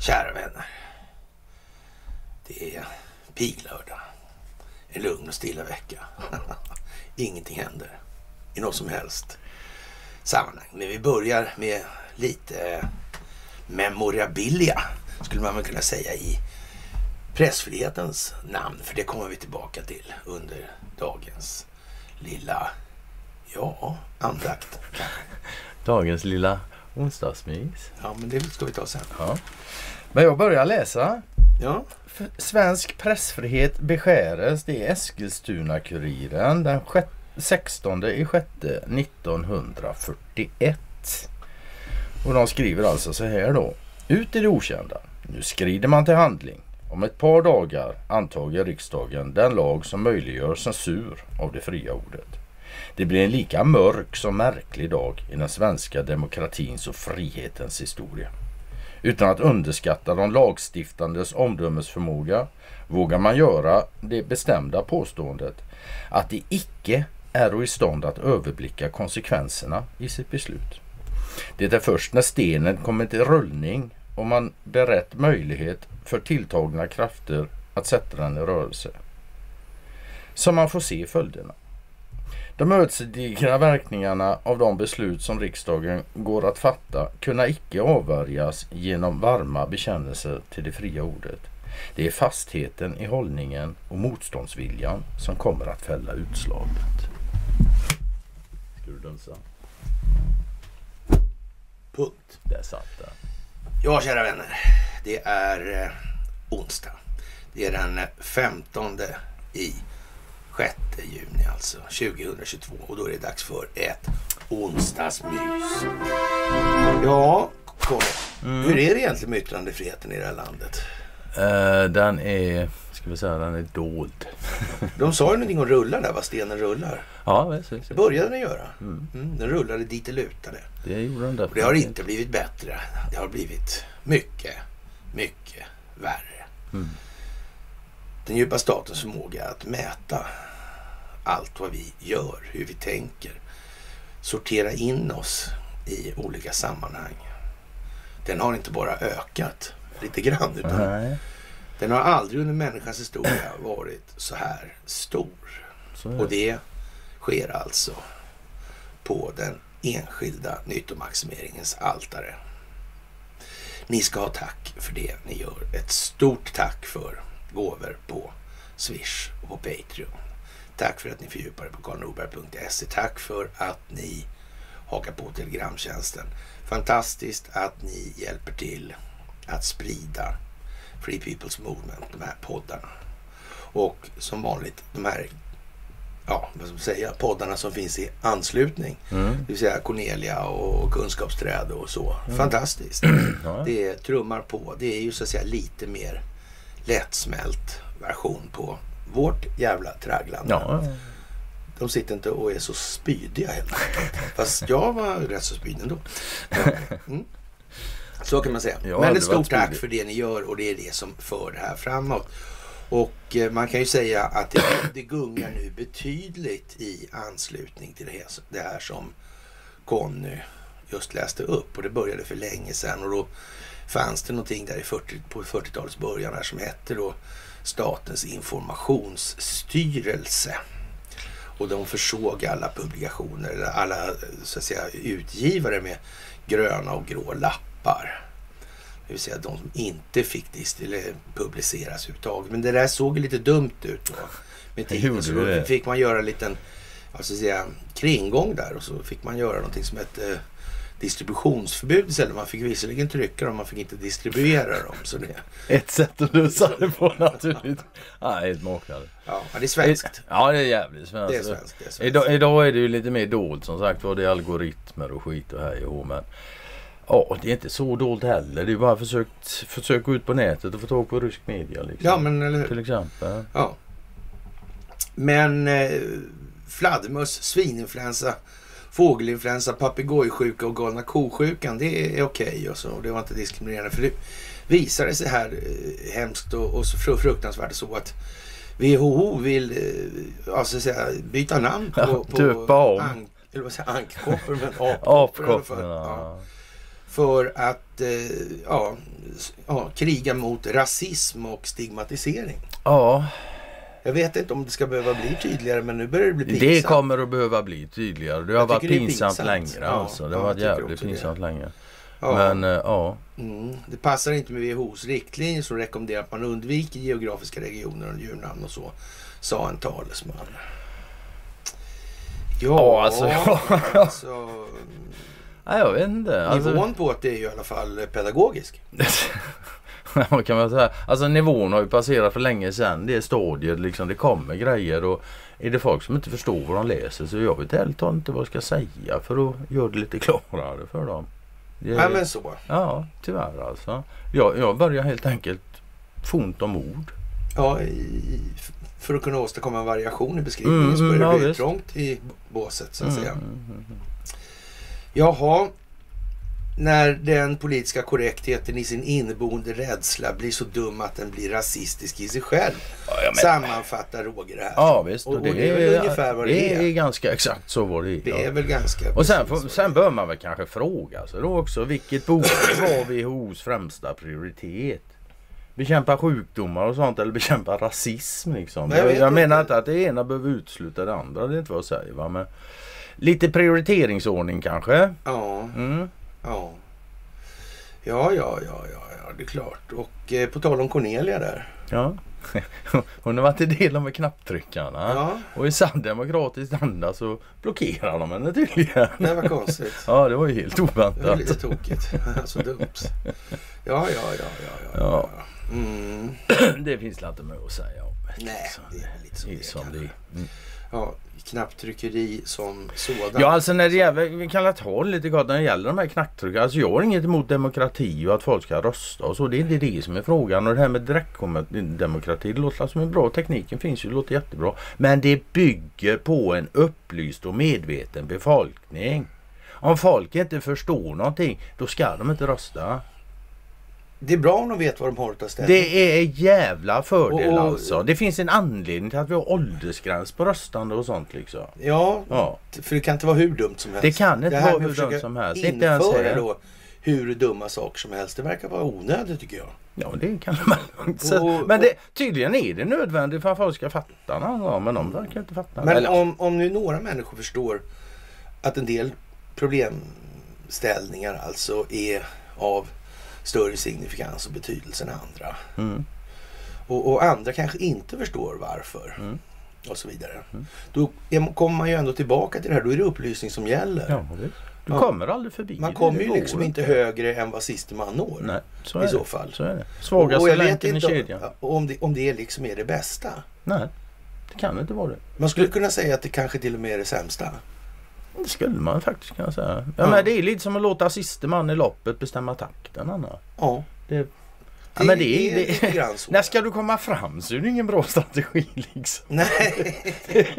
Kära vänner. Det är piglördag. En lugn och stilla vecka. Ingenting händer i något som helst sammanhang. Men vi börjar med lite memorabilia skulle man väl kunna säga i pressfrihetens namn. För det kommer vi tillbaka till under dagens lilla, ja, andakt. Dagens lilla onsdagsmys. Ja, men det ska vi ta sen. Ja. Men jag börjar läsa. Ja, Svensk pressfrihet beskäres. Det är Eskilstuna-Kuriren den sjätte- 16 i sjätte 1941. Och de skriver alltså så här då. Ut i det okända. Nu skrider man till handling. Om ett par dagar antager riksdagen den lag som möjliggör censur av det fria ordet. Det blir en lika mörk som märklig dag i den svenska demokratins och frihetens historia. Utan att underskatta de lagstiftandes omdömesförmåga vågar man göra det bestämda påståendet att de icke är i stånd att överblicka konsekvenserna i sitt beslut. Det är först när stenen kommer till rullning och man berett möjlighet för tilltagna krafter att sätta den i rörelse som man får se följderna. De ödesdigra verkningarna av de beslut som riksdagen går att fatta kunna icke avvärjas genom varma bekännelser till det fria ordet. Det är fastheten i hållningen och motståndsviljan som kommer att fälla utslaget. Ska du dunsa? punkt. Där satt den. Ja, kära vänner. Det är eh, onsdag. Det är den eh, 15 i 6 juni alltså, 2022. Och då är det dags för ett onsdagsmys. Ja, Conny. Hur är det egentligen med yttrandefriheten i det här landet? Eh, den är, ska vi säga, den är dold. De sa ju någonting om rullar där, vad stenen rullar. Ja, visst, visst. Det började den göra. Mm, den rullade dit det lutade. Det gjorde den. Och det har inte blivit bättre. Det har blivit mycket, mycket värre. Mm. Den djupa statens förmåga att mäta allt vad vi gör, hur vi tänker, sortera in oss i olika sammanhang. Den har inte bara ökat lite grann, utan Nej, den har aldrig under människans historia varit så här stor. så Och det. det sker alltså på den enskilda nyttomaximeringens altare. Ni ska ha tack för det ni gör. Ett stort tack för gåvor på Swish och på Patreon. Tack för att ni fördjupar er på karlnorberg.se. Tack för att ni hakar på Telegramtjänsten. Fantastiskt att ni hjälper till att sprida Free People's Movement, de här poddarna. Och som vanligt, de här ja, vad ska man säga, poddarna som finns i anslutning. Mm. Det vill säga Cornelia och Kunskapsträd och så. Fantastiskt. Ja, Det trummar på. Det är ju så att säga lite mer lättsmält version på vårt jävla tragglande. ja. De sitter inte och är så spydiga helt enkelt. Fast jag var rätt så spydig ändå. Mm. Så kan man säga. Har Men ett stort tack för det ni gör och det är det som för det här framåt. Och eh, man kan ju säga att det, det gungar nu betydligt i anslutning till det här, det här som Conny just läste upp. Och det började för länge sedan. Och då fanns det någonting där i 40, på 40-talets början här som hette då Statens informationsstyrelse. Och de försåg alla publikationer, alla så att säga, utgivare med gröna och grå lappar. Det vill säga de som inte fick publiceras överhuvudtaget. Men det där såg lite dumt ut då. Med tiden så fick man göra en liten alltså, säga, kringgång där och så fick man göra någonting som hette distributionsförbud istället. Man fick visserligen trycka dem, man fick inte distribuera dem. Så det, Ett sätt att lösa det på naturligt. Nej, ett maknade. ja, det är svenskt. Ja, det är jävligt svenskt. Det är svenskt. Det är svenskt. Idag, idag är det ju lite mer dolt som sagt var. Det är algoritmer och skit och hej och men Ja, det är inte så dolt heller. Det är bara försökt, försök gå ut på nätet och få tag på rysk media. Liksom. Ja, men eller hur. Till exempel. Ja. Men eh, fladdermöss, svininfluensa, fågelinfluensa, papegojsjuka och galna kosjukan, det är okej och så. Och det var inte diskriminerande. För det visade sig här eh, hemskt och, och så fru- fruktansvärt så att WHO vill eh, alltså, säga, byta namn på, Ja, på döpa om. an, eller vad säger jag, ankkoppor, men apkoppor. Ja. För att eh, ja, ja, kriga mot rasism och stigmatisering. Ja, Jag vet inte om det ska behöva bli tydligare, men nu börjar det bli pinsamt. det kommer att behöva bli tydligare. Det har Jag varit pinsamt, pinsamt. längre Ja, alltså. Det ja, har varit jävligt det. pinsamt länge. Ja. Men eh, ja. Mm. Det passar inte med WHOs riktlinjer som rekommenderar att man undviker geografiska regioner och djurnamn och så, sa en talesman. Ja, Ja, alltså, alltså, Nej, jag vet inte. Alltså, nivån på att det är ju i alla fall pedagogisk. Vad kan man säga? Alltså nivån har ju passerat för länge sedan. Det är stadiet liksom. Det kommer grejer och är det folk som inte förstår vad de läser så jag vet talat inte vad jag ska säga för att göra det lite klarare för dem. Det, Ja, men så. Ja, tyvärr alltså. Jag, jag börjar helt enkelt få ont om ord. Ja, i, för att kunna åstadkomma en variation i beskrivningen Mm, så börjar ja, det bli visst. trångt i båset så att säga. Mm, mm, mm. Jaha, när den politiska korrektheten i sin inneboende rädsla blir så dum att den blir rasistisk i sig själv. Ja, Sammanfattar Roger det här. Ja visst. Och- och det är väl ungefär vad det det är. är ganska exakt så var det är. Det är väl ganska... Och sen, så. sen bör man väl kanske fråga sig då också vilket borde vara WHOs främsta prioritet? Bekämpa sjukdomar och sånt eller bekämpa rasism liksom? Nej, jag jag jag menar inte. inte att det ena behöver utesluta det andra. Det är inte vad jag säger va. Men lite prioriteringsordning kanske? Ja, Mm. Ja. Ja, ja, ja, ja, ja, det är klart. Och eh, på tal om Cornelia där. Ja. Hon har varit i del med knapptryckarna. Ja, Och i sann demokratisk anda så blockerar de henne tydligen. det var konstigt. Ja det var ju helt Det var lite oväntat. tokigt. Så dumt. Ja, ja, ja, ja, ja. Ja. Mm. Det finns inte mer att säga om. Nej, det är lite som Det är som det. Mm. Ja, knapptryckeri som sådant? Ja, alltså när det gäller, vi kan väl ta det lite gott när det gäller de här knacktryckarna. Alltså jag har inget emot demokrati och att folk ska rösta och så. Det är inte det som är frågan. Och det här med direktdemokrati, det låter som en bra tekniken finns ju, det låter jättebra. Men det bygger på en upplyst och medveten befolkning. Om folk inte förstår någonting, då ska de inte rösta. Det är bra om de vet vad de har att ta ställning Det är jävla fördel Och- och- alltså. Det finns en anledning till att vi har åldersgräns på röstande och sånt liksom. Ja, Ja. för det kan inte vara hur dumt som helst. Det kan inte här vara hur dumt som helst. Inte ens här. då hur dumma saker som helst. Det verkar vara onödigt tycker jag. Ja det kan man lugnt säga. Men det, tydligen är det nödvändigt för att folk ska fatta gång. Men de verkar inte fatta. Men om, om nu några människor förstår att en del problemställningar alltså är av större signifikans och betydelse än andra. mm, Och, och andra kanske inte förstår varför. Mm. Och så vidare. Mm. Då är, kommer man ju ändå tillbaka till det här. Då är det upplysning som gäller. ja. Du Ja. kommer aldrig förbi Man kommer ju liksom inte högre än vad siste man når. Nej, så i är så det. fall. Så är det. Och Svagaste länken i kedjan. om, om, det, om det liksom är det bästa. Nej, det kan inte vara det. Man skulle kunna säga att det kanske till och med är det sämsta. Det skulle man faktiskt kunna säga. Ja, Ja. Men det är lite som att låta siste man i loppet bestämma takten. Anna. Ja, Det, det, ja, men det är, är det, grann så. när ska du komma fram så är det ingen bra strategi liksom. Nej,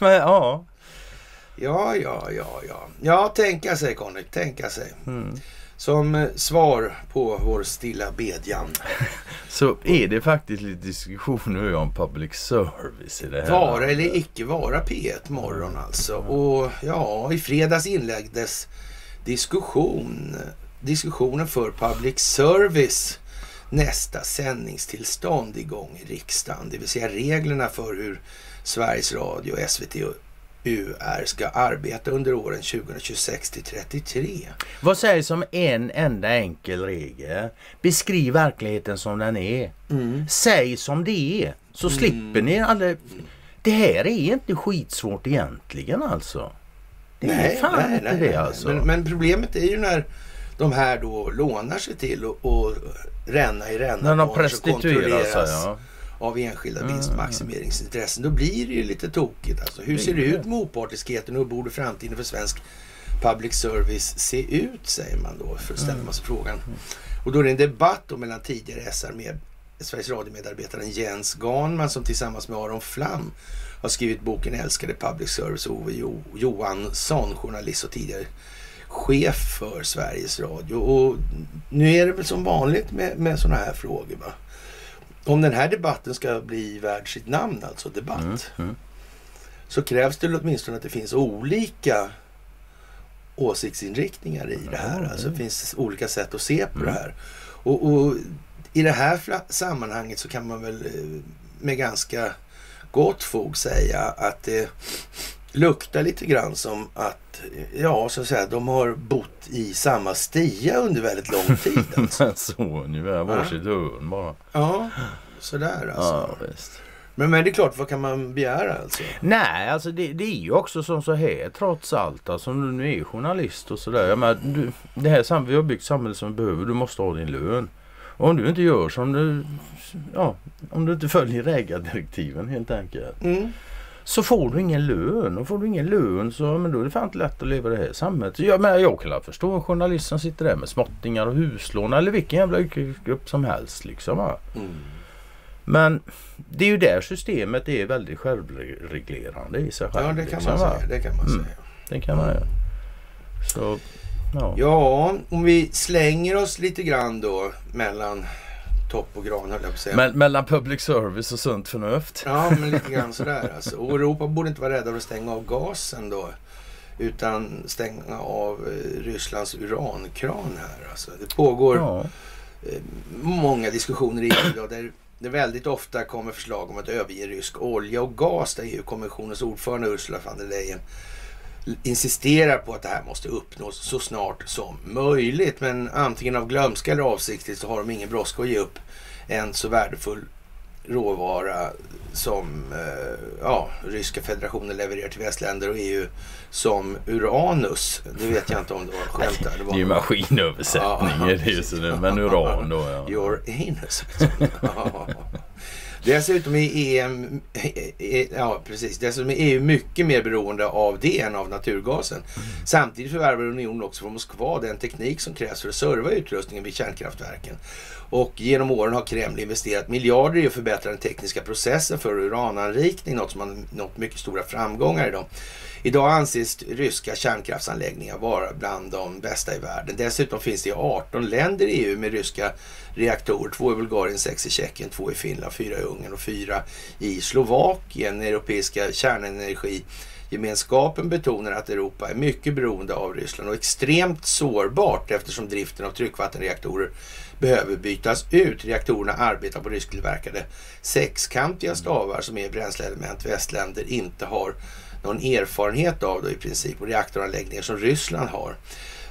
Men ja. ja, ja, ja, ja. Ja, tänka sig Conny, tänka sig. Mm. Som svar på vår stilla bedjan. Så är det faktiskt lite diskussion nu om public service i det här Vara eller icke vara P1 morgon alltså. Och ja, i fredags inläggdes diskussion. Diskussionen för public service. Nästa sändningstillstånd igång i riksdagen. Det vill säga reglerna för hur Sveriges Radio, SVT och UR ska arbeta under åren 2026 till 33. Vad sägs om en enda enkel regel? Beskriv verkligheten som den är. Mm. Säg som det är. Så slipper ni alla... Det här är inte skitsvårt egentligen alltså. Det är fan inte det alltså. Men, men problemet är ju när de här då lånar sig till att och ränna i ränna När de prostituerar sig. Ja. Av enskilda Mm. vinstmaximeringsintressen. Då blir det ju lite tokigt. Alltså, hur ser det ut med opartiskheten och hur borde framtiden för svensk public service se ut, säger man då, för att ställa Mm. man sig frågan. Och då är det en debatt då mellan tidigare SR med Sveriges Radio-medarbetaren Jens Ganman som tillsammans med Aron Flam har skrivit boken Älskade public service Ove jo- Johansson, journalist och tidigare chef för Sveriges Radio. Och nu är det väl som vanligt med, med sådana här frågor. Va? Om den här debatten ska bli värd sitt namn, alltså debatt, Mm, mm. så krävs det åtminstone att det finns olika åsiktsinriktningar i det här. Alltså det det- finns olika sätt att se på Mm. det här. Och, och i det här sammanhanget så kan man väl eh, med ganska gott fog säga att det luktar lite grann som att, ja så att säga, de har bott i samma stia under väldigt lång tid. Alltså. Men så ungefär, varsitt hörn bara. Ja, sådär alltså. Ja, visst. Men, men det är klart, vad kan man begära alltså? Nej, alltså det, det är ju också som så här trots allt. Alltså om du nu är journalist och sådär. Menar, du, det här vi har byggt samhället som vi behöver. Du måste ha din lön. Och om du inte gör som du... Ja, om du inte följer ägardirektiven helt enkelt. Mm. Så får du ingen lön. Och får du ingen lön så men då är det fan inte lätt att leva det här samhället. Jag, men jag kan förstå en journalist som sitter där med småttingar och huslån eller vilken jävla yrkesgrupp som helst. Liksom. Mm. Men det är ju där systemet är väldigt självreglerande i sig själv. Ja, det kan liksom, man va? säga. Det kan man Mm. säga. Det kan man göra. Så, ja. Ja, om vi slänger oss lite grann då mellan topp och gran höll jag på att säga. Men, mellan public service och sunt förnuft. Ja, men lite grann sådär alltså. Och Europa borde inte vara rädda för att stänga av gasen då. Utan stänga av eh, Rysslands urankran här alltså. Det pågår Ja. eh, många diskussioner i EU idag där det väldigt ofta kommer förslag om att överge rysk olja och gas där EU-kommissionens ordförande Ursula von der Leyen insisterar på att det här måste uppnås så snart som möjligt. Men antingen av glömska eller avsiktligt så har de ingen brådska att ge upp en så värdefull råvara som eh, ja, Ryska federationen levererar till västländer och EU som Uranus. Det vet jag inte om det var skämt där. Det var Det är ju maskinöversättning. Ja, det är ju så det, men uran då ja. Your anus. Dessutom är EM, e, e, ja precis, dessutom är EU mycket mer beroende av det än av naturgasen. Samtidigt förvärvar unionen också från Moskva den teknik som krävs för att serva utrustningen vid kärnkraftverken. Och genom åren har Kreml investerat miljarder i att förbättra den tekniska processen för urananrikning, något som har nått mycket stora framgångar idag. Idag anses ryska kärnkraftsanläggningar vara bland de bästa i världen. Dessutom finns det 18 länder i EU med ryska reaktorer. Två i Bulgarien, sex i Tjeckien, två i Finland, fyra i Ungern och fyra i Slovakien. Europeiska kärnenergigemenskapen betonar att Europa är mycket beroende av Ryssland och extremt sårbart eftersom driften av tryckvattenreaktorer behöver bytas ut. Reaktorerna arbetar på rysktillverkade sexkantiga stavar som är bränsleelement västländer inte har någon erfarenhet av då i princip och reaktoranläggningar som Ryssland har.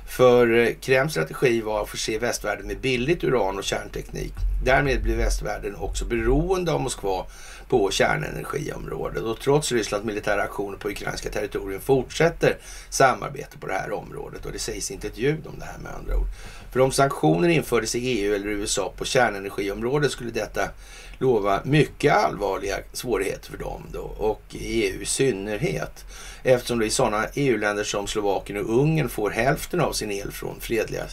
För eh, Kremls strategi var att förse västvärlden med billigt uran och kärnteknik. Därmed blir västvärlden också beroende av Moskva på kärnenergiområdet och trots Rysslands militära aktioner på ukrainska territorium fortsätter samarbete på det här området och det sägs inte ett ljud om det här med andra ord. För om sanktioner infördes i EU eller USA på kärnenergiområdet skulle detta lova mycket allvarliga svårigheter för dem då och i EU i synnerhet. Eftersom det i sådana EU-länder som Slovakien och Ungern får hälften av sin el från fredliga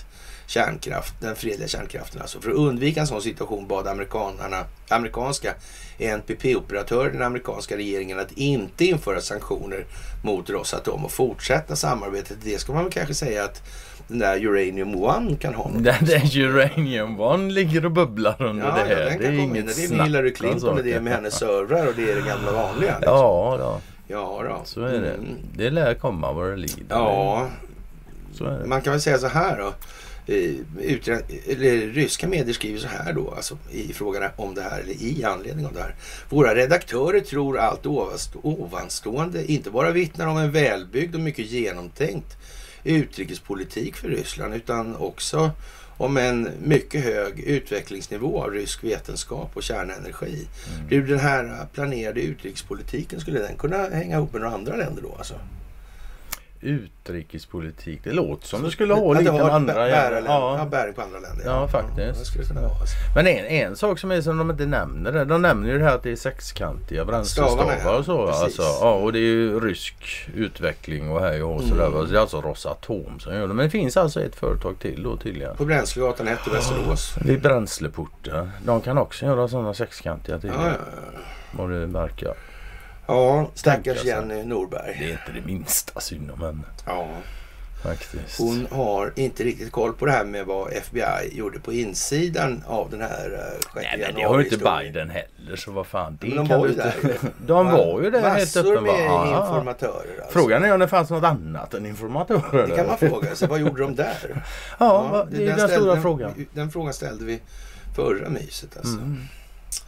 kärnkraft, den fredliga kärnkraften. Alltså för att undvika en sån situation bad amerikanerna, amerikanska NPP-operatörer den amerikanska regeringen att inte införa sanktioner mot Rosatom och fortsätta samarbetet. Det ska man väl kanske säga att den där Uranium One kan ha något. Den där Uranium One ligger och bubblar under Ja, det ja, här. den det kan är komma in. inget Det är Hillary Clinton och det är med hennes servrar och det är det gamla vanliga. Liksom. Ja, då. Ja, då. så är det. Mm. Det lär komma vad det lider. Ja, Så är det. man kan väl säga så här då. Utre, eller, ryska medier skriver så här då, alltså i frågan om det här, eller i anledning av det här. Våra redaktörer tror allt ovanstå- ovanstående inte bara vittnar om en välbyggd och mycket genomtänkt utrikespolitik för Ryssland utan också om en mycket hög utvecklingsnivå av rysk vetenskap och kärnenergi. Mm. Den här planerade utrikespolitiken, skulle den kunna hänga ihop med några andra länder då? Alltså? Utrikespolitik. Det låter som det skulle ha lite med andra bära, ja. ja. bäring på andra länder. Ja, faktiskt. vara. Alltså. Men en, en sak som är som de inte nämner det. De nämner ju det här att det är sexkantiga bränslestavar ja. och så. Precis. Alltså, ja, och det är ju rysk utveckling och hej och sådär. Mm. Det är alltså Rosatom som gör det. Men det finns alltså ett företag till då tydligen. På Bränslegatan 1 i Västerås. Vid Bränsleporten. De kan också göra sådana sexkantiga Ja, tydligen. ja, Vad det verkar. Ja. stackars alltså. Jenny Norberg. Det är inte det minsta synd om henne. Ja. faktiskt. Hon har inte riktigt koll på det här med vad FBI gjorde på insidan av den här uh, 6 Nej men det har ju inte Biden heller så vad fan. Det Men de var ju inte- där. De var ju där helt uppenbart. med Ja, ja. informatörer. Alltså. Frågan är om det fanns något annat än informatörer. Det kan man fråga sig. Vad gjorde de där? Ja, va- det är den ställde- stora den, frågan. Den frågan ställde vi förra myset. Alltså. Mm.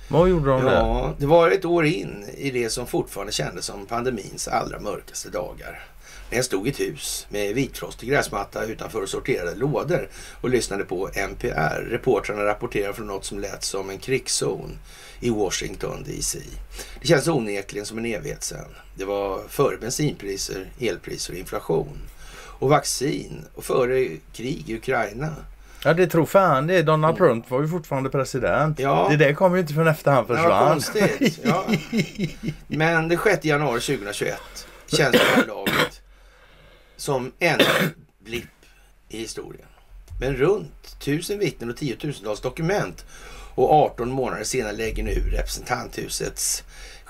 Vad gjorde de där? Ja, det var ett år in i det som fortfarande kändes som pandemins allra mörkaste dagar. När jag stod i ett hus med vitfrostig gräsmatta utanför och sorterade lådor och lyssnade på NPR. Reportrarna rapporterade från något som lät som en krigszon i Washington DC. Det känns onekligen som en evighet sedan. Det var före bensinpriser, elpriser och inflation. Och vaccin och före krig i Ukraina. Ja det tror fan det. Donald Trump var ju fortfarande president. Ja. Det där kom ju inte förrän efter han försvann. konstigt. Ja. Men det 6 januari 2021 känns det här laget som en blipp i historien. Men runt tusen vittnen och tiotusentals dokument och 18 månader senare lägger nu representanthusets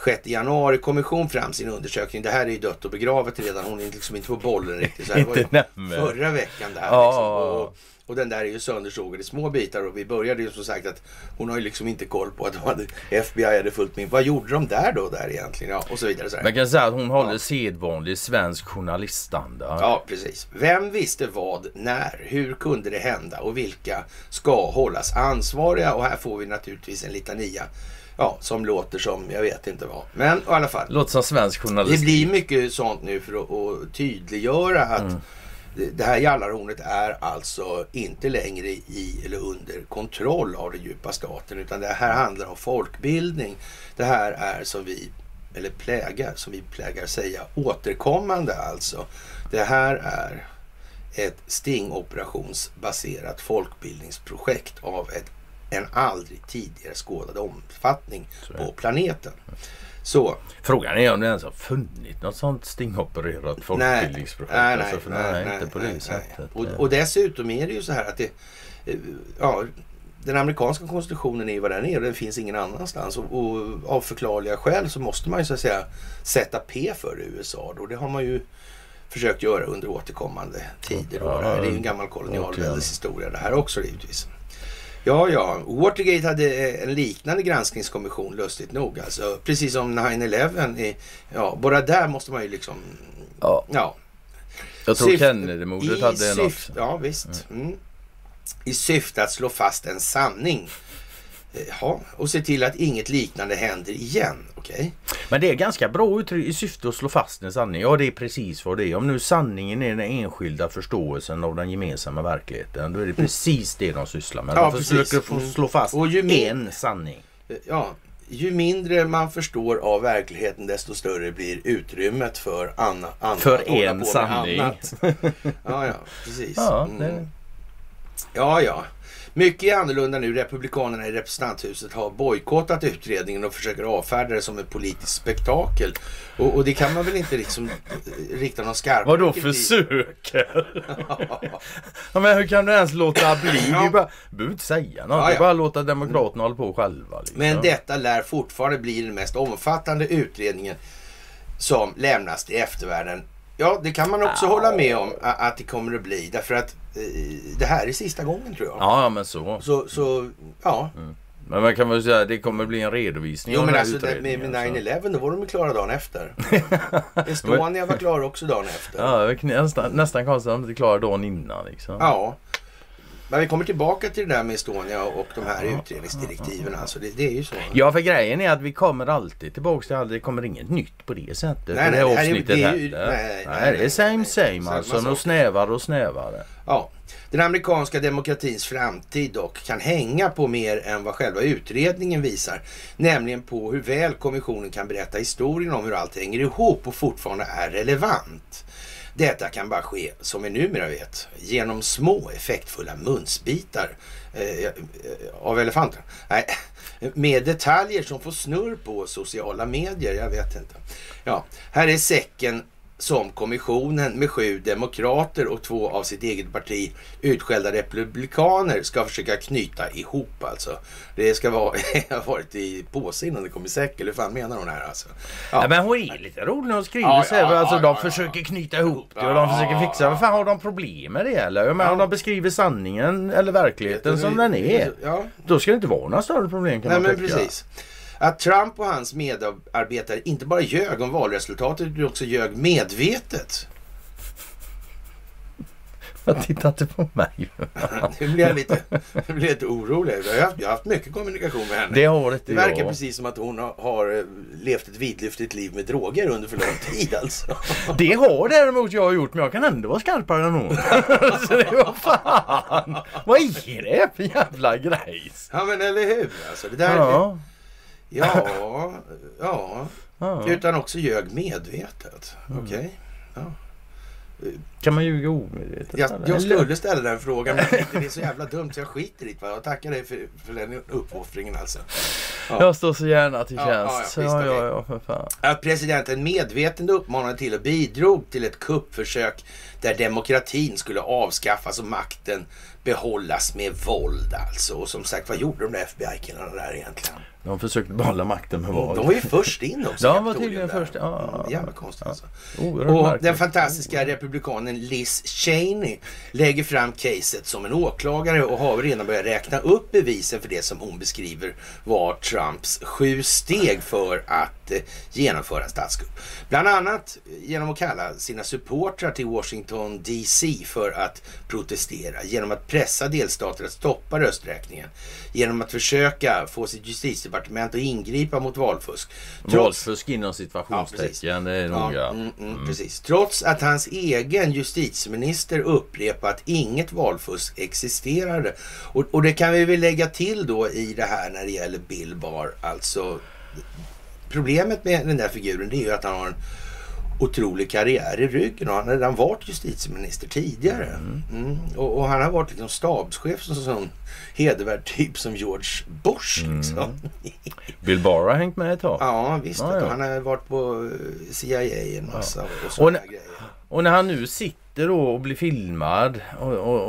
6 januari-kommission fram sin undersökning. Det här är ju dött och begravet redan. Hon är liksom inte på bollen riktigt. Så här, det var ju inte förra veckan där. Ja. Liksom. Och, och den där är ju söndersågad i små bitar och vi började ju som sagt att hon har ju liksom inte koll på att de hade, FBI hade fullt med. Vad gjorde de där då där egentligen? Ja, och så vidare. Så här. Man kan säga att hon håller Ja. sedvanlig svensk journaliststandard. Ja, precis. Vem visste vad, när, hur kunde det hända och vilka ska hållas ansvariga? Och här får vi naturligtvis en litania ja, som låter som jag vet inte vad. Men i alla fall. Låter som svensk Det journalist. blir mycket sånt nu för att, att tydliggöra att Mm. det- det här jallarhornet är alltså inte längre i eller under kontroll av den djupa staten utan det här handlar om folkbildning. Det här är som vi, eller plägar, som vi plägar säga, återkommande alltså. Det här är ett stingoperationsbaserat folkbildningsprojekt av ett, en aldrig tidigare skådad omfattning på det. planeten. Så Frågan är om det ens har funnits något sånt stingopererat folkbildningsprojekt. Nej, alltså, för nej, inte på det nej, sättet. nej. Och, och dessutom är det ju så här att det, eh, ja, den amerikanska konstitutionen är vad den är och den finns ingen annanstans. Och, och av förklarliga skäl så måste man ju så att säga sätta P för USA. Då. Det har man ju försökt göra under återkommande tider. Då. Det är ju en gammal kolonialväldeshistoria det här också givetvis. Ja, ja. Watergate hade eh, en liknande granskningskommission lustigt nog. Alltså, precis som 9-11. i- Ja, bara där måste man ju liksom... Ja, Ja, jag tror Syft- Kennedy-mordet hade något. syfte- Ja, visst. Mm. I syfte att slå fast en sanning. Eh, Ja, och se till att inget liknande händer igen. Okej? Men det är ganska bra uttryck i syfte att slå fast en sanning. Ja, det är precis vad det är. Om nu sanningen är den enskilda förståelsen av den gemensamma verkligheten. Då är det precis det de sysslar med. Ja, De försöker få Mm. slå fast Och ju en sanning. Eh, Ja, ju mindre man förstår av verkligheten desto större blir utrymmet för anna, annat. För en sanning. Ja, ja, precis. Ja, Mm. det, Ja, ja. Mycket är annorlunda nu. Republikanerna i representanthuset har bojkottat utredningen och försöker avfärda det som ett politiskt spektakel. Och, och det kan man väl inte liksom eh, rikta någon skarp vadå försöker? ja, men hur kan du ens låta bli? Du behöver inte säga något. Ja, ja. bara låta Demokraterna hålla på själva. Liksom. Men detta lär fortfarande bli den mest omfattande utredningen som lämnas till eftervärlden. Ja, det kan man också hålla med om att det kommer att bli. Därför att det här är sista gången tror jag. Ja, men så. Så, så ja. Men man kan väl säga att det kommer bli en redovisning Jo men alltså det, med, med så. 9-11 då var de ju klara dagen efter. Estonia var klar också dagen efter. Ja, nästan, nästan konstigt att de inte klarar dagen innan. Liksom. Ja. Men vi kommer tillbaka till det där med Estonia och de här utredningsdirektiven. Alltså det, det är ju så. Ja, för grejen är att vi kommer alltid tillbaka till att det kommer inget nytt på det sättet. Nej, Nej, det här det här är- avsnittet det är ju- nej, Nej, nej, det är same same Samma alltså. Och snävare och snävare. Ja. Den amerikanska demokratins framtid dock kan hänga på mer än vad själva utredningen visar. Nämligen på hur väl kommissionen kan berätta historien om hur allt hänger ihop och fortfarande är relevant. Detta kan bara ske, som vi numera vet, genom små effektfulla munsbitar eh, eh av elefanter. Nej, med detaljer som får snurr på sociala medier. Jag vet inte. Ja, här är säcken som kommissionen med sju demokrater och två av sitt eget parti utskällda republikaner ska försöka knyta ihop alltså. Det ska vara, ha varit i påse innan det kom i säck, eller fan menar hon här alltså? Ja. ja men hon är lite rolig när hon skriver Ja, så ja, här, alltså, ja, De ja, försöker ja. knyta ihop det och Ja. de försöker fixa. Vad fan har de problem med det eller? Jag menar, Ja. om de beskriver sanningen eller verkligheten som den är. Ja, Då ska det inte vara några större problem kan Nej man men tycka. precis. Att Trump och hans medarbetare inte bara ljög om valresultatet utan också ljög medvetet. Jag tittar inte på mig. Nu blir jag lite, jag blir lite orolig. Jag har, haft, jag har haft mycket kommunikation med henne. Det har inte Det verkar jag. precis som att hon har, eh, levt ett vidlyftigt liv med droger under för lång tid alltså. Det har däremot jag gjort men jag kan ändå vara skarpare än hon. så det var fan. Vad är det för jävla grejs? Ja men eller hur? Alltså, det där, Ja. Ja, ja. ja. Utan också ljög medvetet. Mm. Okej. Kan man ljuga omedvetet? Jag, jag skulle ställa den frågan men det är så jävla dumt så jag skiter i det. Jag tackar dig för, för den uppoffringen alltså. Ja. Jag står så gärna till Ja, ja, tjänst. ja, Ja, ja, ja, för fan. Att presidenten medvetet uppmanade till och bidrog till ett kuppförsök där demokratin skulle avskaffas och makten behållas med våld alltså. Och som sagt, vad gjorde de där FBI-killarna där egentligen? De försökte behålla makten med våld. De var ju först in också. De var tydligen först, ja. Mm, Jävla konstigt alltså. Och märkligt. den fantastiska republikanen Liz Cheney lägger fram caset som en åklagare och har redan börjat räkna upp bevisen för det som hon beskriver var Trumps sju steg för att eh, genomföra en statskupp. Bland annat genom att kalla sina supportrar till Washington DC för att protestera, genom att pressa delstater att stoppa rösträkningen, genom att försöka få sitt justitiedepartement att ingripa mot valfusk. Trots Valfusk inom situationstecken. det är Ja, noga. mm, mm, Precis. Trots att hans egen justitieminister upprepat att inget valfusk existerade. Och, och det kan vi väl lägga till då i det här när det gäller Bill Barr. Alltså, problemet med den där figuren det är ju att han har en otrolig karriär i ryggen och han har redan varit justitieminister tidigare. Mm. Och, och han har varit liksom stabschef som en sån hedervärd typ som George Bush. Liksom. Bill Barr har hängt med ett tag. Ja, visst. Ja, du. ja. Han har varit på eh, CIA en massa och Och sådana grejer. Och när han nu sitter och blir filmad och, och,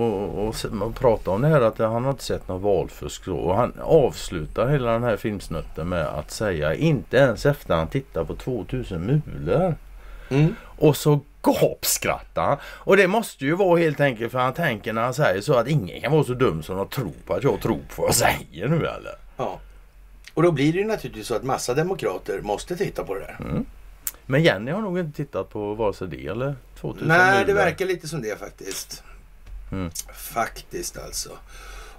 och, och, och, pratar om det här att han har inte sett något valfusk då. Och han avslutar hela den här filmsnutten med att säga inte ens efter han tittar på 2000 mulor. Mm. Och så gapskrattar. Och det måste ju vara helt enkelt för han tänker när han säger så att ingen kan vara så dum som att tro på att jag tror på vad jag säger nu eller. Ja. Och då blir det naturligtvis så att massa demokrater måste titta på det där. Men Jenny har nog inte tittat på vare sig det eller 2000 Nej, det verkar lite som det faktiskt. Mm. Faktiskt alltså.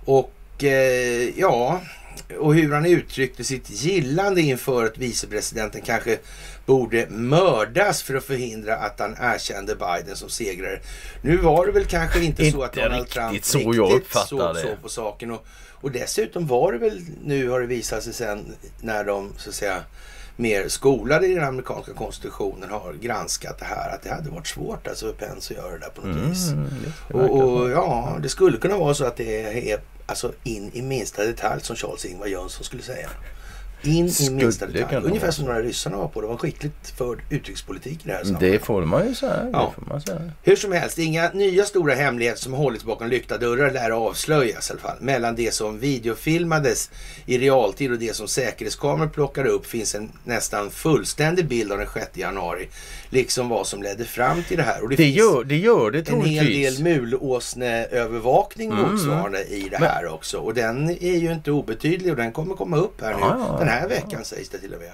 Och eh, ja, och hur han uttryckte sitt gillande inför att vicepresidenten kanske borde mördas för att förhindra att han erkände Biden som segrare. Nu var det väl kanske inte, så Inte att Donald riktigt Trump så riktigt jag uppfattar såg så på saken. Och, och dessutom var det väl, nu har det visat sig sen när de så att säga mer skolade i den amerikanska konstitutionen har granskat det här att det hade varit svårt alltså för Pence att göra det där på något vis. Mm, verkar Och, och ja, det skulle kunna vara så att det är alltså in i minsta detalj som Charles-Ingvar Jönsson skulle säga. In i minsta det detalj. Ungefär som några ryssarna var på. Det var skickligt förd utrikespolitik i det här sammanhanget. Det får man ju säga. Ja. Hur som helst, inga nya stora hemligheter som hållits bakom lyckta dörrar lär avslöjas i alla fall. Mellan det som videofilmades i realtid och det som säkerhetskameror plockade upp finns en nästan fullständig bild av den 6 januari. Liksom vad som ledde fram till det här. Och det, Det gör det, gör det en hel del mulåsneövervakning Mm. motsvarande i det här också. Och den är ju inte obetydlig och den kommer komma upp här nu den här ja. veckan sägs det till och med.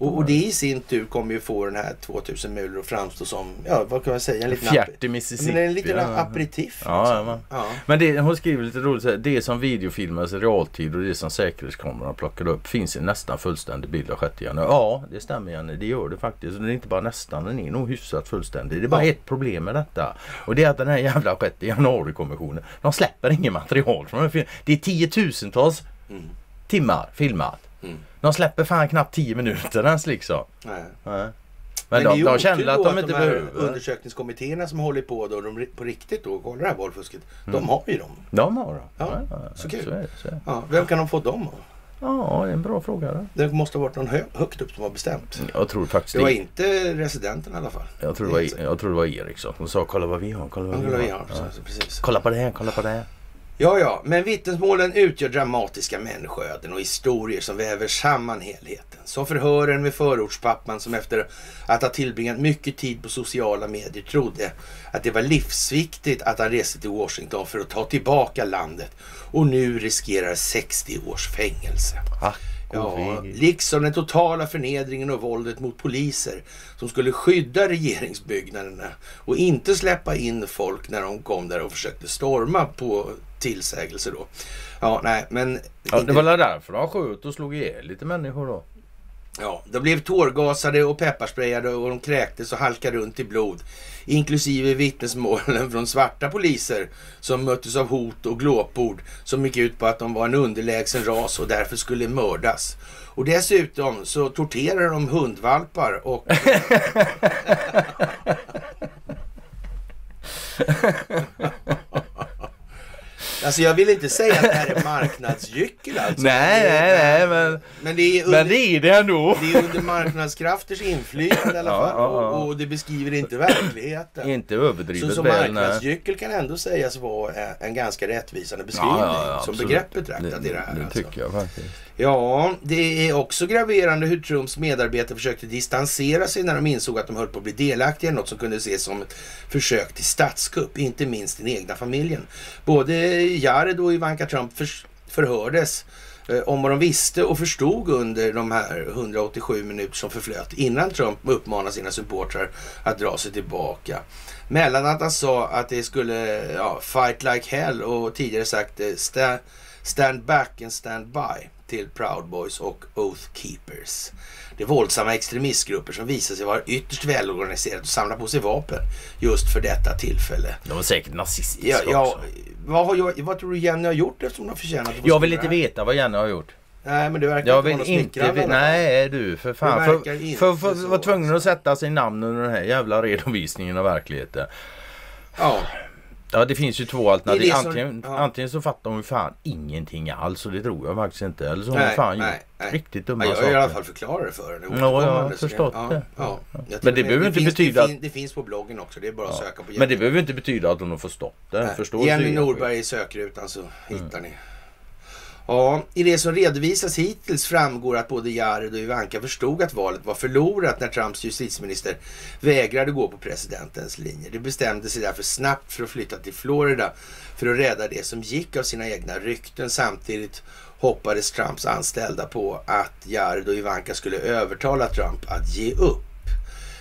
Och, och det i sin tur kommer ju få den här 2000 mulor att framstå som, ja vad kan man säga, en liten, Fjärt i men Mississippi. en liten aperitif. Liksom. men- det, hon skriver lite roligt så här, det som videofilmas i realtid och det som säkerhetskamerorna plockar upp finns en nästan fullständig bild av 6 januari. Ja, det stämmer Janne, det gör det faktiskt. Och det är inte bara nästan, den är nog hyfsat fullständig. Det är bara ett problem med detta. Och det är att den här jävla 6 januari-kommissionen, de släpper inget material från den här. Det är tiotusentals Mm. timmar filmat. Mm. De släpper fan knappt 10 minuter ens liksom. Nej. Nej. Men, Men, det de, de då att de inte behöver. undersökningskommittéerna som håller på då, de, på riktigt då kollar det här valfusket. Mm. De har ju dem. De har det. Ja, så kul. Så det, så det. Ja, vem kan de få dem av? Ja, det är en bra fråga. Då. Det måste ha varit någon hö högt upp som var bestämt. Jag tror faktiskt Det var inte residenten i alla fall. Jag tror det var, jag tror det var Eriksson som sa kolla vad vi har. Kolla vad Ja, vi har. vi har, Ja. precis. Kolla på det här, kolla på det här. Ja, ja, men vittnesmålen utgör dramatiska människoöden och historier som väver samman helheten. Som förhören med förortspappan som efter att ha tillbringat mycket tid på sociala medier trodde att det var livsviktigt att han reste till Washington för att ta tillbaka landet och nu riskerar 60 års fängelse. Ja, liksom den totala förnedringen och våldet mot poliser som skulle skydda regeringsbyggnaderna och inte släppa in folk när de kom där och försökte storma på tillsägelse då. Ja, nej, men... Ja, det var väl därför de sköt och slog ihjäl lite människor då. Ja, de blev tårgasade och pepparsprayade och de kräktes och halkade runt i blod. Inklusive vittnesmålen från svarta poliser som möttes av hot och glåpord som gick ut på att de var en underlägsen ras och därför skulle mördas. Och dessutom så torterade de hundvalpar och... Alltså jag vill inte säga att det här är marknadsgyckel alltså. Nej, Det nej, nej, men, Men det är under... men det är det ändå. Det är under marknadskrafters inflytande i alla fall. ja, ja. Och, och det beskriver inte verkligheten. Inte Så överdrivet väl. nej. marknadsgyckel kan ändå sägas vara en- en ganska rättvisande beskrivning som absolut. begrepp betraktat i det här. Det alltså. tycker jag faktiskt. Ja, det är också graverande hur Trumps medarbetare försökte distansera sig när de insåg att de höll på att bli delaktiga i något som kunde ses som ett försök till statskupp, inte minst den egna familjen. Både Jared och Ivanka Trump förhördes eh, om vad de visste och förstod under de här 187 minuter som förflöt innan Trump uppmanade sina supportrar att dra sig tillbaka. Mellan att han sa att det skulle ja, fight like hell och tidigare sagt eh, stand, stand back and stand by till Proud Boys och Oath Keepers. Det är våldsamma extremistgrupper som visar sig vara ytterst välorganiserade och samlar på sig vapen just för detta tillfälle. De var säkert nazistiska Ja, också. vad, har jag, vad tror du Jenny har gjort eftersom de har förtjänat att få Jag vill inte här? veta vad Janne har gjort. Nej, men det verkar Jag inte vill inte veta. Nej du för fan. Det För, för, för, så. var tvungen att sätta sin namn under den här jävla redovisningen av verkligheten. Ja, Ja det finns ju två alternativ. Det det som- antingen, ja. antingen så fattar hon fan ingenting alls och det tror jag faktiskt inte. Eller så har Nej, hon fan nej, gjort nej. riktigt dumma Ja, jag har saker. i alla fall förklarat det för henne. Ja, jag har förstått ja, det. Ja, Men tror det behöver inte finns, betyda det, fin, det finns på bloggen också. Det är bara att söka på Men det behöver inte betyda att hon har förstått det. Förstår Jenny Norberg i sökrutan så hittar ni. Ja, i det som redovisas hittills framgår att både Jared och Ivanka förstod att valet var förlorat när Trumps justitieminister vägrade gå på presidentens linje. De bestämde sig därför snabbt för att flytta till Florida för att rädda det som gick av sina egna rykten. Samtidigt hoppades Trumps anställda på att Jared och Ivanka skulle övertala Trump att ge upp.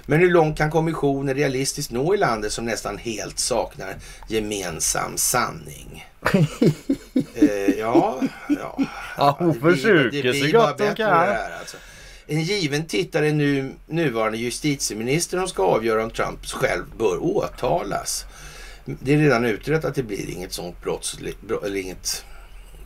Men hur långt kan kommissionen realistiskt nå i landet som nästan helt saknar gemensam sanning? eh, ja, ja. Ja, hon försöker så gott hon kan. alltså. En given tittare nu, nuvarande justitieminister som ska avgöra om Trump själv bör åtalas. Det är redan utrett att det blir inget sånt brott, eller inget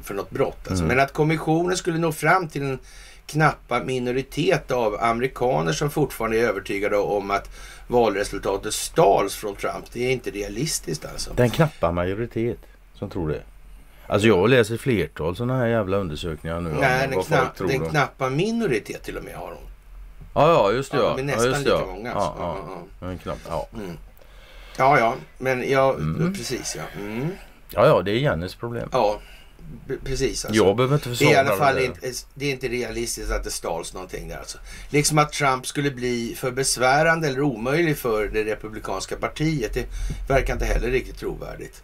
för något brott. Alltså. Mm. Men att kommissionen skulle nå fram till en knappa minoritet av amerikaner som fortfarande är övertygade om att valresultatet stals från Trump. Det är inte realistiskt alltså. Den knappa majoritet som tror det. Alltså jag läser flertal sådana här jävla undersökningar nu. Nej, den, knapp, den knappa minoritet till och med har hon. Ja, ja, just det. Ja, Ja, men ja, nästan just det, lika ja. många, Ja, alltså. ja. Ja, ja. Knapp, ja. Mm. Ja, ja, men ja, Mm. precis ja. Mm. ja, ja, det är Jennys problem. Ja, precis alltså. Jag behöver inte Det är försvara i alla fall det. inte, det är inte realistiskt att det stals någonting där alltså. Liksom att Trump skulle bli för besvärande eller omöjlig för det republikanska partiet. Det verkar inte heller riktigt trovärdigt.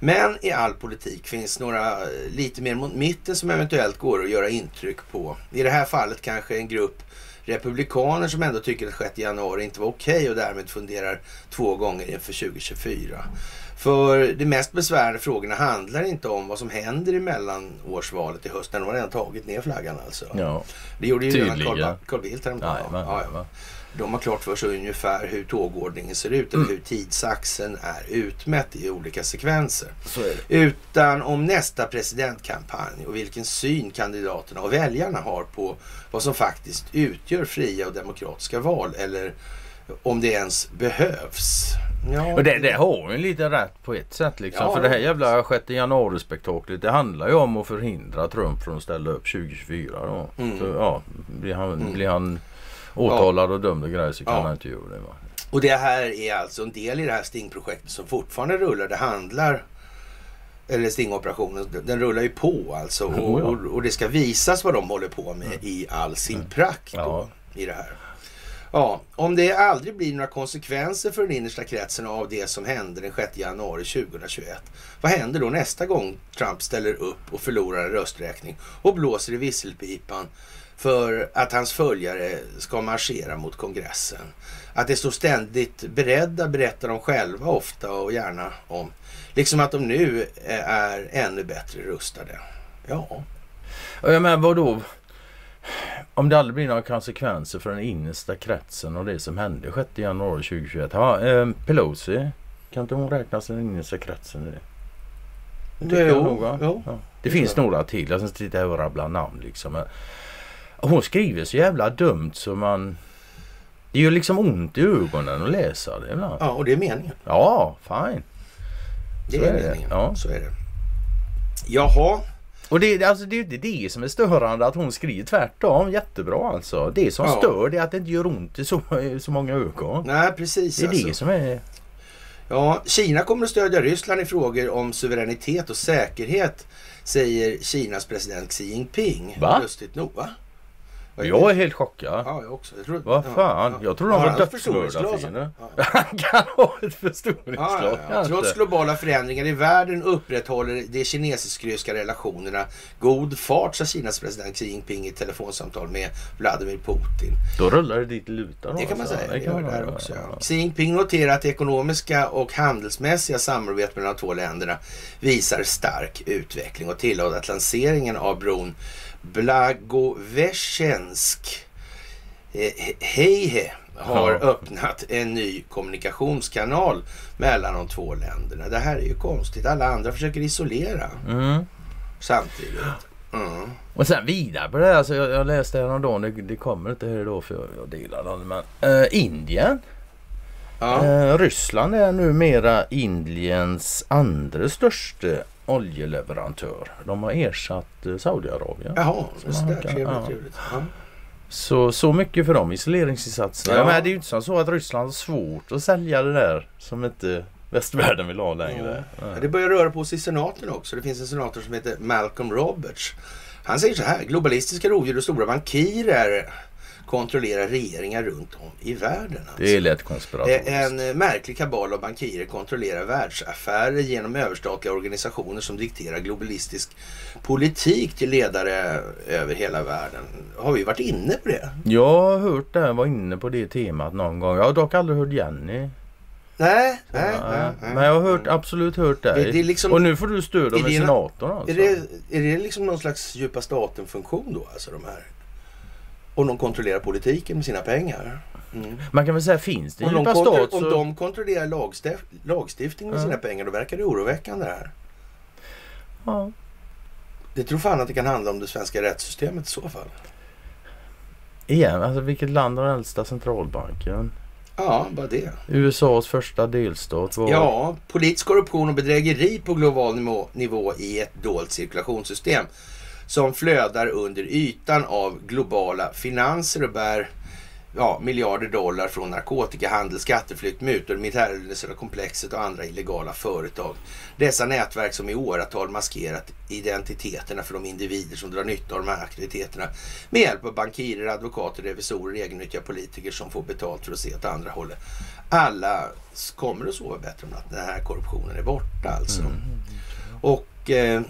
Men i all politik finns några eh, lite mer mot mitten som eventuellt går att göra intryck på. I det här fallet kanske en grupp republikaner som ändå tycker att 6 januari inte var okej och därmed funderar två gånger inför 2024. För de mest besvärande frågorna handlar inte om vad som händer i mellanårsvalet i höst. när De har redan tagit ner flaggan alltså. Ja, Det gjorde ju redan Tydligen. Carl, Bildt häromdagen. Ja, ja. De har klart för sig ungefär hur tågordningen ser ut eller Mm. hur tidsaxeln är utmätt i olika sekvenser. så är det. Utan om nästa presidentkampanj och vilken syn kandidaterna och väljarna har på vad som faktiskt utgör fria och demokratiska val eller om det ens behövs. Ja, Och det, det har ju lite rätt på ett sätt liksom. Ja, För det här jävla 6 januari-spektaklet det handlar ju om att förhindra Trump från att ställa upp 2024 då. Mm. Så, ja, blir han, Mm. blir han åtalad och dömd och grejer så kan Ja. han inte göra det. Va? Och det här är alltså en del i det här Sting-projektet som fortfarande rullar. Det handlar, eller Sting-operationen, den- rullar ju på alltså. Och, och, och det ska visas vad de håller på med i all sin prakt då, i det här. Ja, om det aldrig blir några konsekvenser för den innersta kretsen av det som hände den 6 januari 2021. Vad händer då nästa gång Trump ställer upp och förlorar en rösträkning och blåser i visselpipan för att hans följare ska marschera mot kongressen? Att det står ständigt beredda berättar de själva ofta och gärna om. Liksom att de nu eh, är ännu bättre rustade. Ja, jag menar vadå? Om det aldrig blir några konsekvenser för den innersta kretsen och det som hände 6 januari 2021. Ja, eh, Pelosi, kan inte hon räknas till den innersta kretsen? i Det, det jag nog va? jo. Ja. Det Det finns jag. några till. Jag ska sitta här och rabbla namn liksom. Hon skriver så jävla dumt så man... Det gör liksom ont i ögonen att läsa det ibland. Ja, och det är meningen. Ja, fine. Det Så är, är det. meningen. Ja. Så är det. Jaha, Och det, alltså, det är inte det som är störande att hon skriver tvärtom. Jättebra alltså. Det som Ja. stör det är att det inte gör ont i så, så många ögon. nej precis. Det är alltså. det som är... Ja, Kina kommer att stödja Ryssland i frågor om suveränitet och säkerhet, säger Kinas president Xi Jinping. Va? Lustigt nog, va? Jag är helt chockad. Ja, jag också. Jag tror, Vad fan? Jag tror de var. Ja. Han kan ha ett Ja, förstoringsglas ja, ja. Trots globala förändringar i världen upprätthåller de kinesisk-ryska relationerna god fart, sa Kinas president Xi Jinping i ett telefonsamtal med Vladimir Putin. Då rullar det dit lutar Det kan man säga. Det kan man det göra. också. Ja. Xi Jinping noterar att det ekonomiska och handelsmässiga samarbetet mellan de två länderna visar stark utveckling och tillade att lanseringen av bron Blagovesjensk eh, Heihe har Ja. öppnat en ny kommunikationskanal mellan de två länderna. Det här är ju konstigt. Alla andra försöker isolera Mm. samtidigt. Mm. Och sen vidare på det här, alltså jag, jag läste häromdagen, det, det kommer inte här idag för jag, jag delar den. Men eh, Indien, Ja. eh, Ryssland är numera Indiens andra största oljeleverantör. De har ersatt eh, Saudiarabien. Jaha, Så där kan- trevligt. ja. trevligt. Ja. Så, så mycket för de isoleringsinsatserna. Ja. Ja. Men det är ju inte som så att Ryssland har svårt att sälja det där som inte västvärlden vill ha längre. Ja, Det börjar röra på sig i senaten också. Det finns en senator som heter Malcolm Roberts. Han säger så här. Globalistiska rovdjur och stora bankirer kontrollerar regeringar runt om i världen. Alltså. Det är lätt konspiratoriskt. En eh, märklig kabal av bankirer kontrollerar världsaffärer genom överstatliga organisationer som dikterar globalistisk politik till ledare över hela världen. Har vi varit inne på det? Jag har hört det, var inne på det temat någon gång. Jag har dock aldrig hört Jenny. Nej, nej, nej, nej. Men jag har hört, absolut hört det. Det- det liksom- Och nu får du stöd av är en det en- senator alltså. Är det, är det liksom någon slags djupa staten-funktion då, alltså de här? Och de kontrollerar politiken med sina pengar. Mm. Man kan väl säga, finns det Om, de djupa kontro- stat om så... de kontrollerar lagstift lagstiftning med Ja. sina pengar, då verkar det oroväckande det här. Ja. Det tror fan att det kan handla om det svenska rättssystemet i så fall. Igen, alltså vilket land har den äldsta centralbanken? Ja, bara det. USAs första delstat var... Ja, politisk korruption och bedrägeri på global nivå, nivå i ett dolt cirkulationssystem som flödar under ytan av globala finanser och bär ja, miljarder dollar från narkotikahandel, skatteflykt, mutor, militärindustriella komplexet och andra illegala företag. Dessa nätverk som i åratal maskerat identiteterna för de individer som drar nytta av de här aktiviteterna med hjälp av bankirer, advokater, revisorer, egennyttiga politiker som får betalt för att se åt andra hållet. Alla kommer att sova bättre om när den här korruptionen är borta alltså. Mm. Och eh,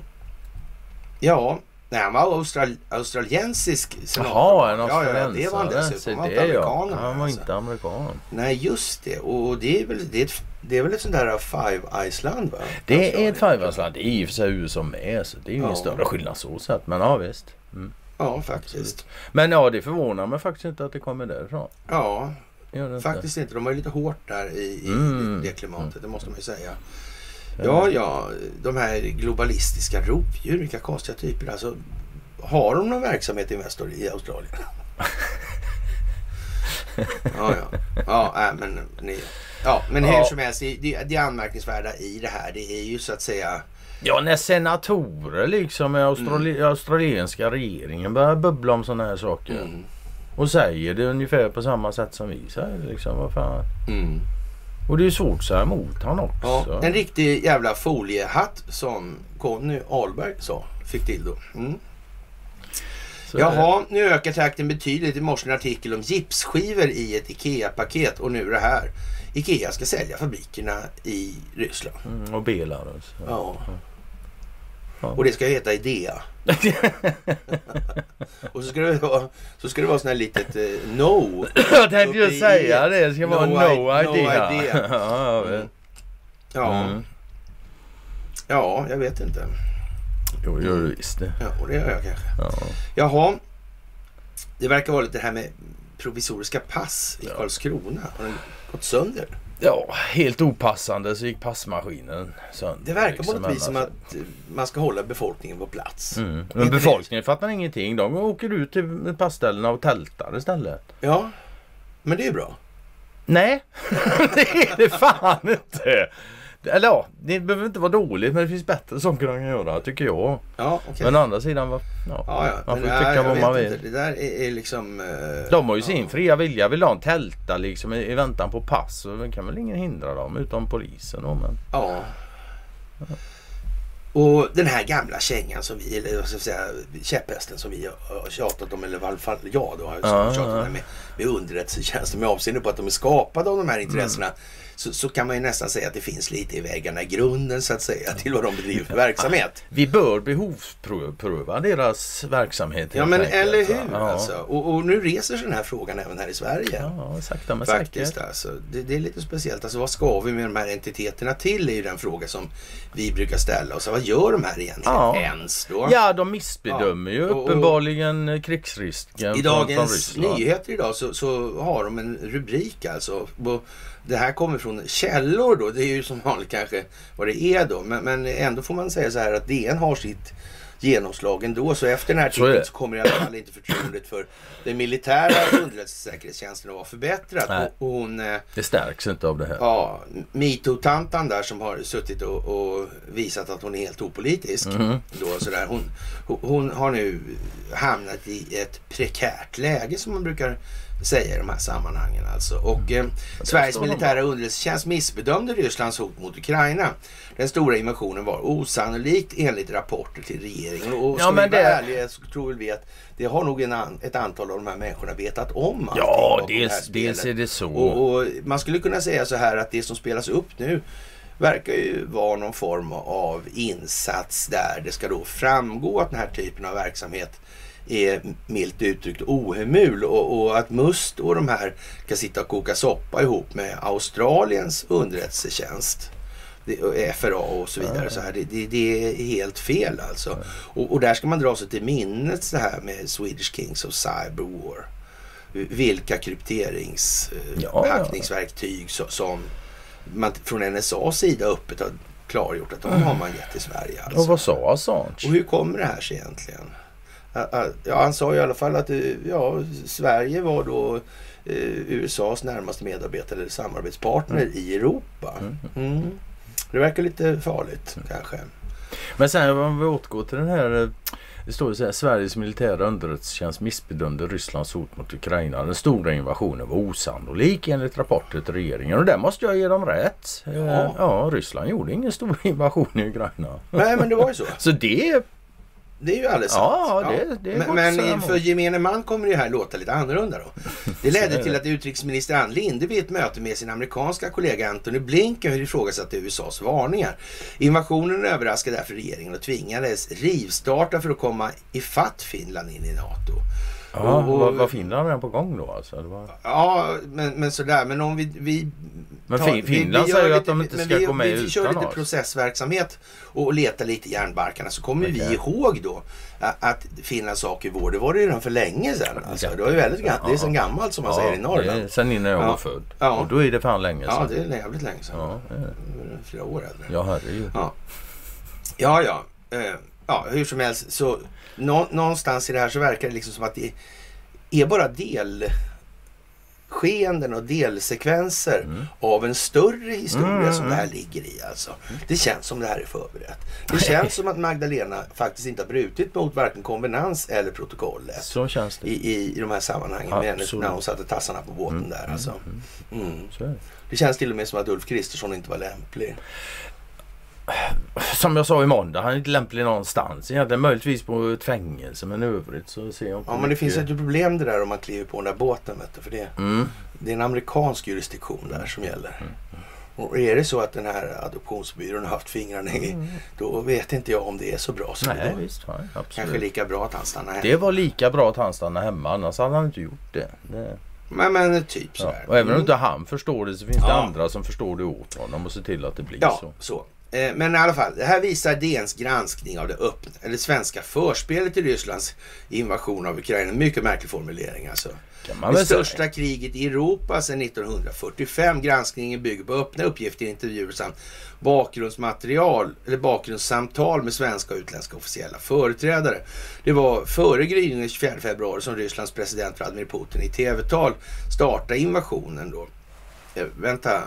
ja, nej, han var austral, australiensisk senator. Jaha, en ja, ja, ja, det var han australiensare. dessutom. Han var inte ja. amerikan. Han var alltså. inte amerikan. Nej, just det. Och det är väl, det är ett, det är väl ett sånt där Five Island va? Det är ett five Det är i och för sig USA med så det är ju ingen Ja. större skillnad så sett. Men ja visst. Mm. Ja, faktiskt. Men ja, det förvånar mig faktiskt inte att det kommer därifrån. Ja, det inte? faktiskt inte. De var ju lite hårt där i, i Mm. det klimatet, det måste man ju säga. Ja, ja, de här globalistiska rovdjur, vilka konstiga typer. Alltså, har de någon verksamhet Investor i Australien? ja, ja. Ja, äh, men ni, Ja, men Ja. hur som helst, det, det, anmärkningsvärda i det här det är ju så att säga... Ja, när senatorer liksom med australi- australienska regeringen börjar bubbla om sådana här saker. Mm, Och säger det ungefär på samma sätt som vi säger liksom. Vad fan. mm. Och det är svårt att säga emot han också. Ja, en riktig jävla foliehatt som Conny Ahlberg sa. Fick till då. Mm. Så. Jaha, nu ökar takten betydligt. I morse en artikel om gipsskivor i ett IKEA-paket och nu det här. IKEA ska sälja fabrikerna i Ryssland. Mm, och Belarus. Ja. Ja. Och det ska heta Idea. och så ska det vara, så ska det vara sån här litet eh, no. Jag tänkte ju säga det. Det ska vara No no, i- no idea. idea. ja, vet. Ja, Mm. ja, jag vet inte. Jo, gör du visst det. Ja, det gör jag kanske. Ja. Jaha. Det verkar vara lite det här med provisoriska pass i Ja. Karlskrona. Har den gått sönder? Ja, helt opassande så gick passmaskinen sönder. Det verkar på liksom, något vis som att eh, man ska hålla befolkningen på plats. Mm. Men befolkningen fattar ingenting. De åker ut till passställena och tältar istället. Ja, men det är bra. Nej, det är det fan inte. Eller ja, det behöver inte vara dåligt men det finns bättre saker de kan göra tycker jag. Ja, okej. Men å andra sidan, ja, Ja, ja. man får tycka vad jag man vill. Inte. Det där är, är liksom... eh, De har ju sin fria vilja. Vill de tälta liksom i, i väntan på pass så kan väl ingen hindra dem utom polisen då. Men... Ja. Och den här gamla kängan som vi, eller vad ska jag säga, käpphästen som vi har tjatat om, eller i alla fall jag då har Ja, tjatat ja. med, med underrättelsetjänsten med avseende på att de är skapade av de här intressena. Mm. Så, så kan man ju nästan säga att det finns lite i väggarna i grunden så att säga till vad de bedriver för verksamhet. Vi bör behovspröva deras verksamhet. Ja men enkelt, eller hur va? alltså. Och, och nu reser sig den här frågan även här i Sverige. Ja, ja sakta men Faktiskt säkert. alltså. Det, det är lite speciellt. Alltså vad ska vi med de här entiteterna till? är ju den fråga som vi brukar ställa oss. Vad gör de här egentligen Ja. ens då? Ja, de missbedömer ju Ja, och- och- uppenbarligen eh, krigsrisken I Dagens. Nyheter idag så, så har de en rubrik alltså. Och Det här kommer från källor då. Det är ju som vanligt kanske vad det är då. Men, men ändå får man säga så här att DN har sitt genomslag ändå. Så efter den här Så är artikeln det. så kommer i alla fall inte förtroendet för den militära underrättelsesäkerhetstjänsten att vara förbättrat. Nej. Och, hon... eh, Det stärks inte av det här. Ja, metoo-tantan där som har suttit och, och visat att hon är helt opolitisk. Mhm. Då, sådär. Hon- hon har nu hamnat i ett prekärt läge som man brukar säga i de här sammanhangen. Alltså. Och eh, Sveriges militära underrättelsetjänst missbedömde Rysslands hot mot Ukraina. Den stora invasionen var osannolikt enligt rapporter till regeringen. Och Ja, men det- ärliga så tror vi att det har nog en an, ett antal av de här människorna vetat om Ja, dels, dels är det så. Och, och man skulle kunna säga så här att det som spelas upp nu verkar ju vara någon form av insats där det ska då framgå att den här typen av verksamhet är milt uttryckt ohemul och, och att Must och de här ska sitta och koka soppa ihop med Australiens underrättelsetjänst. FRA och så vidare. Så här, det, det, är helt fel alltså. Och, och där ska man dra sig till minnet det här med Swedish Kings of Cyber War. Vilka krypterings eh, Ja, ja. som man från NSAs sida öppet har klargjort att de har man gett till Sverige. Alltså. Och vad sa Assange? Och hur kommer det här sig egentligen? Ja, han sa i alla fall att eh, ja, Sverige var då eh, USAs närmaste medarbetare eller samarbetspartner i Europa. Mm. Det verkar lite farligt kanske. Men sen om vi återgår till den här. eh, Det står ju så här. Sveriges militära underrättelsetjänst missbedömde Rysslands hot mot Ukraina. Den stora invasionen var osannolik enligt rapporter till regeringen. Och där måste jag ge dem rätt. Ja. ja sant gjorde ingen stor invasion i Ukraina. Nej, men det var ju så. Så det... Det är ju alldeles sant. Ja, det- det men men så här för emot. gemene man kommer det här låta lite annorlunda då. Det ledde till att utrikesminister Ann Linde vid ett möte med sin amerikanska kollega Antony Blinken ifrågasatte USAs varningar. Invasionen överraskade därför regeringen och tvingades rivstarta för att komma ifatt Finland in i NATO. Ja, Och- och- var, Finland redan på gång då alltså? Det var... Ja, men, men sådär. Men om vi... vi Men tar- Fin- Finland gör säger ju att lite- de inte ska vi, gå med vi, vi kör lite oss. processverksamhet och letar lite i järnbarkarna så kommer vi Okej. ihåg då att Finlands sak i vår, det var det ju redan för länge sedan. Alltså, det var ju väldigt gammalt. Det är sen gammalt som man säger i det Norrland. är sen innan jag Ja. var född. Ja. Och då är det fan länge Ja, sedan. det är jävligt länge sedan. Ja, det är det. Flera år äldre. ja herregud. Ja, ja. ja. Eh, ja hur som helst så nå, någonstans i det här så verkar det liksom som att det är bara del skeenden och delsekvenser Mm. av en större historia som det här ligger i. Alltså. Det känns som det här är förberett. Det känns som att Magdalena faktiskt inte har brutit mot varken konvenans eller protokollet Så känns det. i, i, i de här sammanhangen med henne Absolut. Mm, när hon satte tassarna på båten där. Alltså. Mm. Det. Det känns till och med som att Ulf Kristersson inte var lämplig. Som jag sa i måndag, han är inte lämplig någonstans egentligen. Möjligtvis på ett fängelse men i övrigt så ser jag inte Ja men det finns ett problem det där om man kliver på den där båten. Vet du, för det, Mm. det är en amerikansk jurisdiktion där som gäller. Och är det så att den här adoptionsbyrån har haft fingrarna i, då vet inte jag om det är så bra. Så Nej då visst, ja, kanske lika bra att han stannar hemma. Det var lika bra att han stannade hemma annars hade han inte gjort det. det Men, men typ ja. sådär. Och även om Mm. inte han förstår det så finns det Ja. andra som förstår det åt honom och ser till att det blir Ja, så. så. Eh, Men i alla fall, det här visar DNs granskning av det öppna, eller svenska förspelet till Rysslands invasion av Ukraina. Mycket märklig formulering alltså. Det väl säga. största kriget i Europa sedan 1945. Granskningen bygger på öppna uppgifter, intervjuer samt bakgrundsmaterial eller bakgrundssamtal med svenska och utländska officiella företrädare. Det var före gryningen den 24 februari som Rysslands president Vladimir Putin i tv-tal startade invasionen då. Eh, vänta.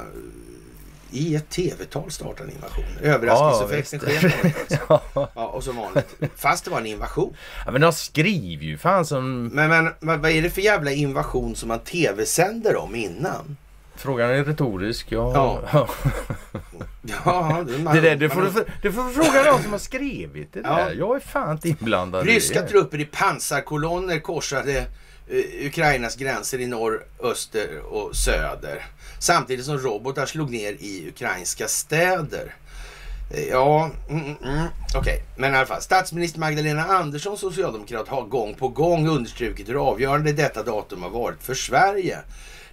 I ett tv-tal startade invasionen. Överraskningseffekten Ja, sker. Ja. Ja, och som vanligt. Fast det var en invasion. ja, men de skriver ju fan som... Men, men, men vad är det för jävla invasion som man tv-sänder om innan? Frågan är retorisk. Ja. Ja. Ja, det, man, Det, där, det, får man, du, det får du fråga de som har skrivit det Ja. där. Jag är fan inte inblandad i Ryska det. trupper i pansarkolonner korsade eh, Ukrainas gränser i norr, öster och söder. Samtidigt som robotar slog ner i ukrainska städer. Eh, Ja, mm, mm, mm. okej. Men i alla fall. Statsminister Magdalena Andersson, socialdemokrat, har gång på gång understrukit hur avgörande detta datum har varit för Sverige.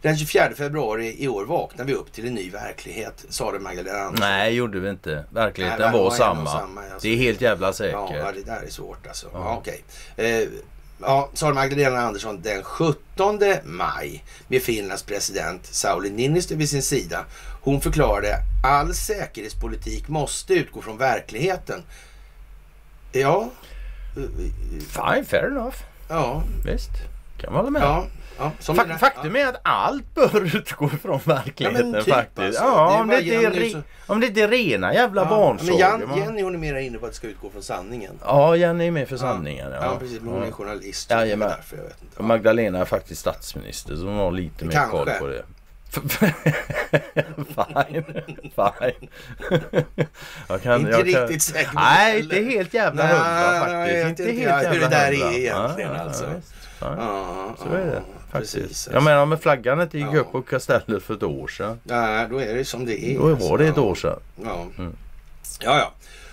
Den 24 februari i år vaknar vi upp till en ny verklighet, sade Magdalena Andersson. Nej, gjorde vi inte. Verkligheten Nej, det var, var samma. samma, alltså. Det är helt jävla säkert. Ja, ja, det där är svårt alltså. Ja. okej. Eh, ja, sa Magdalena Andersson den 17 maj med Finlands president Sauli Niinistö vid sin sida. Hon förklarade all säkerhetspolitik måste utgå från verkligheten. Ja, Fine, fair enough. ja, Visst. Kan man hålla med. ja. Ja som Fa- mina- faktum är att allt bör utgå från verkligheten Ja, typ faktiskt. alltså. Ja, Det om, det är re- som- om det inte är rena jävla Ja, barnsånger. men Jan, man- Jenny hon är mera inne på att det ska utgå från sanningen. Ja, Jenny är med för sanningen. Ja, Ja, precis. Men hon är Ja. journalist. Det är därför jag vet inte. Magdalena är faktiskt statsminister så hon har lite mer Kanske. koll på det. fine, fine. jag kan, Inte jag kan... riktigt säker Nej, inte helt jävla Nej, hundra jag faktiskt. vet Inte helt jag jävla hur det där är egentligen, Ja, alltså. Ja. Ja, Ja, så är det ja, faktiskt. precis, Jag menar med flaggan inte gick Ja. upp på kastellet för ett år sedan. Ja, då är det som det är. Då alltså. var det ett Ja. år sedan. Ja. Mm. ja, ja.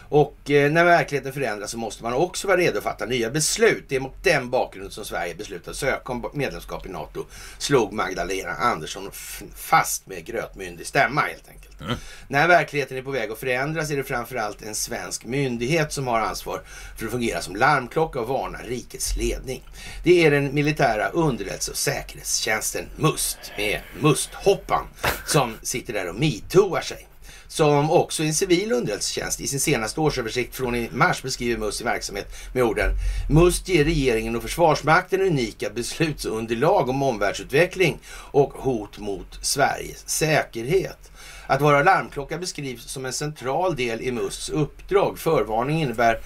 Och eh, när verkligheten förändras så måste man också vara redo att fatta nya beslut. Det är mot den bakgrunden som Sverige beslutade söka om medlemskap i NATO. Slog Magdalena Andersson fast med grötmyndig stämma helt enkelt. Mm. När verkligheten är på väg att förändras är det framförallt en svensk myndighet som har ansvar för att fungera som larmklocka och varna rikets ledning. Det är den militära underrättelse och säkerhetstjänsten MUST med MUST-hoppan som sitter där och metooar sig som också är en civil underrättelsetjänst. I sin senaste årsöversikt från i mars beskriver MUST sin verksamhet med orden MUST ger regeringen och Försvarsmakten unika beslutsunderlag om omvärldsutveckling och hot mot Sveriges säkerhet. Att vara larmklocka beskrivs som en central del i MUSTs uppdrag. Förvarning innebär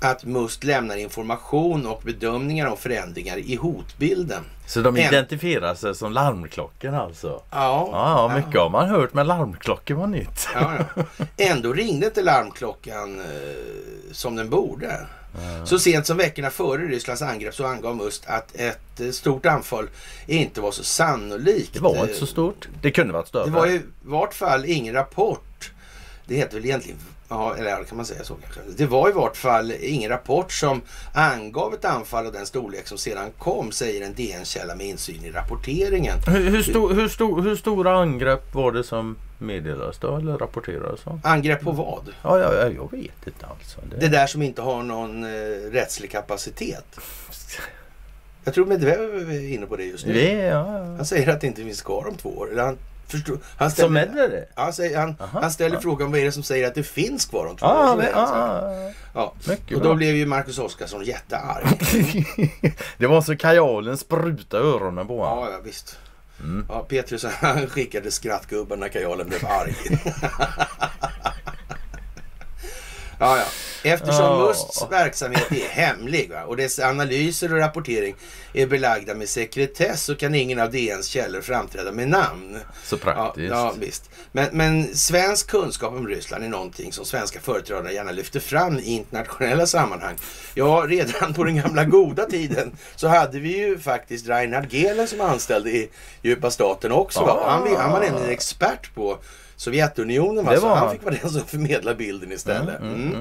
att MUST lämnar information och bedömningar om förändringar i hotbilden. Så de En- identifierar sig som larmklockor alltså? Ja, Ja, mycket har man hört men larmklockor var nytt. Ja, ja. Ändå ringde inte larmklockan eh, som den borde. Så sent som veckorna före Rysslands angrepp så angav Must att ett eh, stort anfall inte var så sannolikt. Det var inte så stort. Det kunde varit större. Det var i vart fall ingen rapport. Det heter väl egentligen, ja, eller kan man säga så kanske. Det var i vart fall ingen rapport som angav ett anfall av den storlek som sedan kom, säger en DN-källa med insyn i rapporteringen. Hur, hur, stor, hur, stor, hur stora angrepp var det som meddelades då eller rapporterades om? Angrepp på vad? Ja, ja, ja, jag vet inte alltså. Det, Det där som inte har någon eh, rättslig kapacitet. Jag tror Medvedev är inne på det just nu. det ja, ja. Han säger att det inte finns kvar om två år. Eller han, förstår, han Som ställer, det? han, säger, han, Aha, han ställer ja. frågan vad är det som säger att det finns kvar om två Ja, år. men, här. ja, Och då blev ju Marcus Oskarsson jättearg. det var så kajalen spruta öronen på honom. Ja, ja, visst. Mm. Ja, Petrus han skickade skrattgubben när kajalen blev arg. ja, ja. Eftersom Ja. Musts verksamhet är hemlig va? och dess analyser och rapportering är belagda med sekretess så kan ingen av DNs källor framträda med namn. Så Ja, praktiskt. ja visst. Men, men svensk kunskap om Ryssland är någonting som svenska företrädare gärna lyfter fram i internationella sammanhang. Ja, redan på den gamla goda tiden så hade vi ju faktiskt Reinhard Gehlen som anställd i djupa staten också. Va? Ah. Han, han var nämligen expert på Sovjetunionen. Va? Så han fick vara den som förmedlade bilden istället. Mm.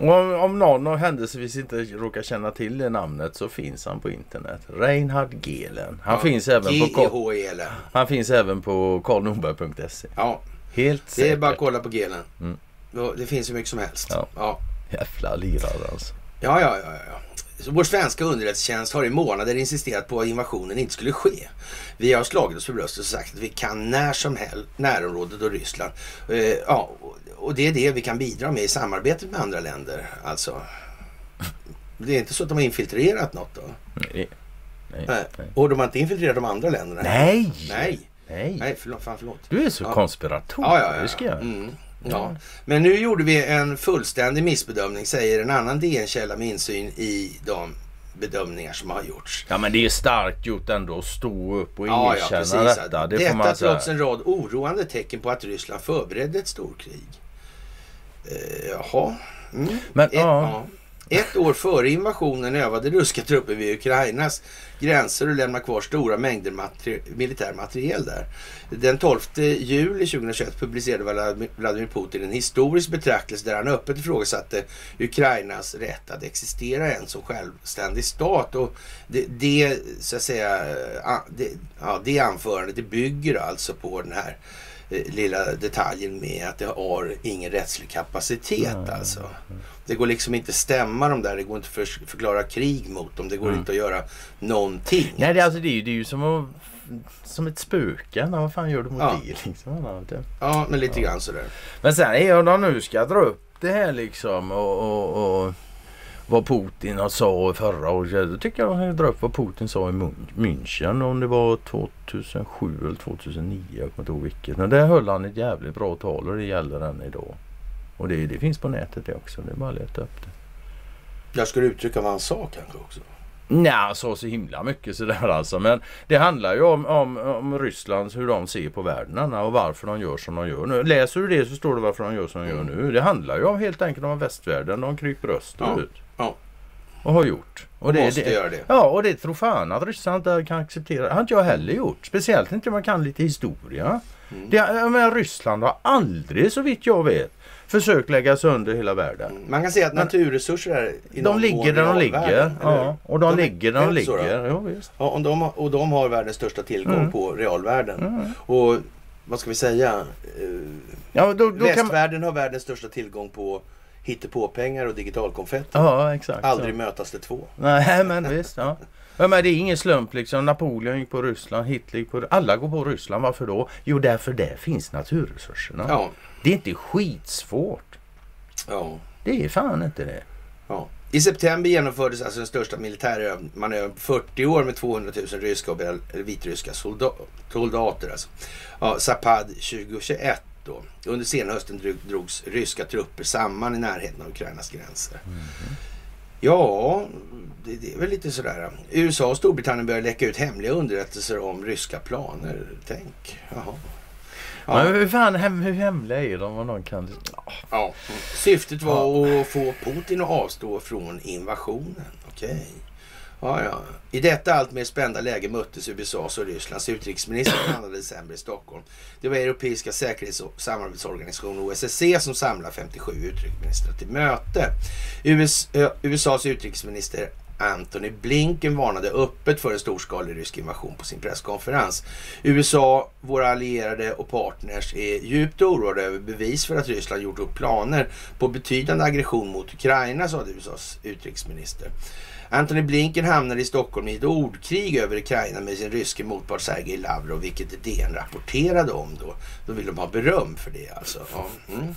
Och om, om någon av händelsevis inte råkar känna till det namnet så finns han på internet. Reinhard Gehlen. Han, Ja, finns även på, G-E-H-E-L. han finns även på karlnorberg.se. Ja, Helt det säkert. är bara att kolla på Gehlen. Mm. Det finns hur mycket som helst. Ja. Ja. Jävla lirare alltså. Ja, ja, ja. ja. Vår svenska underrättelsetjänst har i månader insisterat på att invasionen inte skulle ske. Vi har slagit oss för bröstet och sagt att vi kan när som helst närområdet och Ryssland. Eh, ja, och- det är det vi kan bidra med i samarbetet med andra länder. Alltså, det är inte så att de har infiltrerat något då? Nej. Nej. Nej. Och de har inte infiltrerat de andra länderna? Nej. Nej, Nej. Nej förlåt, fan förlåt. Du är så Ja. konspiratorisk. Ja, ja. ja. Mm. Ja. Men nu gjorde vi en fullständig missbedömning, säger en annan DN-källa med insyn i de bedömningar som har gjorts. Ja men det är starkt gjort ändå att stå upp och Ja, ja, erkänna precis. detta. Det Detta trots en rad oroande tecken på att Ryssland förberedde ett storkrig. Eh, jaha. Mm. Men, ett, ja. ja ett år före invasionen övade ryska trupper vid Ukrainas gränser och lämnade kvar stora mängder materi- militär materiel där. Den 12 juli 2021 publicerade Vladimir- Putin en historisk betraktelse där han öppet ifrågasatte Ukrainas rätt att existera än som självständig stat. Och det, det, så att säga, det, ja, det anförandet det bygger alltså på den här lilla detaljen med att det har ingen rättslig kapacitet Nej. alltså. Det går liksom inte stämma dem där. Det går inte för, förklara krig mot dem. Det går Mm. inte att göra någonting. Nej det, alltså, det, är ju, det är ju som, att, som ett spöke. Vad fan gör du mot Ja. det liksom? Ja, Ja, men lite grann sådär. Men sen är om de nu ska dra upp det här liksom och, och, och vad Putin har sa förra året. Då tycker jag ska dra upp vad Putin sa i München om det var 2007 eller 2009. Jag kommer inte ihåg vilket. Men där höll han ett jävligt bra tal och det gäller än idag. Och det, det finns på nätet det också. Det är bara att leta upp det. Jag skulle uttrycka vad han sa kanske också. Nej, han sa så himla mycket sådär alltså. Men det handlar ju om, om, om Ryssland, hur de ser på världen och varför de gör som de gör nu. Läser du det så står det varför de gör som de gör nu. Det handlar ju om helt enkelt om västvärlden. De kryper österut. Ja. Och har gjort. Och det, Måste det, göra det. Ja, och det tror fan att Ryssland inte kan acceptera. Det har inte jag heller gjort. Speciellt inte om man kan lite historia. Mm. Det, jag menar, Ryssland har aldrig så vitt jag vet försökt lägga sönder hela världen. Man kan säga att naturresurser är i De ligger där de ligger. Ja, och de, De ligger där är de ligger. Ja, visst. Ja, och, de, och de har världens största tillgång Mm. på realvärden. Mm. Och vad ska vi säga? Eh, Ja, då, då kan man... västvärlden har världens största tillgång på hittepåpengar och digitalkonfetti. Ja, exakt. Aldrig så. mötas det två. Nej, men visst. Ja. Ja, men det är ingen slump liksom. Napoleon gick på Ryssland, Hitler gick på... Alla går på Ryssland. Varför då? Jo, därför där finns naturresurserna. Ja, Det är inte skitsvårt. ja, Det är fan inte det. ja. I september genomfördes alltså den största militärmanövern på 40 år med 200 000 ryska och vitryska solda- soldater. Alltså. Ja, Zapad 2021 då. Under senhösten drog, drogs ryska trupper samman i närheten av Ukrainas gränser. Ja, det, det är väl lite sådär. USA och Storbritannien börjar läcka ut hemliga underrättelser om ryska planer. Tänk. Jaha. Ja. Men hur fan hem, hur hemliga är de? Vad någon kan... Ja. Syftet var att få Putin att avstå från invasionen. Okej. Ja, ja. I detta allt mer spända läge möttes USAs och Rysslands utrikesminister den 2 december i Stockholm. Det var Europeiska säkerhets och samarbetsorganisationen OSSE som samlade 57 utrikesministrar till möte. US, USAs utrikesminister Antony Blinken varnade öppet för en storskalig rysk invasion på sin presskonferens. USA, våra allierade och partners är djupt oroade över bevis för att Ryssland gjort upp planer på betydande aggression mot Ukraina, sa USAs utrikesminister. Antony Blinken hamnade i Stockholm i ett ordkrig över Ukraina med sin ryske motpart Sergej Lavrov, vilket DN rapporterade om då. Då vill de ha beröm för det alltså. Ja, mm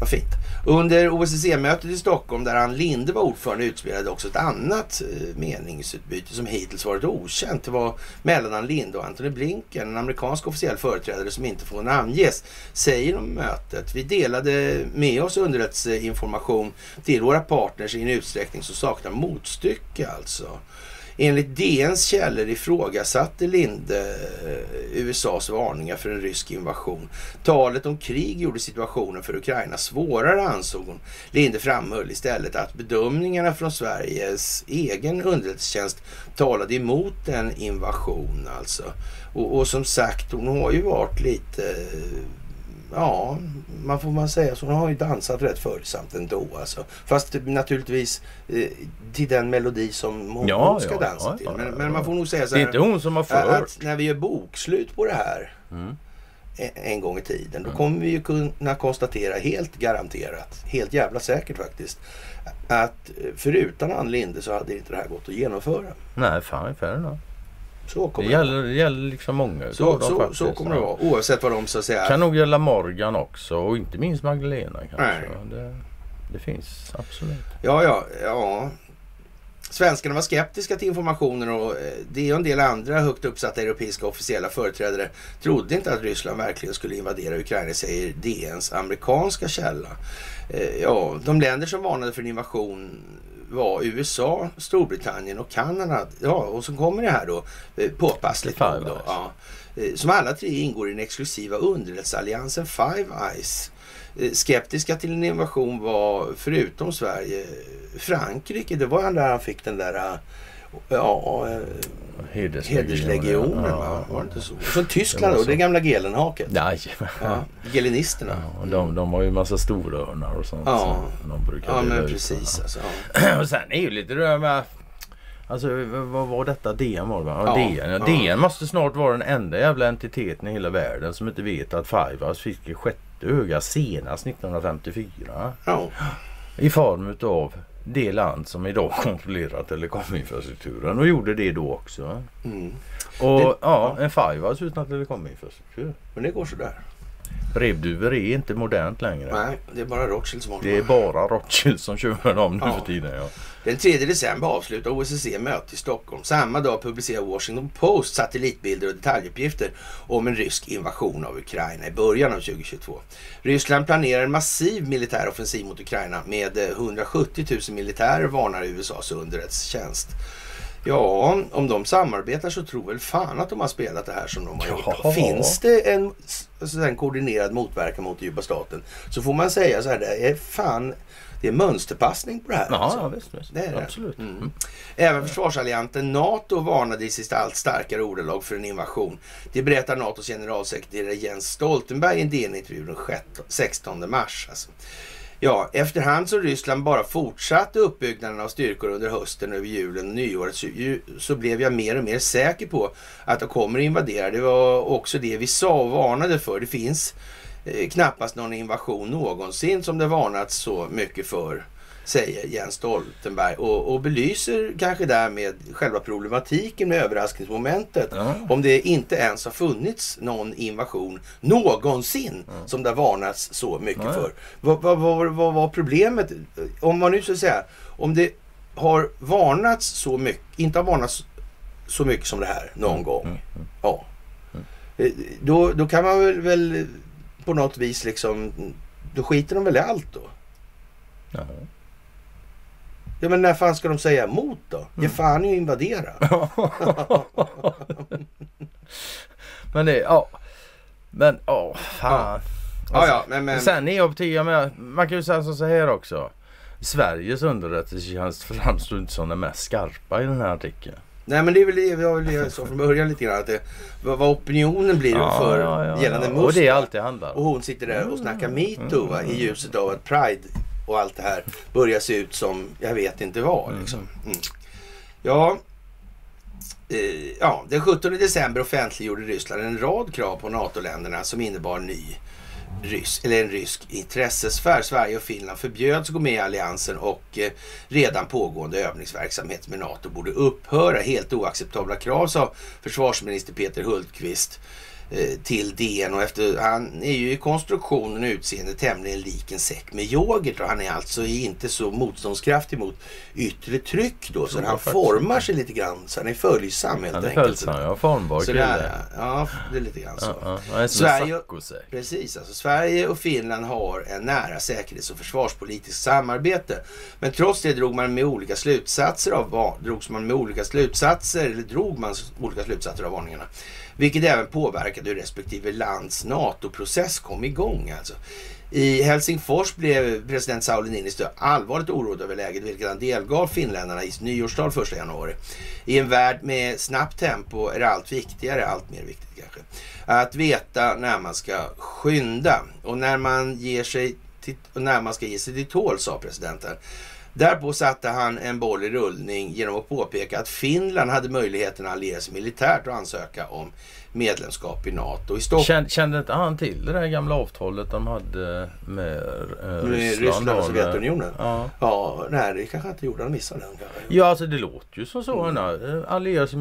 vad fint. Under OSSE-mötet i Stockholm där Ann Linde var ordförande utspelade också ett annat eh, meningsutbyte som hittills varit okänt. Det var mellan Ann Linde och Antony Blinken, en amerikansk officiell företrädare som inte får namnges, säger om mötet. Vi delade med oss underrättelseinformation till våra partners i en utsträckning som saknar motstycke alltså. Enligt DNs källor ifrågasatte Linde eh, USAs varningar för en rysk invasion. Talet om krig gjorde situationen för Ukraina svårare ansåg hon. Linde framhöll istället att bedömningarna från Sveriges egen underrättelsetjänst talade emot en invasion alltså. Och, och som sagt, hon har ju varit lite eh, ja, man får man säga så. Hon har ju dansat rätt följsamt ändå alltså. Fast naturligtvis eh, till den melodi som hon, Ja, hon ska ja, dansa ja, till. Men, men man får nog säga så Det är här. inte hon som har fört. att när vi gör bokslut på det här Mm. en, en gång i tiden. Då kommer vi ju kunna konstatera helt garanterat, helt jävla säkert faktiskt. Att eh, förutan Ann Linde så hade inte det här gått att genomföra. Nej, fan fair enough. Så Det kommer det, gäller, det gäller liksom många Så, så, faktiskt. så kommer det vara. Oavsett vad de så att säga Kan nog gälla Morgan också och inte minst Magdalena kanske. Det, det finns absolut. Ja, ja, ja. Svenskarna var skeptiska till informationen och eh, det och en del andra högt uppsatta europeiska officiella företrädare trodde inte att Ryssland verkligen skulle invadera Ukraina, säger DNs amerikanska källa. Eh, Ja, de länder som varnade för en invasion var USA, Storbritannien och Kanada. Ja, och så kommer det här då, eh, påpassligt Five då. Ja, Eh, som alla tre ingår i den exklusiva underrättelsealliansen Five Eyes. Eh, Skeptiska till en invasion var, förutom Sverige, Frankrike. Det var där han fick den där ja, eh, Hederslegionen. hederslegionen. Ja, va? ja. Var det inte så? Så Tyskland Det då, det så. gamla Gelenhaket. Jajamän. Ja, Gelinisterna. Ja, de, de har ju massa storörnar och sånt. Ja. som de brukar Ja, men ut. precis. Alltså, ja. och sen är ju lite det med... Alltså vad var detta? DN var det va? Ja, Ja, DN. Ja, ja. DN måste snart vara den enda jävla entiteten i hela världen som inte vet att Five Eyes fick sjätte öga senast 1954. Ja. I form utav det land som idag kontrollerar telekominfrastrukturen och gjorde det då också. Mm. Och Det- ja, en Eyes utan telekominfrastruktur. Men det går sådär. Brevduvor är inte modernt längre. Nej, det är bara Rothschild som har Det är bara Rothschild som kör med dem nu Ja. för tiden. Ja. Den 3 december avslutar OSSE möte i Stockholm. Samma dag publicerar Washington Post satellitbilder och detaljuppgifter om en rysk invasion av Ukraina i början av 2022. Ryssland planerar en massiv militär offensiv mot Ukraina med eh, 170 000 militärer varnar USAs underrättelsetjänst. Ja, om de samarbetar så tror väl fan att de har spelat det här som de har gjort. Ja. Finns det en, alltså, en koordinerad motverkan mot djupa staten så får man säga så här, det är fan, det är mönsterpassning på det här. Ja, alltså. ja visst, visst. Det är det. Absolut. Mm. Även försvarsallianten NATO varnade i sitt allt starkare ordalag för en invasion. Det berättar NATOs generalsekreterare Jens Stoltenberg i en DN-intervju den 16 mars. Alltså. Ja, efterhand som Ryssland bara fortsatte uppbyggnaden av styrkor under hösten, över julen och nyåret så, så blev jag mer och mer säker på att de kommer invadera. Det var också det vi sa och varnade för. Det finns knappast någon invasion någonsin som det varnats så mycket för säger Jens Stoltenberg och, och belyser kanske därmed själva problematiken med överraskningsmomentet. Ja. Om det inte ens har funnits någon invasion någonsin som det varnats så mycket Nej. för. Vad, vad, vad, vad var problemet? Om man nu så att säga, om det har varnats så mycket, inte har varnats så mycket som det här någon gång. Mm. Ja. Eh, Då, då kan man väl, väl på något vis liksom, då skiter de väl i allt då. Ja. Ja men när fan ska de säga emot då? Mm. Ge fan i att invadera. Men det, ja. Men, ja, fan. Ja, ja, men, men Sen är jag jag menar, man kan ju säga så här också. Sveriges underrättelsetjänst framstår inte som den mest skarpa i den här artikeln. Nej men det är väl det jag vill sa från början lite grann. Att det, vad, opinionen blir för gällande ja. Musta. Och det är allt det handlar Och hon sitter där och snackar metoo va, i ljuset av att Pride och allt det här börjar se ut som jag vet inte vad. Liksom. Mm. Ja, eh, ja, den 17 december offentliggjorde Ryssland en rad krav på NATO-länderna som innebar ny rysk, eller en rysk intressesfär. Sverige och Finland förbjöds gå med i alliansen och eh, redan pågående övningsverksamhet med NATO borde upphöra. Helt oacceptabla krav sa försvarsminister Peter Hultqvist eh, till DN och efter, han är ju i konstruktionen och utseende tämligen lik en säck med yoghurt och han är alltså inte så motståndskraftig mot yttre tryck då så han formar sig lite grann så han är följsam helt Han är enkelt. följsam, ja. Formbar Så kille. där, ja, det är lite grann så. Ja, ja. Sverige-. Precis, alltså Sverige och Finland har en nära säkerhets och försvarspolitiskt samarbete. Men trots det drog man med olika slutsatser av drogs man med olika slutsatser, eller drog man olika slutsatser av varningarna. Vilket även påverkade hur respektive lands NATO-process kom igång. Alltså. I Helsingfors blev president Sauli Niinistö allvarligt oroad över läget, vilket han delgav finländarna i nyårstal 1 januari. I en värld med snabbt tempo är det allt viktigare, allt mer viktigt kanske, att veta när man ska skynda och när man, ger sig till, och när man ska ge sig till tål, sa presidenten. Därpå satte han en boll i rullning genom att påpeka att Finland hade möjligheten att alliera sig militärt och ansöka om medlemskap i NATO. I Stockholm Kände, kände inte han till det där gamla avtalet de hade med eh, med Ryssland? Och? Sovjetunionen. Ja. Ja, nej det kanske inte gjorde. Han missade den ja, alltså det låter ju som så. Mm.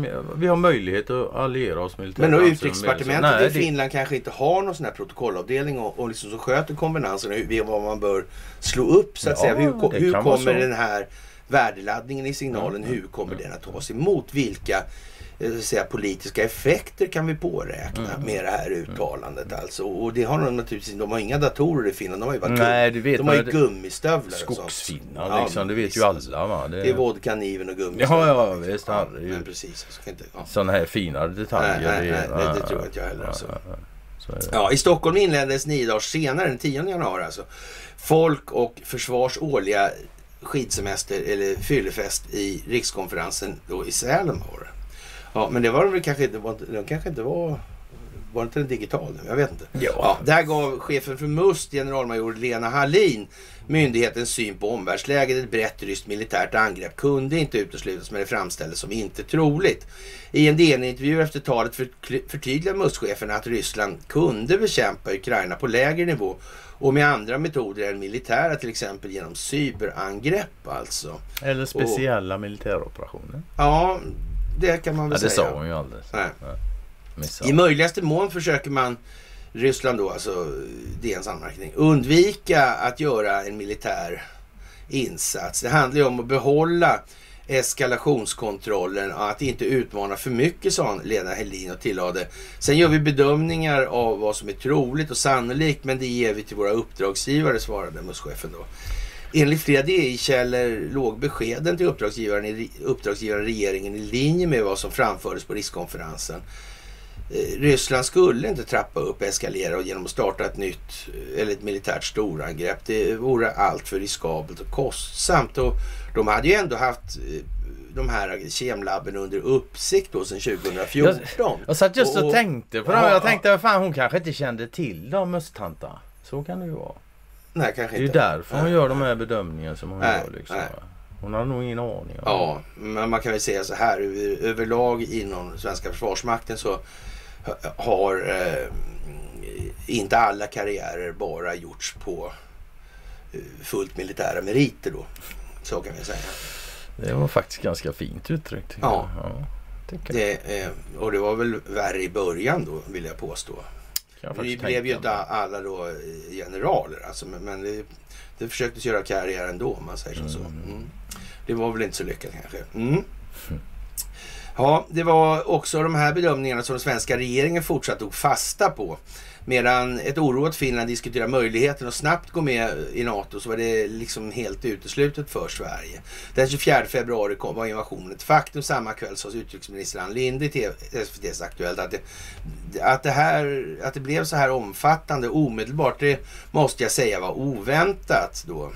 Med, vi har möjlighet att alliera oss militärt. Men då utrikesdepartementet i Nej, det- Finland kanske inte har någon sån här protokollavdelning och, och liksom så sköter konvenansen vad man bör slå upp så att Ja, säga. Hur, hur kommer den här värdeladdningen i signalen, hur kommer den att tas emot? Vilka eh, säga, politiska effekter kan vi påräkna Mm. med det här uttalandet alltså? Och det har de naturligtvis de har inga datorer i Finland. De har ju bara Nej, det vet de har ju gummistövlar. Skogsfinnar Ja, liksom. Det vet ju alla va. Det, Det är vodka, kniven och gummistövlar. Ja, ja, visst, Ja, men precis. Jag ska inte, ja. Sådana här finare detaljer. Nej, nej, är- nej, det- det tror inte jag heller, alltså. ja. Så I Stockholm inleddes nio dagar senare, den 10 januari alltså, Folk och Försvars årliga skidsemester eller fyllefest i rikskonferensen då i Sälen var det. Ja, men det var de väl kanske inte, var de kanske inte var, var inte den digital? Jag vet inte. Ja. där gav chefen för MUST, generalmajor Lena Hallin, myndighetens syn på omvärldsläget. Ett brett ryskt militärt angrepp kunde inte uteslutas men det framställdes som inte troligt. I en DN-intervju efter talet för, förtydligade MUST-chefen att Ryssland kunde bekämpa Ukraina på lägre nivå och med andra metoder än militära, till exempel genom cyberangrepp alltså. Eller speciella militäroperationer. Ja, det kan man Ja, väl det säga. sa hon ju. Missade. I möjligaste mån försöker man, Ryssland då, alltså DNs anmärkning, undvika att göra en militär insats. Det handlar ju om att behålla eskalationskontrollen och att inte utmana för mycket, sa Lena Helin och tillade. Sen gör vi bedömningar av vad som är troligt och sannolikt, men det ger vi till våra uppdragsgivare, svarade MUS-chefen då. Enligt flera DI-källor låg beskeden till uppdragsgivaren, uppdragsgivaren regeringen i linje med vad som framfördes på rikskonferensen. Eh, Ryssland skulle inte trappa upp, eskalera och genom att starta ett nytt eh, eller ett militärt storangrepp. Det vore allt för riskabelt och kostsamt. Och de hade ju ändå haft eh, de här kemlabben under uppsikt då sedan 2014. Jag satt just och, Och- tänkte på. Ja, Jag tänkte fan hon kanske inte kände till dem Östtanta. Så kan det ju vara. Nej, kanske Det är inte. därför hon gör de här bedömningarna som hon Nej, gör. Liksom. nej. Hon har nog ingen aning om Ja, men man kan väl säga så här över, överlag inom svenska försvarsmakten så har eh, inte alla karriärer bara gjorts på eh, fullt militära meriter då. Så kan vi säga. det. var faktiskt ganska fint uttryckt. Ja. ja. Det, eh, och det var väl värre i början då vill jag påstå. Vi blev ju inte alla då eh, generaler alltså, men, men det, det försöktes göra karriär ändå om man säger som så. Mm. Mm. Det var väl inte så lyckat kanske. Mm. Ja, det var också de här bedömningarna som den svenska regeringen fortsatt tog fasta på. Medan ett oroat Finland diskuterar möjligheten att snabbt gå med i NATO så var det liksom helt uteslutet för Sverige. Den 24 februari kom, var invasionen ett faktum. Samma kväll sa utrikesminister Ann Linde i SVTs eh, Aktuellt att det, att, det här, att det blev så här omfattande omedelbart, det måste jag säga var oväntat då.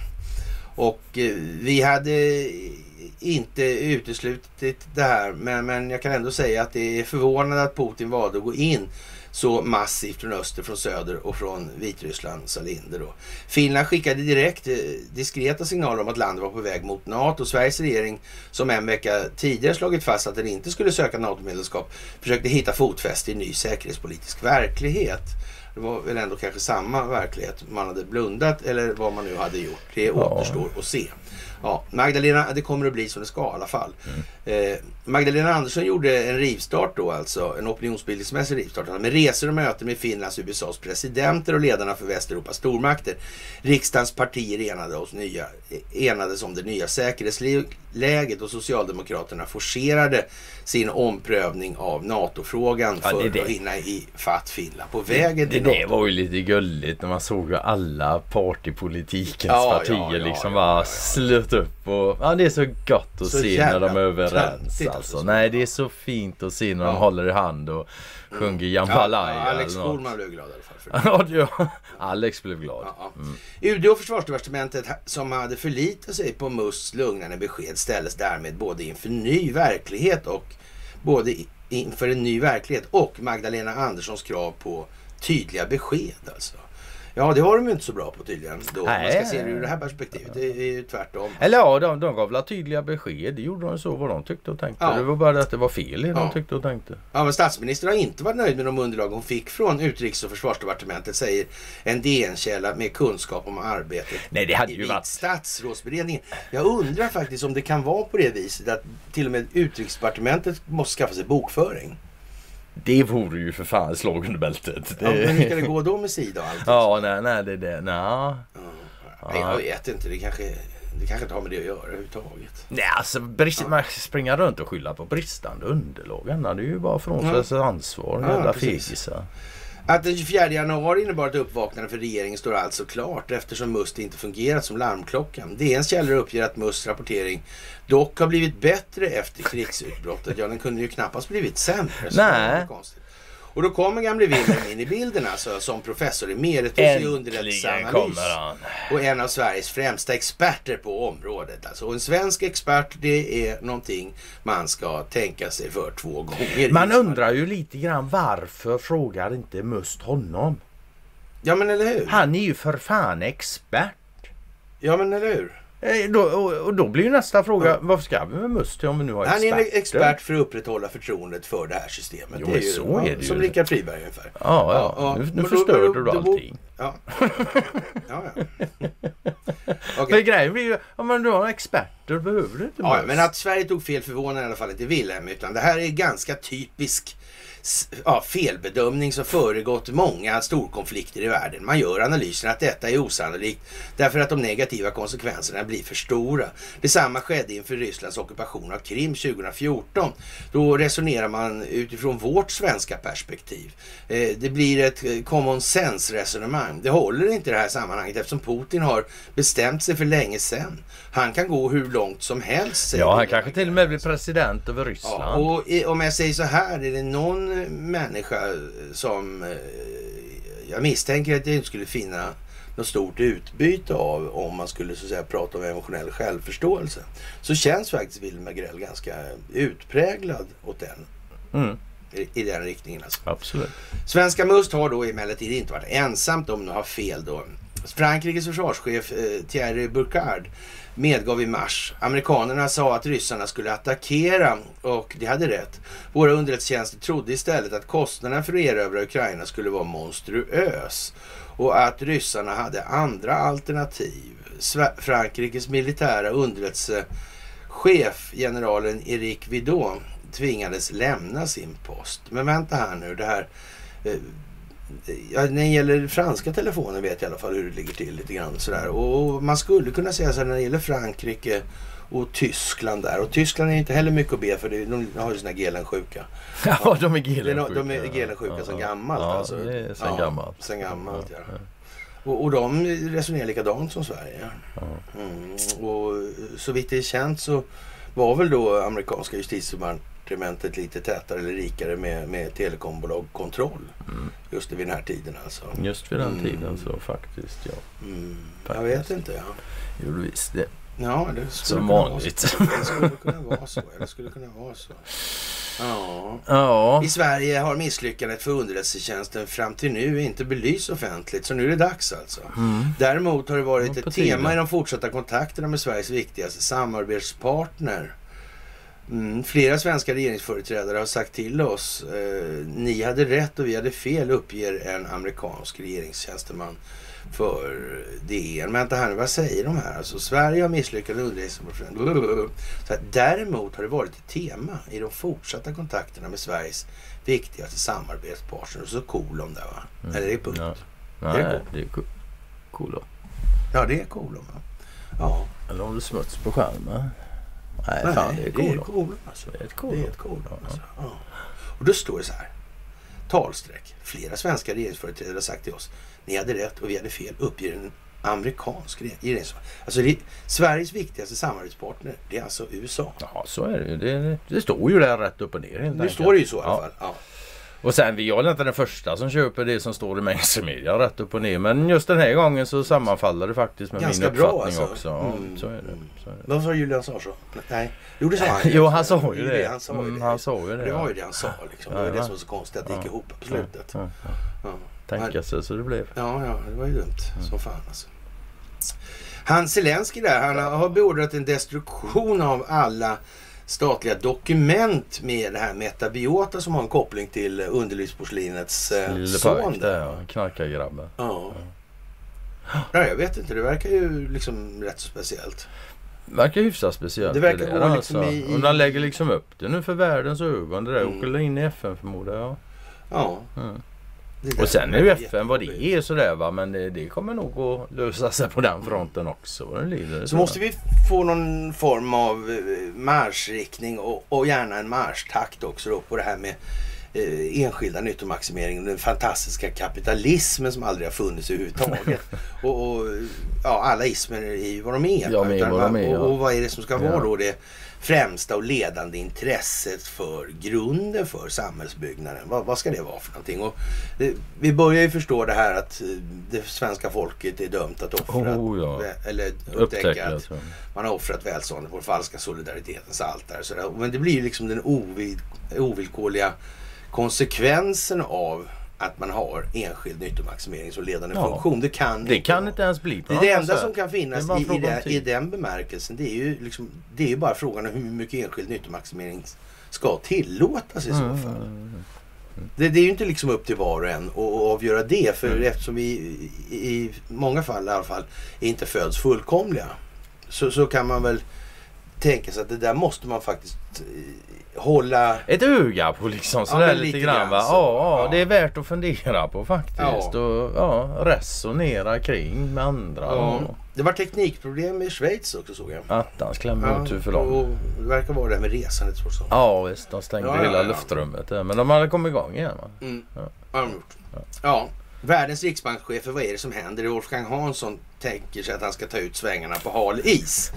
Och eh, vi hade inte uteslutit det här, men, men jag kan ändå säga att det är förvånande att Putin valde att gå in så massivt från öster, från söder och från Vitryssland, sa Linde då. Finland skickade direkt eh, diskreta signaler om att landet var på väg mot NATO. Sveriges regering, som en vecka tidigare slagit fast att den inte skulle söka NATO-medlemskap, försökte hitta fotfäste i ny säkerhetspolitisk verklighet. Det var väl ändå kanske samma verklighet man hade blundat eller vad man nu hade gjort. Det återstår att se. Ja, Magdalena, det kommer att bli som det ska i alla fall. Eh, Magdalena Andersson gjorde en rivstart då alltså, en opinionsbildningsmässig rivstart med resor och möten med Finlands och USAs presidenter och ledarna för Västeuropas stormakter. Riksdagens partier enade oss nya, enades om det nya säkerhetsläget och Socialdemokraterna forcerade sin omprövning av NATO-frågan Ja, för det det. att hinna i fatt Finland på vägen Det, till det NATO. var ju lite gulligt när man såg hur alla partypolitikens Ja, partier ja, liksom bara slöt upp och ja det är så gott att Så se när de är överens alltså. alltså. Nej det är så fint att se när de Ja. håller i hand och sjunger Ja, Jambalaya Alex eller något. Schulman blev glad i alla fall för det. Ja, Alex blev glad. Ja, ja. UD och försvarsdepartementet som hade förlitat sig på MUSs lugnande besked ställdes därmed både inför ny verklighet och både inför en ny verklighet och Magdalena Anderssons krav på tydliga besked alltså. Ja, det var de ju inte så bra på tydligen då. Man ska se det ur det här perspektivet. Det är ju tvärtom. Eller ja, de, de gav väl tydliga besked. Det gjorde de så vad de tyckte och tänkte. Ja. Det var bara det att det var fel i Ja. de tyckte och tänkte. Ja, men statsministern har inte varit nöjd med de underlag hon fick från Utrikes och försvarsdepartementet, säger en DN-källa med kunskap om arbetet Nej, det hade ju varit... statsrådsberedningen. Jag undrar faktiskt om det kan vara på det viset att till och med Utrikesdepartementet måste skaffa sig bokföring. Det vore ju för fan slag under bältet. Ja, men hur ska Det... det gå då med Sida och allt? Ja, nej, nej, det är det. Nej. Ja. Nej, jag vet inte. Det kanske, det kanske inte har med det att göra överhuvudtaget. Nej, alltså brist, man springer runt och skylla på bristande underlag. Det är ju bara från Ja. sig ansvar. Ja, Jävla fegisar. Att den 24 januari innebar ett uppvaknande för regeringen står alltså klart eftersom MUST inte fungerat som larmklockan. DNs källor uppger att MUSTs rapportering dock har blivit bättre efter krigsutbrottet. Ja, den kunde ju knappast blivit sämre. Nej. Och då kommer gamle Wilhelm in i bilden alltså som professor emeritus i underrättelseanalys. Och en av Sveriges främsta experter på området. Alltså, och en svensk expert, det är någonting man ska tänka sig för två gånger. Man undrar ju lite grann varför frågar inte Must honom? Ja, men eller hur? Han är ju för fan expert. Ja, men eller hur? Eh, Då, och, då blir ju nästa fråga, Ja. varför ska vi med Must till om vi nu har Han experter? är en expert för att upprättälla förtroendet för det här systemet. Jo, det är men ju, så är det ju. Som Rickard Friberg ungefär. Ja, ja. Ja, ja. Nu, nu Men förstörde då- du då- allting. Ja. ja, ja. Men Okej. grejen blir ju, om man du har experter behöver du inte Ja, men att Sverige tog fel förvånar i alla fall inte Wilhelm. Utan det här är ganska typisk ja, felbedömning som föregått många storkonflikter i världen. Man gör analysen att detta är osannolikt därför att de negativa konsekvenserna blir för stora. Detsamma skedde inför Rysslands ockupation av Krim 2014. Då resonerar man utifrån vårt svenska perspektiv. Eh, Det blir ett eh, common sense resonemang. Det håller inte i det här sammanhanget eftersom Putin har bestämt sig för länge sedan. Han kan gå hur långt som helst. Ja, han kanske till och med blir president över Ryssland. Ja, och om jag säger så här, är det någon människa som eh, jag misstänker att jag inte skulle finna något stort utbyte av om man skulle så att säga prata om emotionell självförståelse. Så känns faktiskt Wilhelm Agrell ganska utpräglad åt den, Mm, i, i den riktningen. Alltså. absolut. Svenska Must har då emellertid inte varit ensamt om att ha fel då. Frankrikes försvarschef eh, Thierry Burkhardt medgav i mars. Amerikanerna sa att ryssarna skulle attackera och de hade rätt. Våra underrättelsetjänster trodde istället att kostnaderna för att erövra Ukraina skulle vara monstruös och att ryssarna hade andra alternativ. Frankrikes militära underrättelsechef, generalen Eric Vidot, tvingades lämna sin post. Men vänta här nu, det här... Eh, eh, Ja, när det gäller franska telefoner vet jag i alla fall hur det ligger till lite grann sådär. Och man skulle kunna säga så här när det gäller Frankrike och Tyskland där. Och Tyskland är inte heller mycket att be för. det- De har ju såna Gelen-sjuka. Ja, de är Gelen-sjuka. de är Gelen-sjuka sedan gammalt ja, alltså. det är sen Ja, gammalt. Sen gammalt ja. Och, och de resonerar likadant som Sverige. Ja. Mm. Och så vitt det är känt så var väl då amerikanska justitiedepartementet lite tätare eller rikare med, med telekombolag kontroll. Mm. Just vid den här tiden alltså. Just vid den Mm. tiden så faktiskt, ja. Mm. Jag Faktiskt. vet inte. Ja, Gjorde visst det. ja det skulle Som vanligt. Det skulle kunna vara så. Det skulle kunna vara så. Ja. Ja, I Sverige har misslyckandet för underrättelsetjänsten fram till nu inte belysts offentligt, så nu är det dags alltså. mm. Däremot har det varit Ja, ett tema i de fortsatta kontakterna med Sveriges viktigaste samarbetspartner. Mm, flera svenska regeringsföreträdare har sagt till oss, eh, ni hade rätt och vi hade fel, uppger en amerikansk regeringstjänsteman. för DN. Men vänta här nu, vad säger de här? Alltså, Sverige har misslyckats underrättelseoperation. Så här, Däremot har det varit ett tema i de fortsatta kontakterna med Sveriges viktigaste samarbetspartner. Och så kolon där va? Mm. Eller det är punkt. Ja. Det Nej, det är cool. cool. Ja, det är kolon va? Ja, Eller har du smuts på skärmen? Nej, Nej, fan det är det är kolon alltså. Det är ett Det cool. är ett kolon alltså. Ja. Och då står det så här. Talsträck. Flera svenska regeringsföreträdare har sagt till oss. Ni hade rätt och vi hade fel. Uppger en amerikansk regeringsföreträdare. Alltså det, Sveriges viktigaste samarbetspartner det är alltså USA. Ja, så är det ju. Det, det står ju där rätt upp och ner helt Nu enkelt. står det ju så i alla Ja. fall. Ja. Och sen, vi är inte den första som köper det som står i mainstream media rätt upp och ner. Men just den här gången så sammanfaller det faktiskt med Ganska min bra, uppfattning alltså. också. Ja, Mm, så är det. Så är det. Vad sa Julian Assange? Nej, jo det sa han. Jo, han sa ju Det. Han sa ju Mm, det. han sa ju det. Det var ja. ju det han sa liksom. Det var ju det Ja, som var så konstigt att det gick ja. ihop på slutet. Ja, ja. Ja. Tänka sig så det blev. Ja, ja, det var ju dumt Mm. som fan alltså. Han Zelensky där, han har beordrat en destruktion av alla statliga dokument med det här metabiota som har en koppling till underlivsporslinets eh, Lille son. där Där. ja. Knarkargrabben. Ja. ja, jag vet inte. Det verkar ju liksom rätt så speciellt. Verkar hyfsat speciellt Det verkar där, gå liksom alltså. i- Om de lägger liksom upp det nu för världens ögon. Det där Mm. åker in i FN förmodar jag. Ja. Mm. Och sen är ju FN vad det är sådär va. Men det, det kommer nog att lösa sig på den fronten också. vad lider, Så måste vi få någon form av eh, marschriktning och, och gärna en marschtakt också då på det här med eh, enskilda nyttomaximering och den fantastiska kapitalismen som aldrig har funnits överhuvudtaget. och, och ja, alla ismer är ju vad de är. Ja, men Utan vad de är, och, ja. och vad är det som ska vara då det främsta och ledande intresset för grunden för samhällsbyggnaden? Vad, vad ska det vara för någonting? Och, vi börjar ju förstå det här att eh, det svenska folket är dömt att offra. Oh, ja. Eller upptäcka upptäcker. att Alltså. man har offrat välståndet på den falska solidaritetens altare. Så där. Men det blir ju liksom den ovill, ovillkorliga konsekvensen av att man har enskild nyttomaximering som ledande Ja. funktion. Det kan Det kan vara. inte ens bli på Det, det enda som kan finnas i, i, det, i den bemärkelsen det är ju liksom, det är ju bara frågan om hur mycket enskild nyttomaximering ska tillåtas i så Mm, fall. mm, mm. Det, det är ju inte liksom upp till var och en att att avgöra det. För Mm. eftersom vi i, i många fall i alla fall inte föds fullkomliga. Så, så kan man väl tänka sig att det där måste man faktiskt eh, hålla... Ett öga på liksom sådär men lite, lite grann grann så. Ja, ja, Ja. det är värt att fundera på faktiskt. Ja. Och ja, resonera kring med andra. Ja. Det var teknikproblem i Schweiz också såg jag. attans klämmer ut hur för dem. det verkar vara det här med resandet. Så. Ja visst, de stängde Ja, ja, hela ja. luftrummet. Men de hade kommit igång igen va? Mm. Ja. Ja. Världens riksbankschefer, vad är det som händer? Wolfgang Hansson tänker sig att han ska ta ut svängarna på hal is.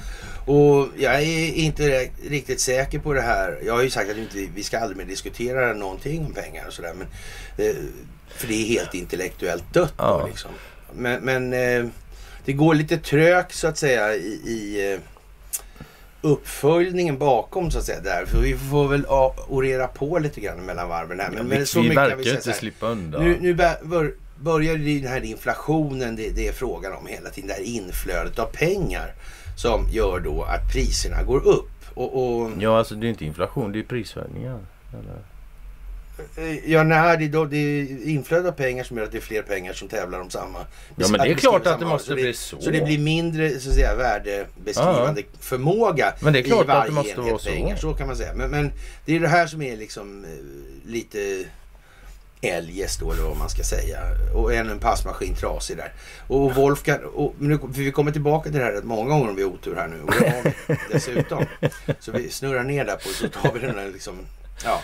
Och jag är inte riktigt säker på det här. Jag har ju sagt att vi, inte, vi ska aldrig mer diskutera någonting om pengar och sådär. Men, eh, för det är helt intellektuellt dött då, Ja. liksom. Men, men eh, det går lite trögt så att säga i, i eh, uppföljningen bakom så att säga där. För vi får väl orera på lite grann mellan varven här. Men, Men, men vi så mycket verkar vi ju säga inte slippa undan. Nu, nu bör, börjar den här inflationen, det, det är frågan om hela tiden. Det här inflödet av pengar som gör då att priserna går upp. Och, och Ja alltså det är inte inflation, det är prishöjningar. Eller? eh, ja, nej, det, är då, det är inflödet av pengar som gör att det är fler pengar som tävlar om samma. Ja men det är klart att det måste bli så. Så det blir mindre så att säga, värdebeskrivande förmåga Men det är klart i varje att det måste enhet vara så. pengar. Så kan man säga. Men, men det är det här som är liksom eh, lite eljest då, eller vad man ska säga. Och ännu en passmaskin trasig där. Och Wolfgang, och, nu, för vi kommer tillbaka till det här rätt många gånger om vi har otur här nu. Och det har vi dessutom. Så vi snurrar ner där på så tar vi den där liksom, ja.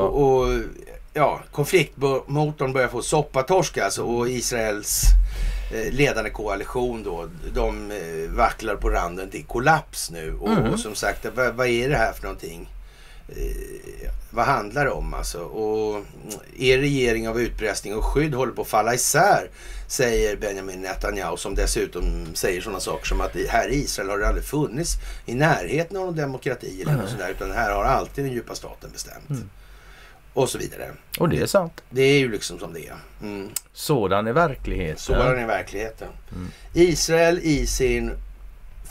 Och, och ja, konfliktmotorn börjar få soppatorsk alltså och Israels eh, ledande koalition då, de eh, vacklar på randen till kollaps nu. Och, Mhm. och som sagt, vad, vad är det här för någonting? Eh, vad handlar det om alltså? Och mm, er regering av utpressning och skydd håller på att falla isär, säger Benjamin Netanyahu som dessutom säger sådana saker som att här i Israel har det aldrig funnits i närheten av någon demokrati eller något sådär, utan här har alltid den djupa staten bestämt. Mm. Och så vidare. Och det är sant. Det är ju liksom som det är. Mm. Sådan är verkligheten. Sådan är verkligheten. Mm. Israel i sin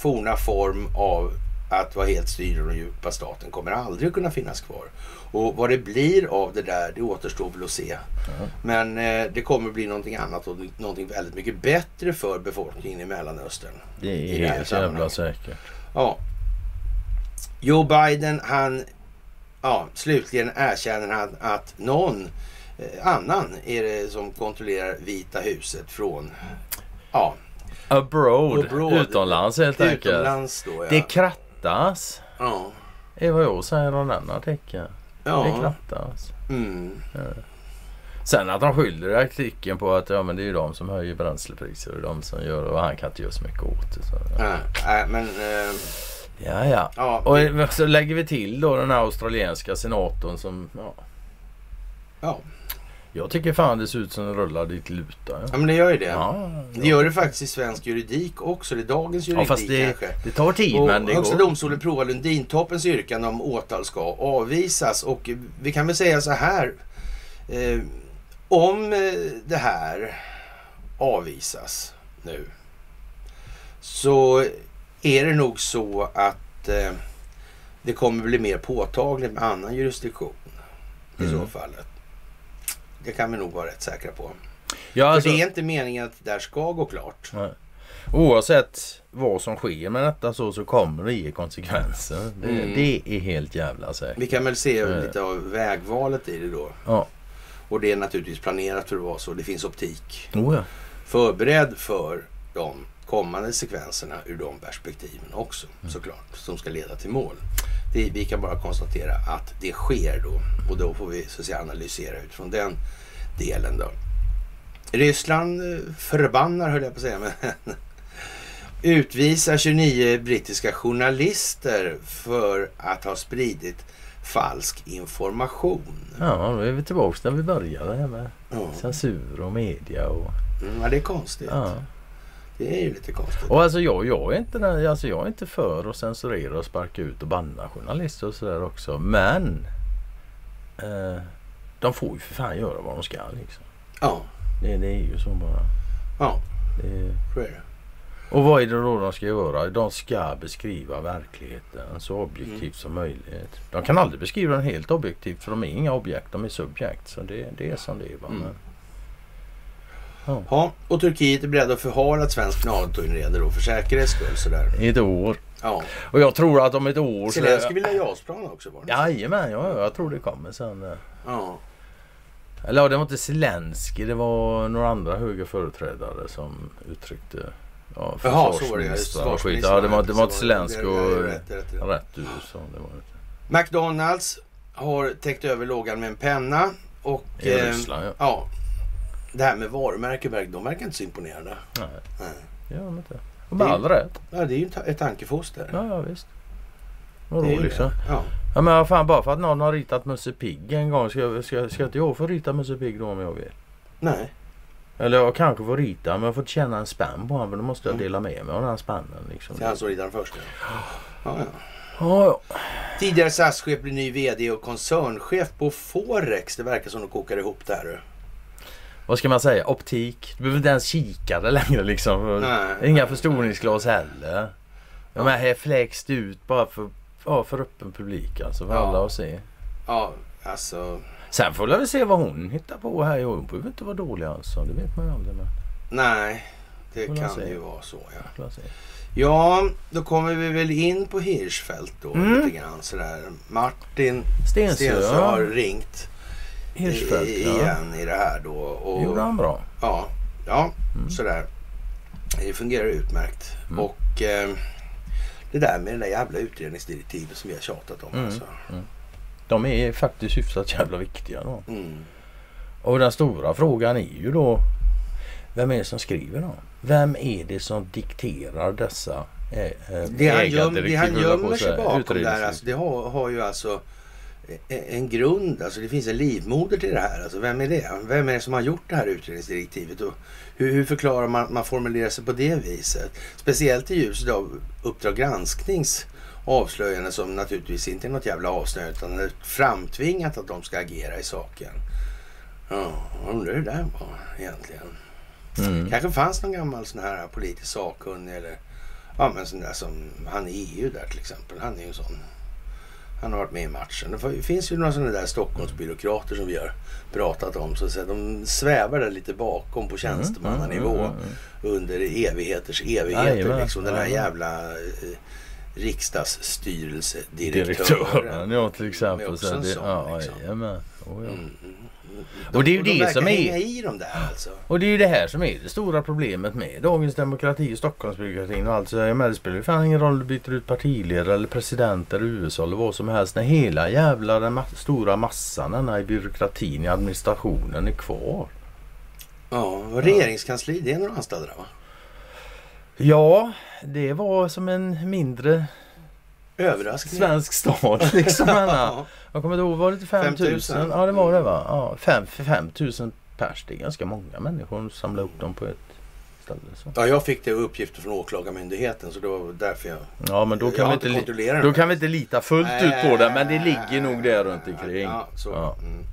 forna form av att vara helt styrd av den djupa staten kommer aldrig att kunna finnas kvar. Och vad det blir av det där, det återstår väl att se. Men eh, det kommer bli någonting annat och någonting väldigt mycket bättre för befolkningen i Mellanöstern. Det är helt jävla säkert. Ja. Joe Biden, han, ja, slutligen erkänner han att någon eh, annan är det som kontrollerar Vita huset från, ja, Abroad, Abroad. utomlands helt enkelt. utomlands då. Ja. Det krattas. ja. är vad jag säger om den artikeln. Det ja. krattas. Mm. Sen att de skyller artikeln på att ja, men det är ju de som höjer bränslepriser och de som gör det och han kan inte göra så mycket åt det. Så. Ja, nej, men eh, Ja, ja. ja, Och det, så lägger vi till då den här australienska senatorn som... Ja, ja. Jag tycker fan det ser ut som en rullad i luta. ja, men det gör ju det. Ja, Det gör det faktiskt i svensk juridik också. Är dagens ja juridik fast det, kanske. det tar tid Och men det Högsta går. domstolen provar Lundintoppens yrkande om åtal ska avvisas. Och vi kan väl säga så här. Eh, om eh, det här avvisas nu så är det nog så att eh, det kommer bli mer påtagligt med annan jurisdiktion i Mm. så fallet. Det kan vi nog vara rätt säkra på. Ja, alltså, För det är inte meningen att det där ska gå klart. nej. Oavsett vad som sker med detta så, så kommer det ge konsekvenser. Det, Mm. det är helt jävla säkert. Vi kan väl se Eh. lite av vägvalet i det då. Ja. Och det är naturligtvis planerat för att vara så. Det finns optik. Oh, ja. Förberedd för de kommande sekvenserna ur de perspektiven också såklart. Som ska leda till mål. Det, vi kan bara konstatera att det sker då. Och då får vi så att säga analysera utifrån den delen då. Ryssland eh, förbannar höll jag på att säga. Men utvisar 29 brittiska journalister för att ha spridit falsk information. ja, då är vi tillbaka där vi började. Här med Ja. censur och media och... Mm, ja, det är konstigt. Ja. Det är ju lite konstigt. Och alltså jag, jag, är inte alltså jag är inte för att censurera och sparka ut och banna journalister och sådär också. Men eh, de får ju för fan göra vad de ska liksom. Ja, Det, det är ju så bara. ja, Det, så är det. och vad är det då de ska göra? De ska beskriva verkligheten så objektivt Mm. som möjligt. De kan aldrig beskriva den helt objektivt för de är inga objekt, de är subjekt. Så det, det är som det är. Va? Mm. Ja. Ja, och Turkiet är beredda att förhala ett svenskt NATO-inrede då för säkerhets skull sådär. I ett år. Ja. Och jag tror att om ett år... så- Zelenskyj vill ha JAS-plan också var det? Jajamän, ja, ja, jag tror det kommer sen. eh. Ja. Eller ja, det var inte Zelensky, det var några andra höga företrädare som uttryckte ja, så försvarsministrar och skit. Ja, det var, det var inte precis, Zelensky det- och rätt, rätt, rätt. rätt USA. Det var det inte. McDonalds har täckt över lågan med en penna. Och I eh, Ryssland ja. ja, det här med varumärken, de verkar inte så imponerade. Nej, Nej. det gör de inte. Och med all rätt. Ja, det är ju ett ett tankefoster. Ja, ja visst. Det Vadå är ju liksom? det. Ja. Ja men vad fan bara för att någon har ritat Musse Pigg en gång ska, ska, ska inte jag få rita Musse Pigg då om jag vill? Nej. Eller jag kanske får rita men jag får tjäna en spänn på honom för då måste jag Mm. dela med mig av den spannen liksom. Är han som ritar den först. Ja. Ja, ja. Ja, ja. Tidigare SAS-chef blir ny VD och koncernchef på Forex. Det verkar som de kokar ihop det här. Vad ska man säga? Optik. Du behöver inte ens kika det längre liksom. Nej. Inga förstoringsglas heller. De här är fläxt ut bara för, ja, för öppen publik alltså. För Ja. alla att se. Ja, alltså. Sen får vi se vad hon hittar på här. Hon behöver inte vara dålig alltså. Det vet man ju aldrig. Men Nej, det Får kan ju vara så ja. Ja, då kommer vi väl in på Hirschfeldt då Mm. lite grann sådär. Martin. Stensö har ringt Hirschfeldt. i, Ja. igen i det här då. Och, gjorde han bra. Ja, ja Mm. sådär. Det fungerar utmärkt. Mm. Och eh, det där med den där jävla utredningsdirektivet som vi har tjatat om Mm. alltså. De är faktiskt hyfsat jävla viktiga då. Mm. Och den stora frågan är ju då. Vem är det som skriver dem? Vem är det som dikterar dessa ä- ä- Det han, göm, det han gömmer sig bakom där, alltså, det har, har ju alltså en grund, alltså det finns en livmoder till det här. Alltså, vem är det? Vem är det som har gjort det här utredningsdirektivet? Och hur, hur förklarar man att man formulerar sig på det viset? Speciellt i ljuset av Uppdrag gransknings avslöjande som naturligtvis inte är något jävla avslöjande utan det är framtvingat att de ska agera i saken. Ja, jag undrar hur det där var egentligen. Mm. Kanske fanns någon gammal sån här politisk sakkunnig eller Ja men sån där som han i EU där till exempel. Han är ju en sån. Han har varit med i matchen. Det finns ju några sådana där Stockholmsbyråkrater som vi har pratat om. Så att säga. De svävar där lite bakom på tjänstemannanivå. Mm, mm, mm, Under evigheters evigheter. Jajamän, liksom. Den här jävla eh, riksdagsstyrelsedirektören. Direktören, ja till Är exempel. också Så en sån, ja, liksom. jajamän. Och det är ju och de det som är- i dem där alltså. Och det är ju det här som är det stora problemet med dagens demokrati och Stockholmsbyråkratin och allt. Så jag menar, det spelar ju fan ingen roll om du byter ut partiledare eller presidenter i USA eller vad som helst. När hela jävla den ma- stora massan denna i byråkratin, i administrationen är kvar. Ja, regeringskansli, det är några anställda va? Ja, det var som en mindre Överraskning. svensk stad liksom. Ja. Jag kommer inte ihåg, var det inte 5 000? 5 000? Ja det var det va? Ja, 5 5 000 pers. Det är ganska många människor som samlar upp dem på ett ställe. Så. Ja, jag fick det uppgifter från Åklagarmyndigheten så det var därför jag... Ja men då kan, vi inte, li- då kan vi inte lita fullt ut på det. Men det ligger nog där runt omkring. Ja, så. Ja. Mm.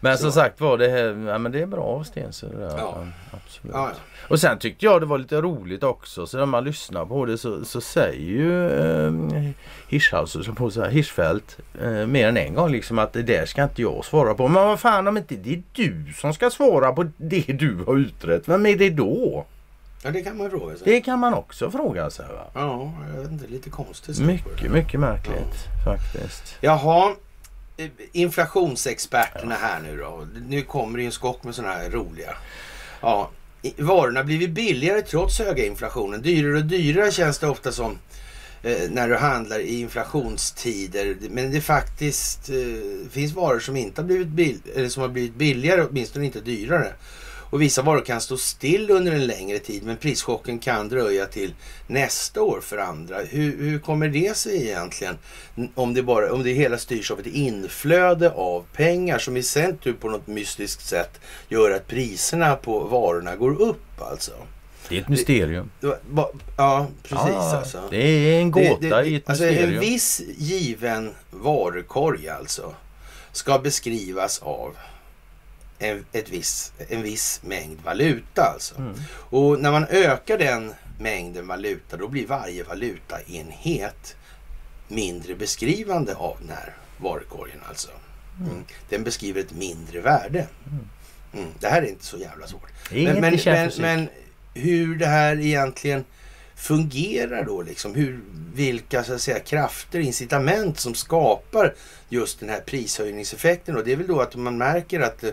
Men så. som sagt var det här, ja, men det är bra av Stensö. Ja. Absolut. Ja, ja. Och sen tyckte jag det var lite roligt också. Så när man lyssnar på det så, så säger ju eh, Hirschhauser, som på så här, Hirschfeldt eh, mer än en gång liksom att det där ska inte jag svara på. Men vad fan om inte det är du som ska svara på det du har utrett. Vem är det då? ja, det kan man fråga sig. Det kan man också fråga sig. Va? Ja, jag vet inte. Lite konstigt. Mycket, mycket märkligt faktiskt. Jaha. Eh, inflationsexperterna här nu då. Nu kommer det ju en skock med sådana här roliga. Ja, varorna har blivit billigare trots höga inflationen. Dyrare och dyrare känns det ofta som eh, när du handlar i inflationstider. Men det faktiskt eh, finns varor som inte har blivit, bill eller som har blivit billigare, åtminstone inte dyrare. Och vissa varor kan stå still under en längre tid men prischocken kan dröja till nästa år för andra. Hur, hur kommer det sig egentligen? Om det, bara, om det hela styrs av ett inflöde av pengar som i sin tur på något mystiskt sätt gör att priserna på varorna går upp alltså. Det är ett mysterium. Det Ja, precis Ja, alltså. Det är en gåta i ett alltså mysterium. en viss given varukorg alltså ska beskrivas av en, ett viss, en viss mängd valuta alltså. Mm. Och när man ökar den mängden valuta då blir varje valutaenhet mindre beskrivande av den här varukorgen alltså. Mm. Den beskriver ett mindre värde. Mm. Det här är inte så jävla svårt. Men, men, men, men hur det här egentligen fungerar då liksom. Hur, vilka så att säga, krafter, incitament som skapar just den här prishöjningseffekten. Och det är väl då att man märker att eh,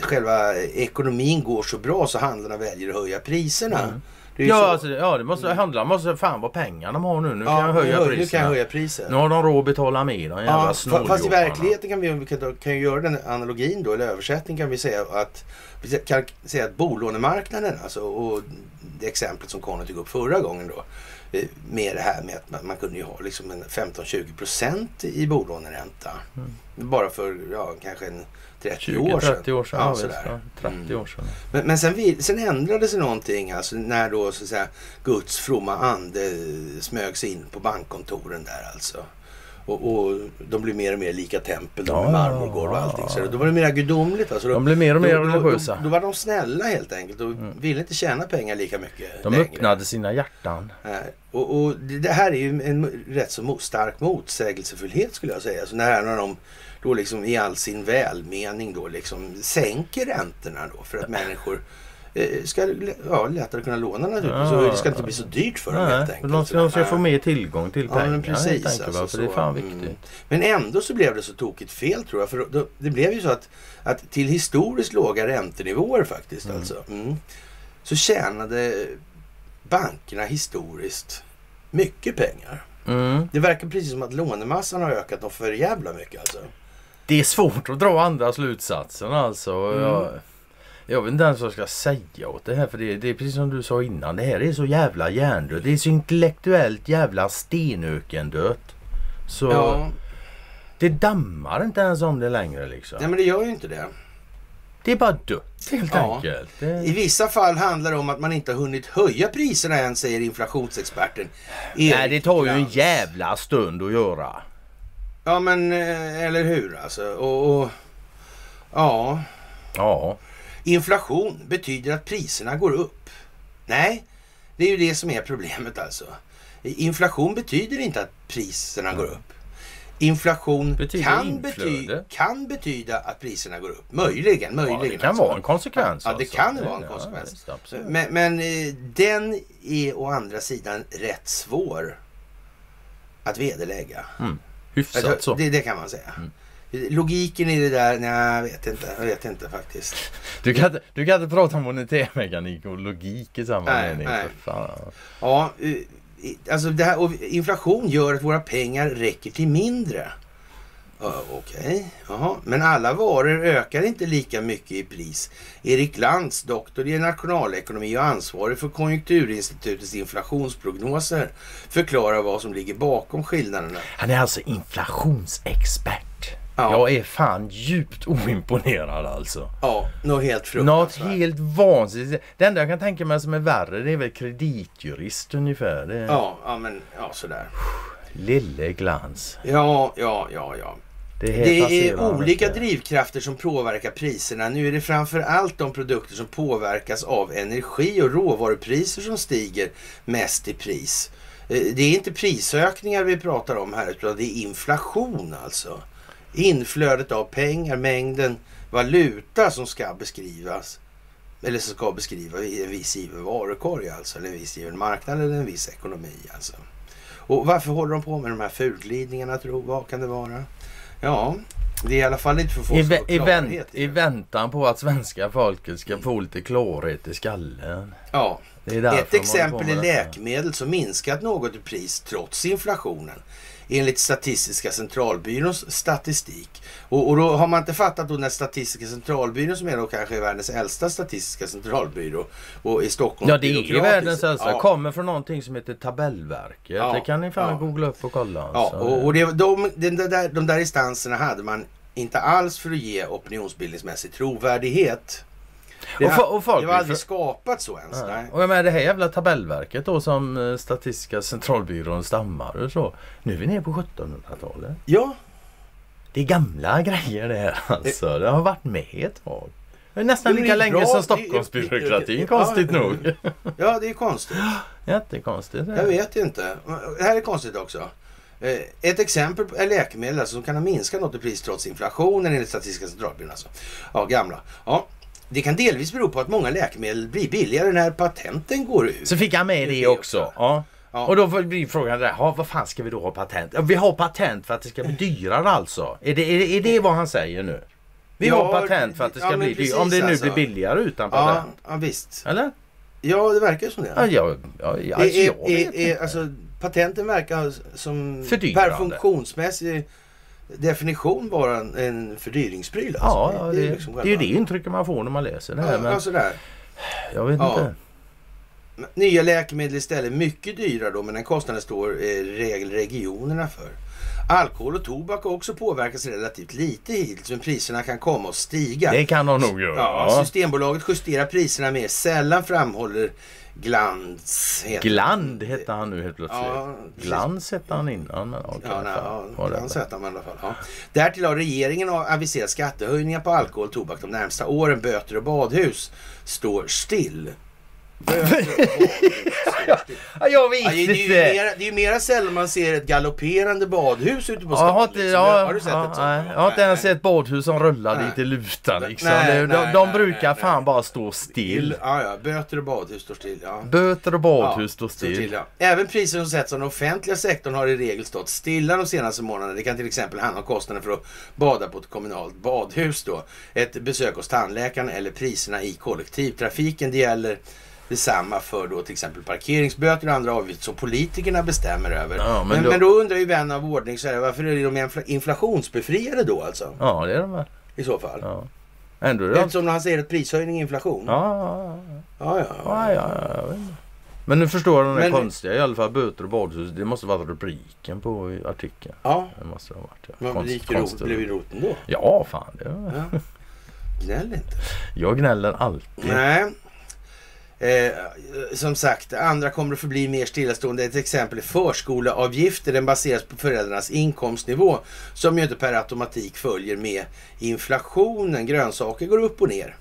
själva ekonomin går så bra så handlarna väljer att höja priserna. Mm. Det Ja, så. alltså, ja, det måste handla måste fan vad pengar de har nu. Nu Ja, kan jag höja nu priserna. kan höja priset. Nu har de råd att betala mer. De jävla Ja, fa- fast i verkligheten kan vi, kan, kan göra den analogin då, eller översättning kan vi säga att vi kan säga att bolånemarknaden, alltså, och det exemplet som Conny tog upp förra gången då, eh, med det här med att man, man kunde ju ha liksom en 15-20 procent i bolåneränta. Bara för ja, kanske en 30 år sedan. 20-30 år sedan. Ja, sådär. ja, 30 Mm. år sedan. Men, men sen, vi, sen ändrade sig någonting alltså när då så att säga Guds fromma ande smög sig in på bankkontoren där alltså. Och, och de blev mer och mer lika tempel, de Ja, med marmorgolv och allting. Så då var det mer gudomligt. Alltså. De blev mer och mer då, då, religiösa. då, då var de snälla helt enkelt och ville inte tjäna pengar lika mycket De längre. öppnade sina hjärtan. Och, och det det här är ju en rätt så stark motsägelsefullhet skulle jag säga. Så när, när de då liksom i all sin välmening då liksom sänker räntorna då för att människor eh, ska ja, lättare kunna låna naturligtvis. Ja. Och det ska inte bli så dyrt för dem helt enkelt. de ska, de ska få mer tillgång till Ja, men pengar precis, enkelt. alltså, för det är så. fan Mm. viktigt. Men ändå så blev det så tokigt fel tror jag. För då, det blev ju så att, att till historiskt låga räntenivåer faktiskt Mm. alltså. Mm, så tjänade bankerna historiskt mycket pengar. Mm. Det verkar precis som att lånemassan har ökat och för jävla mycket alltså. Det är svårt att dra andra slutsatser alltså. Mm. Jag, jag vet inte ens vad jag ska säga åt det här. För det, det är precis som du sa innan. Det här är så jävla hjärndött. Det är så intellektuellt jävla stenökendött. Så Ja, det dammar inte ens om det längre liksom. nej men det gör ju inte det. Det är bara dött helt Ja. enkelt. I Det, vissa fall handlar det om att man inte har hunnit höja priserna än, säger inflationsexperten. Erik nej, det tar ju en jävla stund att göra. Ja men, eh, eller hur alltså. Och, och, ja, Ja. inflation betyder att priserna går upp. Nej, Det är ju det som är problemet alltså. Inflation betyder inte att priserna går upp. Inflation kan, bety kan betyda att priserna går upp. Möjligen, möjligen. Ja, det kan alltså. vara en konsekvens. Ja, det alltså. kan vara en Ja, konsekvens. absolut. Men, men eh, den är å andra sidan rätt svår att vederlägga. Hyfsat Alltså, så. det, det kan man säga. Logiken i det där, nej jag vet inte. Jag vet inte faktiskt. Du, kan inte, du kan inte prata om monetärmekanik och logik i samma Nej, mening. nej. Ja, eh, alltså det här, inflation gör att våra pengar räcker till mindre. Okej, jaha. Men alla varor ökar inte lika mycket i pris. Erik Lantz, doktor i nationalekonomi och ansvarig för Konjunkturinstitutets inflationsprognoser, förklarar vad som ligger bakom skillnaderna. Han är alltså inflationsexpert. Ja. Jag är fan djupt oimponerad alltså. Ja, något helt Något fruktansvärt. helt vansinnigt. Det enda jag kan tänka mig som är värre det är väl kreditjurist ungefär. Det Ja, ja, men ja, sådär. Lille glans. Ja, ja, ja, ja. Det är, Det är olika drivkrafter som påverkar priserna. Nu är det framför allt de produkter som påverkas av energi och råvarupriser som stiger mest i pris. Eh, Det är inte prisökningar vi pratar om här utan det är inflation alltså. Inflödet av pengar, mängden valuta som ska beskrivas. Eller som ska beskriva en viss given varukorg alltså. Eller en viss given marknad eller en viss ekonomi alltså. Och varför håller de på med de här fulglidningarna tro? Vad kan det vara? Ja, det är i alla fall inte för att få I, vä- i, vänt, i väntan på att svenska folket ska få lite klarhet i skallen. Ja, ett exempel är läkemedel som minskat något i pris trots inflationen. Enligt Statistiska centralbyråns statistik. Och, och då har man inte fattat då när Statistiska centralbyrån som är då kanske världens äldsta statistiska centralbyrå och i Stockholm. Ja det är byråkratisk- världens äldsta. Ja, Kommer från någonting som heter tabellverket. Ja, Det kan ni fan ja. googla upp och kolla. Ja, Så- och, och det, de, den där, de där instanserna hade man inte alls för att ge opinionsbildningsmässig trovärdighet. Det, Och och folk det var aldrig för- skapat så ens. Ja. Nej. Och jag menar det här jävla tabellverket då som eh, Statistiska centralbyrån stammar och så. Nu är vi nere på 1700-talet. Ja, Det är gamla grejer det här alltså. Det har varit med ett tag. Det är nästan lika det är länge bra. som Stockholmsbyråkratin Ja. konstigt nog. ja, det är konstigt. Jättekonstigt. Jag vet inte. Det här är konstigt också. Eh, Ett exempel är läkemedel alltså, som kan ha minskat något i pris trots inflationen enligt Statistiska centralbyrån. Alltså. Ja, gamla. Ja, det kan delvis bero på att många läkemedel blir billigare när patenten går ut. Så fick han med det också. Ja. Ja. Och då blir frågan där, ja, vad fan ska vi då ha patent? Vi har patent för att det ska bli dyrare alltså. Är det, är det, är det vad han säger nu? Vi Ja, har patent för att det ska bli precis, dyrare. Om det nu alltså. blir billigare utan patent. ja, visst. Eller? Ja, det verkar som det. Ja, ja, ja, alltså, är, jag vet är, inte. alltså, patenten verkar som per funktionsmässig definition vara en, en fördyringspryl. Alltså. Ja, det, det, liksom är ju det själva- intrycket man får när man läser det här. Ja, Men alltså där. jag vet Ja. inte. Nya läkemedel istället mycket dyrare då, men den kostnaden står eh, regionerna för. Alkohol och tobak har också påverkats relativt lite hittills, men priserna kan komma att stiga. Det kan de nog göra. Ja, Systembolaget justerar priserna mer sällan framhåller Glans. heter Gland hette han nu helt plötsligt. Ja. Glans hette han innan. Men okej, Ja, nej, ja, Whatever. han sätter man i alla fall. Ja. Därtill har regeringen aviserat skattehöjningar på alkohol och tobak de närmsta åren. Böter och badhus står still. Ja, jag vet Ja, det, är ju mera, det är ju mera sällan man ser ett galopperande badhus ute på Ja, stan. jag har inte, liksom. ja, har du sett ja, ett sånt? nej, jag har inte ens sett badhus som rullar Nej. lite i lutan liksom. Nej, de, nej, de brukar nej, fan bara stå still. Ja, ja, böter och badhus står still. Ja. Böter och badhus Ja, står still. ja. Även priser som sätts av den offentliga sektorn har i regel stått stilla de senaste månaderna. Det kan till exempel handla om kostnaden för att bada på ett kommunalt badhus då. Ett besök hos tandläkaren eller priserna i kollektivtrafiken. Det gäller detsamma för då till exempel parkeringsböter och andra avgifter som politikerna bestämmer över. Ja, men men, då- men, då... undrar ju vän av ordning så här, varför är de infla- inflationsbefriade då alltså? Ja, det är de väl. I så fall. Ja. Ändå det Eftersom han säger att prishöjning är inflation. Ja, ja, ja. ja, ja, ja. Men nu förstår den Men- konstiga i alla fall. Böter och badhus. Det måste vara rubriken på artikeln. ja. Det måste ha varit. Ja. Men Konst- konstigt. blev ju roten då. Ja, fan. Det var... Ja. Gnäll inte. Jag gnäller alltid. Nej. Eh, som sagt, andra kommer att förbli mer stillastående. Ett exempel är förskoleavgifter. Den baseras på föräldrarnas inkomstnivå som ju inte per automatik följer med inflationen. Grönsaker går upp och ner.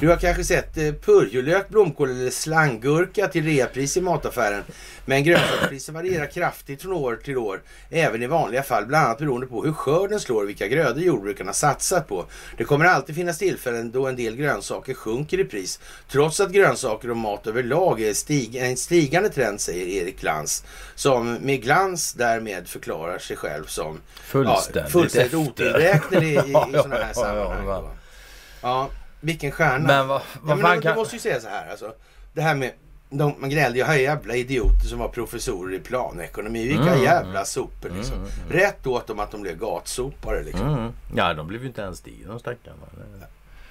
Du har kanske sett eh, purjolök, blomkål eller slanggurka till reapris i mataffären. Men grönsakspriser varierar kraftigt från år till år, även i vanliga fall, bland annat beroende på hur skörden slår och vilka grödor jordbrukarna satsat på. Det kommer alltid finnas tillfällen då en del grönsaker sjunker i pris, trots att grönsaker och mat överlag är stig en stigande trend, säger Erik Glans, som med glans därmed förklarar sig själv som Fullständigt, ja, fullständigt otillräknelig i, i, i Ja, sådana här ja, sammanhang. ja, då. Ja, vilken stjärna. Men vad, Ja, vad men fan du kan... måste ju säga så här alltså. Det här med, de, man gnällde ju, här jävla idioter som var professorer i planekonomi. Vilka Mm, jävla sopor liksom. Mm, mm, Rätt åt dem att de blev gatsopare liksom. Mm. Ja, de blev ju inte ens det de stackarna.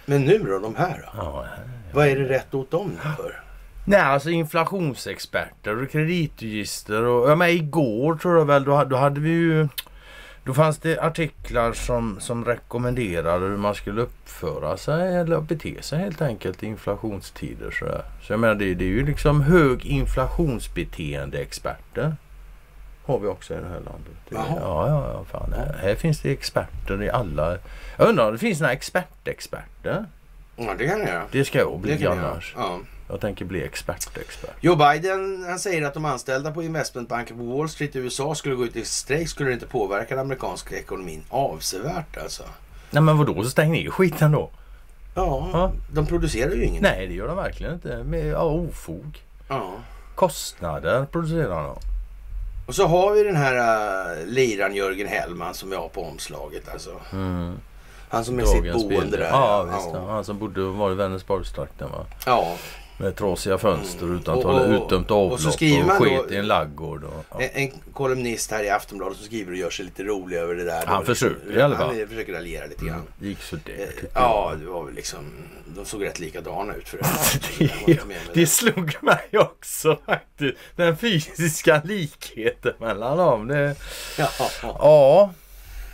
Men nu då, de här då? Ja, Vad är det rätt åt dem för? Nej, alltså inflationsexperter och kreditregister och ja, men igår tror jag väl då, då hade vi ju då fanns det artiklar som, som rekommenderade hur man skulle uppföra sig eller bete sig helt enkelt i inflationstider. Så, där. så jag menar det, det är ju liksom hög inflationsbeteendeexperter. Har vi också i det här landet. Det, Jaha. ja, ja, ja. Fan, här, här finns det experter i alla. Jag undrar om det finns några expertexperter. Ja, det kan jag. Det ska jag bli annars. Ja. Jag tänker bli expertexpert. Joe Biden han säger att de anställda på investmentbanker på Wall Street i USA skulle gå ut i strejk skulle det inte påverka den amerikanska ekonomin avsevärt alltså. Nej men vadå, så stäng ner skiten då. Ja, Ja. de producerar ju inget. Nej det gör de verkligen inte. Med ja, ofog. Ja. Kostnader producerar de. Och så har vi den här uh, liran Jörgen Hellman som vi har på omslaget alltså. Mm. Han som är sitt Dagens boende bilder. där. Ja, visst. ja. Han som bodde var i Vänersborgstrakten va. ja. Med trasiga fönster Mm. utan Och- och, och- utdömt och avlopp så och, skriver man sket då- i en laggård. Och, ja. En, en kolumnist här i Aftonbladet som skriver och gör sig lite rolig över det där. Han försöker i alla fall. Han försöker raljera lite grann. Mm. Det gick sådär Eh, Ja, det var väl liksom... De såg rätt likadana ut för det. Ja, Det det. slog mig också faktiskt. Den fysiska likheten mellan dem. Det... Ja, ja. Ja.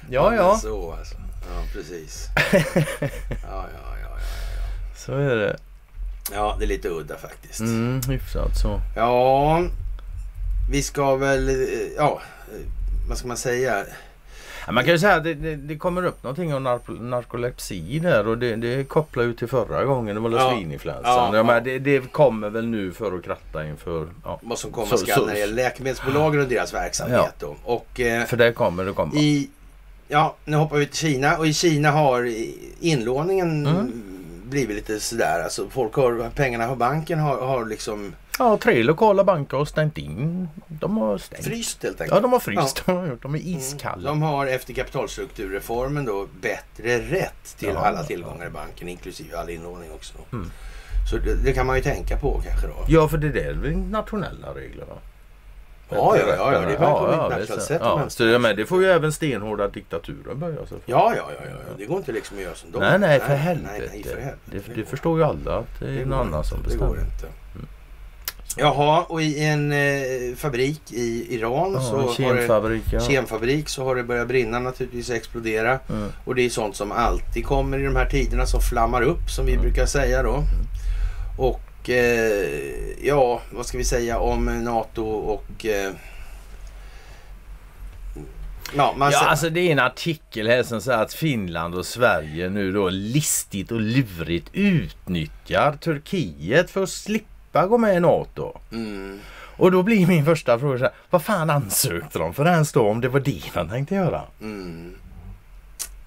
Ja, ja. Så alltså. Ja, precis. Ja, ja, ja, ja. Så är det. Ja, det är lite udda faktiskt. Mm, hyfsat så. Ja, vi ska väl... eh, Ja, eh, vad ska man säga? Ja, man kan ju säga att det, det, det kommer upp någonting om narko, narkolepsi där och det, det kopplar ju till förra gången. Det var Ja. ja. svininfluensan. Ja, Ja, ja. det, det kommer väl nu för att kratta inför... Ja. Vad som komma Så- skall när det gäller läkemedelsbolagen och deras verksamhet. Då. Och eh, För det kommer det komma. i... Ja, nu hoppar vi till Kina och i Kina har inlåningen Mm. Blivit lite sådär. Alltså folk har pengarna på banken har, har liksom Ja, tre lokala banker har stängt in. De har stängt. fryst helt enkelt. Ja, de har fryst. De, har gjort. de är iskalla. De har efter kapitalstrukturreformen då bättre rätt till Ja, alla ja. tillgångar i banken inklusive all inlåning också. Mm. Så det, det kan man ju tänka på kanske då. Ja, för det är väl nationella regler va? Ja, ja, ja, ja, det på ja, internationellt visst. sätt. ja, men- så det får ju även stenhårda diktaturer börja sig för. Ja, ja, ja, ja, ja. Det går inte liksom att göra som de. Nej, nej, för Nej, helvete. nej, för helvete. Det, det förstår ju alla att det är Det någon annan som Det går bestämmer. inte. Jaha, och i en eh, fabrik i Iran Ja, så en har det, kemfabrik. Ja. kemfabrik så har det börjat brinna naturligtvis explodera. Mm. Och det är sånt som alltid kommer i de här tiderna som flammar upp som vi Mm. brukar säga då. Och eh, ja, vad ska vi säga om NATO och eh, Ja, man Ja, alltså det är en artikel här som säger att Finland och Sverige nu då listigt och lurigt utnyttjar Turkiet för att slippa gå med i NATO. mm, Och då blir min första fråga så här, vad fan ansökte de för ens då om det var det de tänkte göra? mm,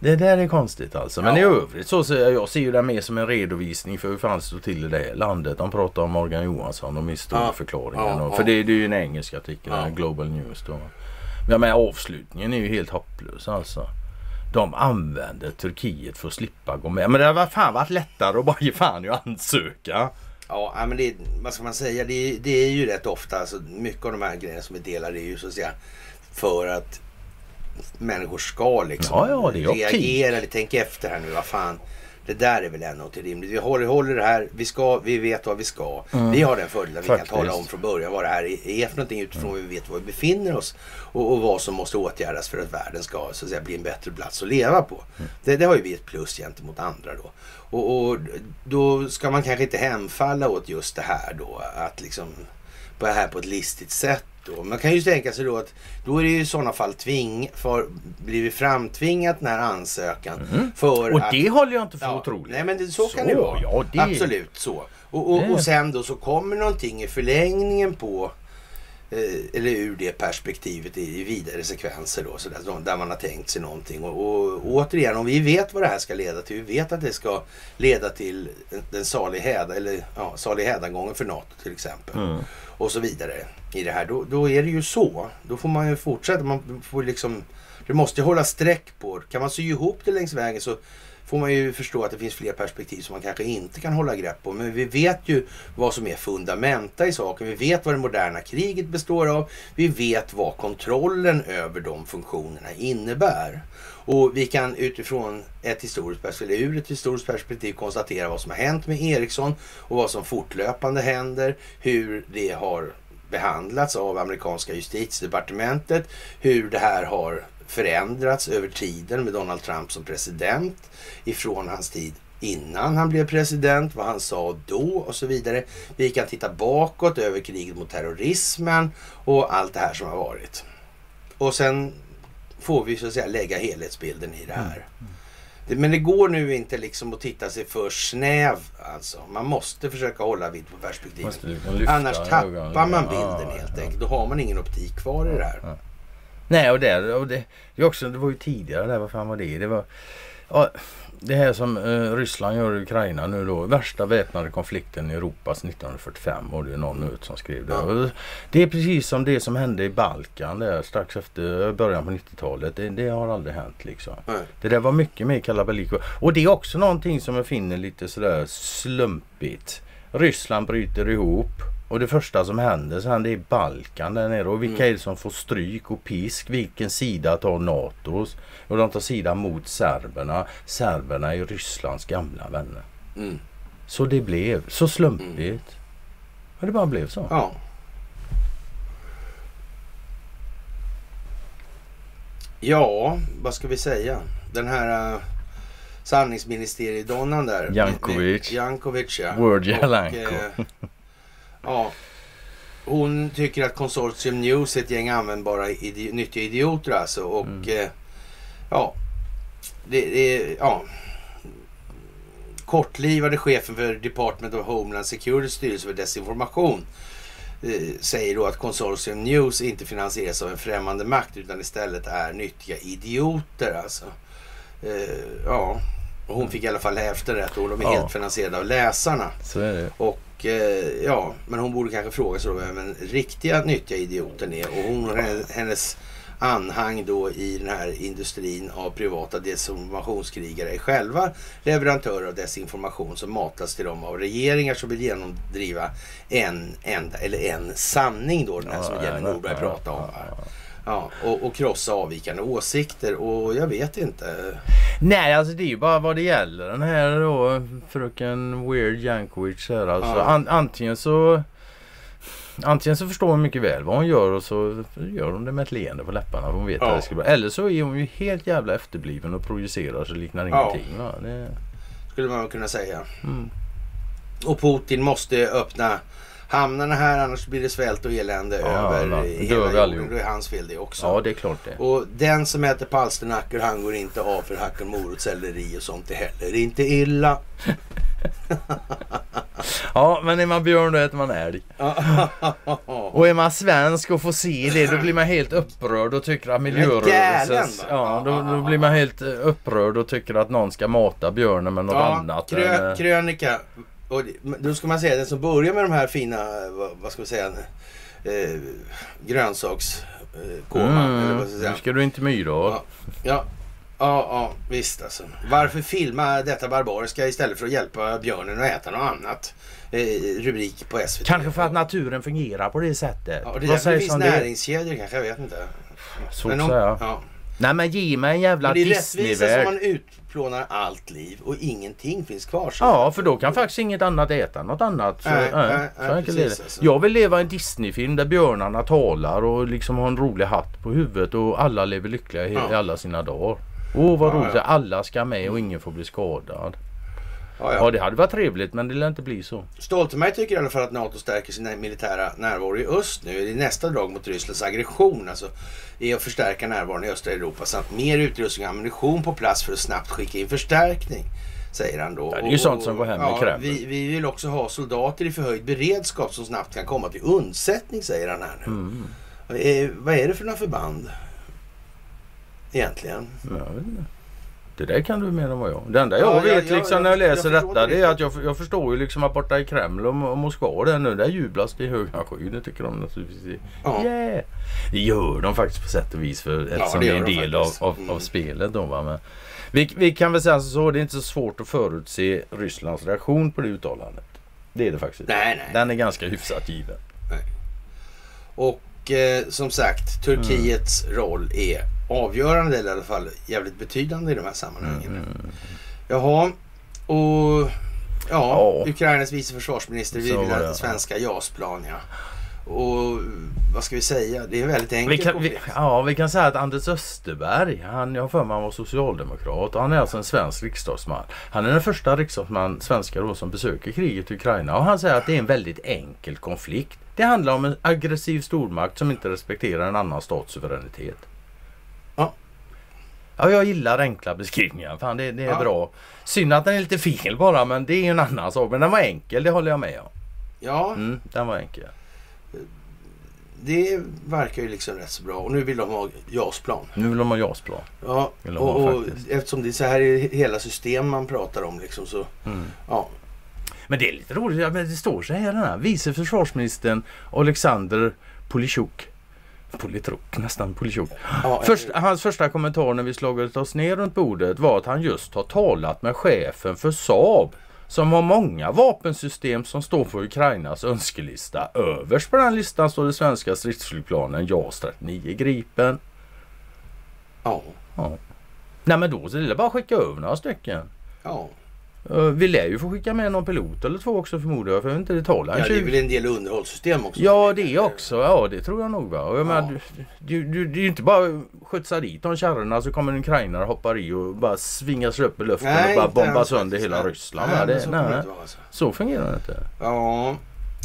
Det där är konstigt alltså. Men Ja. i övrigt så ser jag, jag ser ju det mer som en redovisning för hur fan det står till i det landet. De pratar om Morgan Johansson och historieförklaringen. Ja, ja. för det, det är ju en engelsk artikel, Ja. Global News då. Men menar avslutningen är ju helt hopplös alltså. De använder Turkiet för att slippa gå med. Men det hade fan varit lättare att bara ge fan att ansöka. Ja, ja, men det, vad ska man säga? Det, det är ju rätt ofta, alltså, mycket av de här grejerna som vi delar är ju så att säga för att människor ska liksom Ja, ja, det är optik. reagera eller tänka efter här nu. Vad fan, det där är väl ändå inte rimligt. Vi håller, håller det här, vi, ska, vi vet vad vi ska. Mm. Vi har den fördelen vi Faktiskt. kan tala om från början vad det här är för någonting utifrån vi vet var vi befinner oss. Och, och vad som måste åtgärdas för att världen ska så att säga, bli en bättre plats att leva på. Mm. Det, det har ju vi ett plus gentemot andra då. Och, och då ska man kanske inte hemfalla åt just det här då. Att liksom på här på ett listigt sätt då. Man kan ju tänka sig då att då är det ju i sådana fall tving, för, blivit framtvingat den här ansökan. För Och att, det håller jag inte för ja, otroligt. Nej men det, så, kan Så, det vara. ja, det- Absolut så. Och, och, och sen då så kommer någonting i förlängningen på eller ur det perspektivet i, vidare sekvenser då, så där, där man har tänkt sig någonting. Och, och, återigen, om vi vet vad det här ska leda till, vi vet att det ska leda till den salig häda, eller ja, salig hädagången för NATO till exempel. Mm. Och så vidare i det här. Då, då är det ju så. Då får man ju fortsätta. Man får liksom, det måste ju hålla streck på. Kan man sy ihop det längs vägen så får man ju förstå att det finns fler perspektiv som man kanske inte kan hålla grepp på. Men vi vet ju vad som är fundamenta i saken. Vi vet vad det moderna kriget består av. Vi vet vad kontrollen över de funktionerna innebär. Och vi kan utifrån ett historiskt perspektiv, ur ett historiskt perspektiv konstatera vad som har hänt med Ericsson och vad som fortlöpande händer. Hur det har behandlats av amerikanska justitiedepartementet. Hur det här har förändrats över tiden med Donald Trump som president ifrån hans tid innan han blev president, vad han sa då och så vidare. Vi kan titta bakåt över kriget mot terrorismen och allt det här som har varit. Och sen får vi så att säga lägga helhetsbilden i det här. Det, men det går nu inte liksom att titta sig för snäv alltså. Man måste försöka hålla vidd på perspektivet. Annars tappar man bilden helt enkelt. Då har man ingen optik kvar i det här. Nej och det, och det, det, också, det var ju tidigare där, vad fan var det? Det var ja, det här som eh, Ryssland gör i Ukraina nu då. Värsta väpnade konflikten i Europa sedan 1945 var det ju någon ut som skrev det. Och Det är precis som det som hände i Balkan där strax efter början på 90-talet. Det, det har aldrig hänt liksom. Nej. Det där var mycket mer kalabalik. Och det är också någonting som jag finner lite sådär slumpigt. Ryssland bryter ihop. Och det första som händer sen det är Balkan där nere. Och vilka Mm. är det som får stryk och pisk? Vilken sida tar NATO? Och de tar sida mot serberna. Serberna är Rysslands gamla vänner. Mm. Så det blev så slumpigt. Och det bara blev så. Ja. Ja, vad ska vi säga? Den här uh, sanningsministeriedonnan där. Jankovic. Jankovic ja. Word Och, Jalanko. ja. Hon tycker att Consortium News är ett gäng användbara idi- nyttiga idioter alltså. Och Mm. eh, ja, det, det ja. Kortlivade chefen för Department of Homeland Security styrelse för desinformation eh, säger då att Consortium News inte finansieras av en främmande makt utan istället är nyttiga idioter alltså. Eh, ja, och hon fick i alla fall hälften rätt och de är Ja. helt finansierade av läsarna. Det. Och eh, ja, men hon borde kanske fråga sig då vem den riktiga nyttiga idioten är. Och hon och hennes- anhang då i den här industrin av privata desinformationskrigare är själva leverantörer av desinformation som matas till dem av regeringar som vill genomdriva en enda, eller en sanning då, den här som Jenny Norberg pratade om. Här. Ja, och, och krossa avvikande åsikter och jag vet inte. Nej, alltså det är ju bara vad det gäller. Den här då, fröken Weird Jankovic här alltså. Ja. An, antingen så Antingen så förstår hon mycket väl vad hon gör och så gör hon det med ett leende på läpparna. Hon vet Ja. det ska bli. Eller så är hon ju helt jävla efterbliven och projicerar så liknar Ja. ingenting. Va? Det, Skulle man kunna säga. mm. Och Putin måste öppna hamnarna här annars blir det svält och elände Ja, över ja, hela jorden. Det är hans fel det också. Ja, det är klart det. Och den som äter palsternackor han går inte av för hack och morotselleri och sånt är heller inte illa. Ja, men är man björn då äter man älg. Och är man svensk och får se det då blir man helt upprörd och tycker att va? Ja, då, då blir man helt eh, upprörd och tycker att någon ska mata björnen med något ja, annat. krö, än, krönika. Och då ska man säga den som börjar med de här fina, vad, vad ska man säga, eh, grönsaks... Koman, eller vad ska jag säga. nu ska du inte myra. Ja, ja, ja, ja, visst alltså. Varför filma detta barbariska istället för att hjälpa björnen att äta något annat? Eh, rubrik på SVT. Kanske för att naturen fungerar på det sättet. Ja, det är Vad därför det sägs finns det? näringskedjor kanske, jag vet inte. Svårt Men att om- säga. ja. Nej men ge mig en jävla Men det är rättvisa som Disneyvärld. man utplånar allt liv och ingenting finns kvar. Så. Ja, för då kan faktiskt inget annat äta något annat. Så, Nej, nej, nej, så precis, alltså. Jag vill leva i en Disneyfilm där björnarna talar och liksom har en rolig hatt på huvudet och alla lever lyckliga i, Ja. alla sina dagar. Åh vad Ja, roligt, ja. alla ska med och ingen får bli skadad. Ja, Ja, ja. det hade varit trevligt men det lär inte bli så. Stoltenberg tycker i alla fall att NATO stärker sin militära närvaro i öst nu. Det är nästa drag mot Rysslands aggression. Alltså är att förstärka närvaron i östra Europa samt mer utrustning och ammunition på plats för att snabbt skicka in förstärkning. Säger han då. Ja, det är ju sånt som går hem i ja, Kreml. vi, vi vill också ha soldater i förhöjd beredskap som snabbt kan komma till undsättning säger han här nu. Mm. Vad är- Vad är det för några förband? Egentligen. Jag vet inte. Det där kan du mer än vad jag. Det enda Ja, jag jag- vet jag- liksom jag- när jag jag läser förstår detta det är att jag, jag förstår ju liksom att borta i Kreml och, och Moskva där nu där jublas det i höga sky. Det tycker de naturligtvis. Ja. Yeah. Det gör de faktiskt på sätt och vis för eftersom det det är en de del av, av, Mm. av spelet. Då, va? Men vi, vi kan väl säga så, det är inte så svårt att förutse Rysslands reaktion på det uttalandet. Det är det faktiskt inte. Nej, nej. Den är ganska hyfsat given. Och eh, som sagt, Turkiets roll är avgörande eller i alla fall jävligt betydande i de här sammanhangen. Mm. Jaha, och ja, Ja. Ukrainas vice försvarsminister Så vill ha svenska JAS-plan ja. Och vad ska vi säga? Det är väldigt enkel Vi kan, vi, ja, vi kan säga att Anders Österberg, han, jag har för mig han var socialdemokrat och han är alltså en svensk riksdagsman. Han är den första riksdagsman, svenskar då, som besöker kriget i Ukraina och han säger att det är en väldigt enkel konflikt. Det handlar om en aggressiv stormakt som inte respekterar en annan stats suveränitet. Ja. Ja, jag gillar enkla beskrivningar. Fan, det, det är Ja. bra. Synd att den är lite fel bara, men det är ju en annan sak. Men den var enkel, det håller jag med om. Ja, Mm, den var enkel. det verkar ju liksom rätt så bra. Och nu vill de ha JAS-plan. Nu vill de ha JAS-plan. Ja, Vill de ha och, och faktiskt. eftersom det är så här i hela system man pratar om liksom så, Mm. ja. Men det är lite roligt, men det står så här den här vice försvarsministern Alexander Polishuk. Politruk, nästan Polishuk. ja Först, hans första kommentar när vi slagit oss ner runt bordet var att han just har talat med chefen för Saab som har många vapensystem som står på Ukrainas önskelista. Överst på den listan står det svenska stridsflygplanen JAS 39 Gripen. ja, Nej men då är det bara att skicka över några stycken. ja. Eh, Vi lär ju få skicka med någon pilot eller två också förmodar jag. För inte, det talar ja det är 20 väl en del underhållssystem också. Ja det också. Ja det tror jag nog va. Jag Ja. menar, du, du, det är ju inte bara att skjutsa dit de kärrorna så kommer en ukrainare hoppar i och bara svingar sig upp i luften Nej, och bara bombar sönder hela nej. Ryssland. Nej, men det, så nej, det vara alltså. så fungerar det inte. Ja,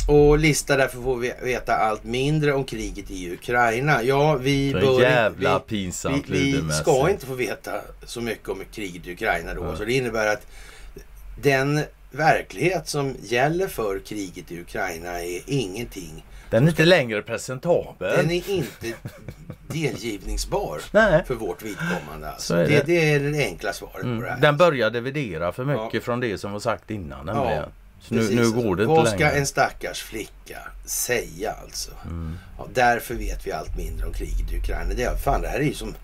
och lista därför får vi veta allt mindre om kriget i Ukraina. Ja, vi Så bör jävla vi, pinsamt vi, vi ska inte få veta så mycket om kriget i Ukraina då. Ja. Så det innebär att den verklighet som gäller för kriget i Ukraina är ingenting. Den är inte längre presentabel. Den är inte delgivningsbar för vårt vidkommande. Alltså. Så är det. det. Det, är det enkla svaret på det Mm. här. Den börjar dividera för mycket Ja. från det som var sagt innan. Ja, nu, nu går det inte Vad ska längre. en stackars flicka säga alltså? Mm. Ja, därför vet vi allt mindre om kriget i Ukraina. Det, är, fan, det här är ju som...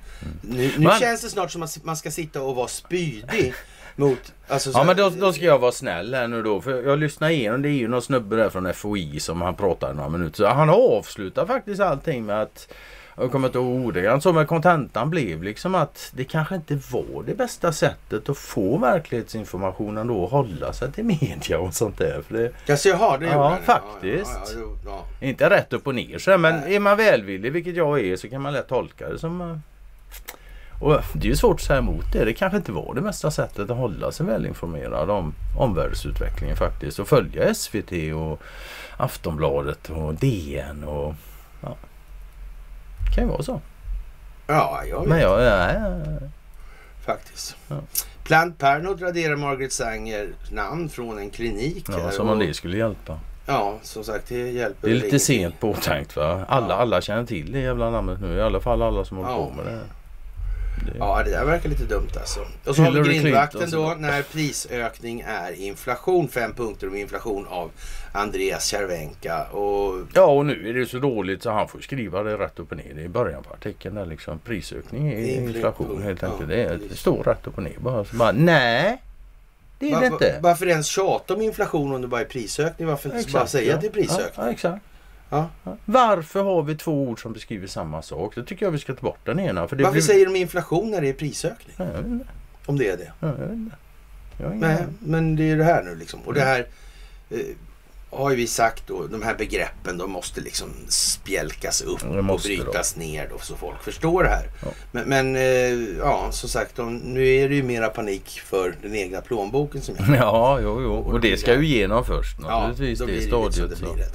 Nu, nu Mm. Men- känns det snart som att man ska sitta och vara spydig mot... Alltså, så Ja men då, då ska jag vara snäll här nu då. För jag lyssnar igenom. Det är ju någon snubbe där från FOI som han pratar några minuter. Så han avslutar faktiskt allting med att jag kommer inte ihåg ordagrant så men kontentan blev liksom att det kanske inte var det bästa sättet att få verklighetsinformationen då att hålla sig till media och sånt där. För det Alltså, jaha, det Ja, faktiskt. Ja, ja, ja, inte rätt upp och ner så men Nej. är man välvillig vilket jag är så kan man lätt tolka det som eh, och det är ju svårt att säga emot det. Det kanske inte var det bästa sättet att hålla sig välinformerad om omvärldsutvecklingen faktiskt. Och följa SVT och Aftonbladet och DN och ja. Det kan ju vara så. ja, jag vet Men jag, nej, nej. faktiskt. Ja. Planned Parenthood raderar Margaret Sangers namn från en klinik. ja, som om och- det skulle hjälpa. Ja, som sagt, det hjälper Det är lite ingenting. sent påtänkt va? Alla, Ja. alla känner till det jävla namnet nu. I alla fall alla som håller Ja. på med det. Det Ja, det där verkar lite dumt alltså. Och så har vi Hillary grindvakten då när prisökning är inflation. Fem punkter om inflation av Andreas Cervenka. Och Ja och nu är det så dåligt så han får skriva det rätt upp och ner i början på artikeln. Där liksom prisökning är Inflation, helt ja, enkelt. Det, är, det står rätt upp och ner bara. Så bara nej, det är det inte. Varför ens tjata om inflation om det bara är prisökning? Varför inte bara säga ja. att det är prisökning? Ja, ja, exakt. Ja. Ja. Varför har vi två ord som beskriver samma sak? Det tycker jag vi ska ta bort den ena. För det Varför blir... säger de inflation när det är prisökning? Ja. Om det är det. Ja, jag Nej, men det är det här nu liksom. Och det Mm. här... Eh, har ju vi sagt då, de här begreppen de måste liksom spjälkas upp och brytas ner då så folk förstår det här. Ja. Men, men eh, ja, som sagt, de, nu är det ju mera panik för den egna plånboken som gäller. Ja, jo, jo. Och det ska ju igenom först Ja, naturligtvis. då det stadiet. liksom det blir det.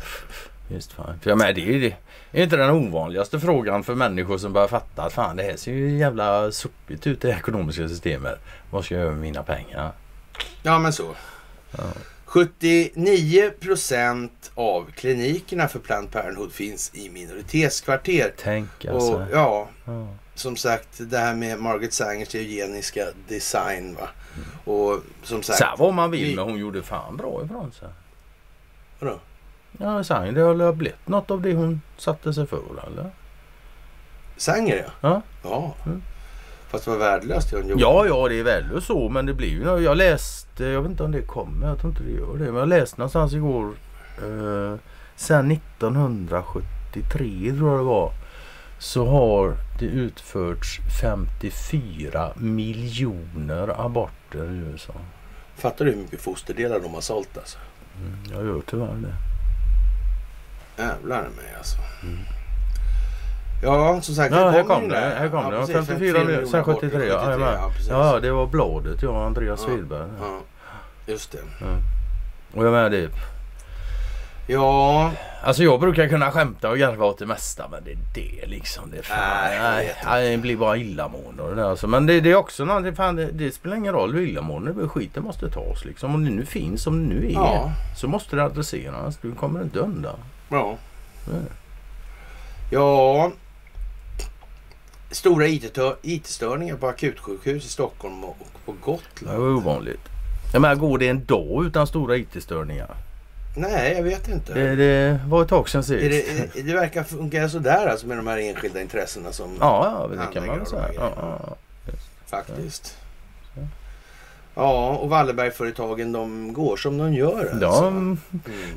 Visst fan. För jag menar, det är ju det. Är inte den ovanligaste frågan för människor som börjar fatta att fan det här ser ju jävla sopigt ut det ekonomiska systemet. Vad ska jag göra med mina pengar? Ja, men så. Ja. 79 procent av klinikerna för Planned Parenthood finns i minoritetskvarter. Tänk Och alltså. ja, Ja. som sagt det här med Margaret Sangers eugeniska design va. Och som sagt. Säg vad man vill vi- men hon gjorde fan bra ifrån sig. Vadå? Ja, Sanger, det har väl blivit något av det hon satte sig för eller? Sanger ja. Ja. Ja. Mm. Fast det var värdelöst det hon gjorde. Ja, ja, det är väl så, men det blir ju... Jag läste, jag vet inte om det kommer, jag tror inte det gör det, men jag läste någonstans igår. Eh, sen 1973 tror jag det var. Så har det utförts 54 miljoner aborter i USA. Fattar du hur mycket fosterdelar de har sålt alltså? Mm, jag gör tyvärr det. Jävlar mig alltså. Ja, som sagt. Ja, här kom det. Här kom ja, det. precis, 54 miljoner. Sen 73. Ja, ja. Ja, det var bladet. Ja, Andreas Ja. Svedberg. Ja, just det. Och jag menar det. Ja, Alltså jag brukar kunna skämta och garva åt det mesta men det är det liksom. Det, fan, Nej, jag nej, nej, det blir bara illamående och det där. Alltså. Men det, det är också någonting, fan, det, det spelar ingen roll hur illamående är. Skiten måste tas liksom. Om det nu finns, som det nu är. ja, Så måste det adresseras. Du kommer inte undan. Ja. Ja. Stora IT-störningar på akutsjukhus i Stockholm och på Det Gotland. var ovanligt. Jag menar, går det en dag utan stora IT-störningar? Nej, jag vet inte. Det, det var ett tag sedan sist. det, det verkar funka sådär alltså med de här enskilda intressena som Ja, ja, det kan man väl säga. ja, ja. faktiskt. Ja, och Wallenbergföretagen de går som de gör alltså. De, Mm.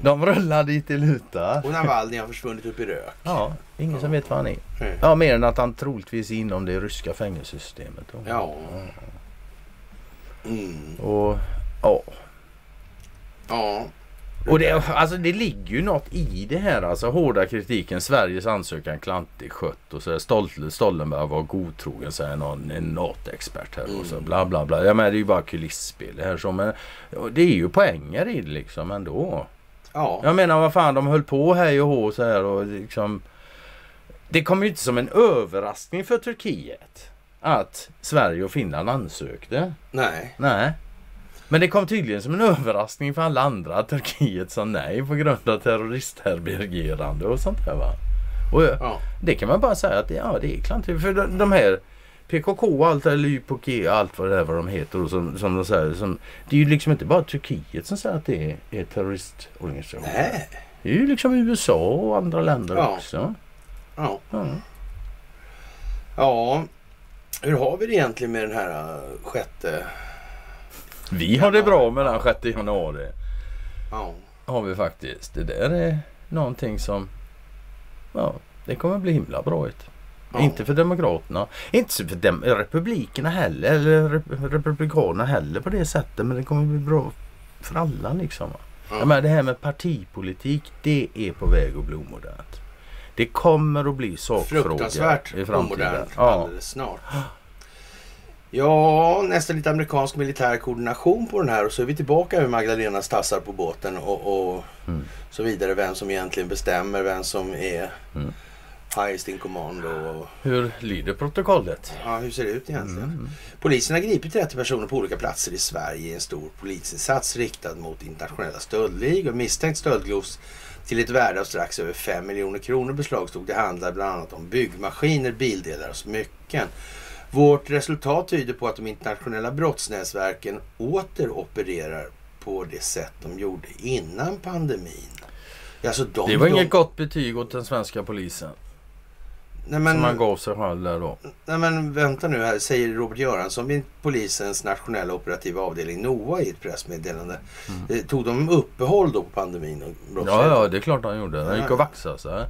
de rullar dit det lutar. Och Navalny har försvunnit upp i rök. Ja, ingen som vet vad han är. Mm. Ja, mer än att han troligtvis är inom det ryska fängelsesystemet. då. Ja. Mm. Och, ja. Ja. Och det, alltså det ligger ju något i det här. Alltså hårda kritiken. Sveriges ansökan klantig skött. Och så är Stolt, Stoltenberg var godtrogen säger någon en NATO-expert här. Och så Mm. bla bla bla. Ja, men det är ju bara kulisspel det här. Så, men, det är ju poänger i det liksom ändå. Ja. Jag menar vad fan de höll på hej och hå så här och liksom. Det kom ju inte som en överraskning för Turkiet. Att Sverige och Finland ansökte. Nej. Nej. Men det kom tydligen som en överraskning för alla andra att Turkiet sa nej på grund av terroristhärbärgerande och sånt där va. Och Ja. det kan man bara säga att ja, det är klantigt. För de, de här PKK och allt eller YPG och allt vad det är vad de heter och som, som de säger. Som, det är ju liksom inte bara Turkiet som säger att det är, är terroristorganisationer. Nej. Det är ju liksom USA och andra länder Ja. också. Ja. Ja. Ja. Hur har vi det egentligen med den här äh, sjätte? Vi har det bra med den 6 januari. Ja. Har vi faktiskt. Det där är någonting som ja, det kommer bli himla bra. Ett. Ja. Inte för Demokraterna. Inte för dem, Republikerna heller. Eller rep, Republikanerna heller på det sättet. Men det kommer bli bra för alla liksom. Ja. Menar, det här med partipolitik. Det är på väg att bli omodernt. Det kommer att bli sakfrågor Fruktansvärt i framtiden. omodernt Ja. alldeles snart. Ja, nästan lite amerikansk militär koordination på den här och så är vi tillbaka med Magdalenas tassar på båten och, och Mm. så vidare. Vem som egentligen bestämmer, vem som är Mm. highest in command och Hur lyder protokollet? ja, hur ser det ut egentligen? Mm. Polisen har gripit 30 personer på olika platser i Sverige i en stor polisinsats riktad mot internationella stöldligor. Misstänkt stöldgods till ett värde av strax över 5 miljoner kronor beslagstog. Det handlar bland annat om byggmaskiner, bildelar och smycken. Vårt resultat tyder på att de internationella brottsnätverken åter opererar på det sätt de gjorde innan pandemin. Alltså de, Det var de, inget gott betyg åt den svenska polisen. nej, men, Som man gav sig själv där då. Nej men vänta nu här, säger Robert Göransson vid polisens nationella operativa avdelning NOA i ett pressmeddelande. Eh, Tog de uppehåll då på pandemin och Ja, brottsligheten? ja, det är klart han gjorde. Han gick och vaxade sig.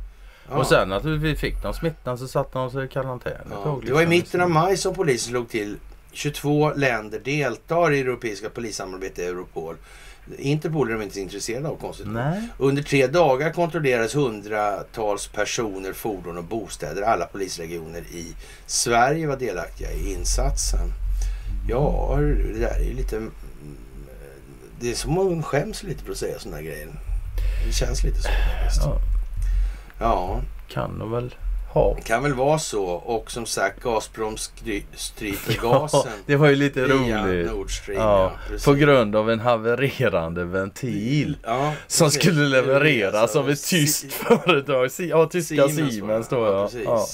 Ja. Och sen naturligtvis fick de smittan så satte de sig i karantän Ja. Det var i liksom. mitten av maj som polisen slog till. 22 länder deltar i europeiska polissamarbetet Europol. Interpol är de inte så intresserade av konstigt. Nej. Under tre dagar kontrollerades hundratals personer, fordon och bostäder. Alla polisregioner i Sverige var delaktiga i insatsen. Ja, det där är ju lite... mm, Det är som om man skäms lite för att säga sådana grejer. Det känns lite så faktiskt. Ja, Ja, kan de väl ha. det kan väl vara så. Och som sagt, Gazprom stryper gasen det var ju lite roligt. Nord Stream. Ja, precis. på grund av en havererande ventil. Ja, Som precis. skulle levereras Alltså, av ett Si- tyskt företag. Ja, tyska Siemens då var det. ja.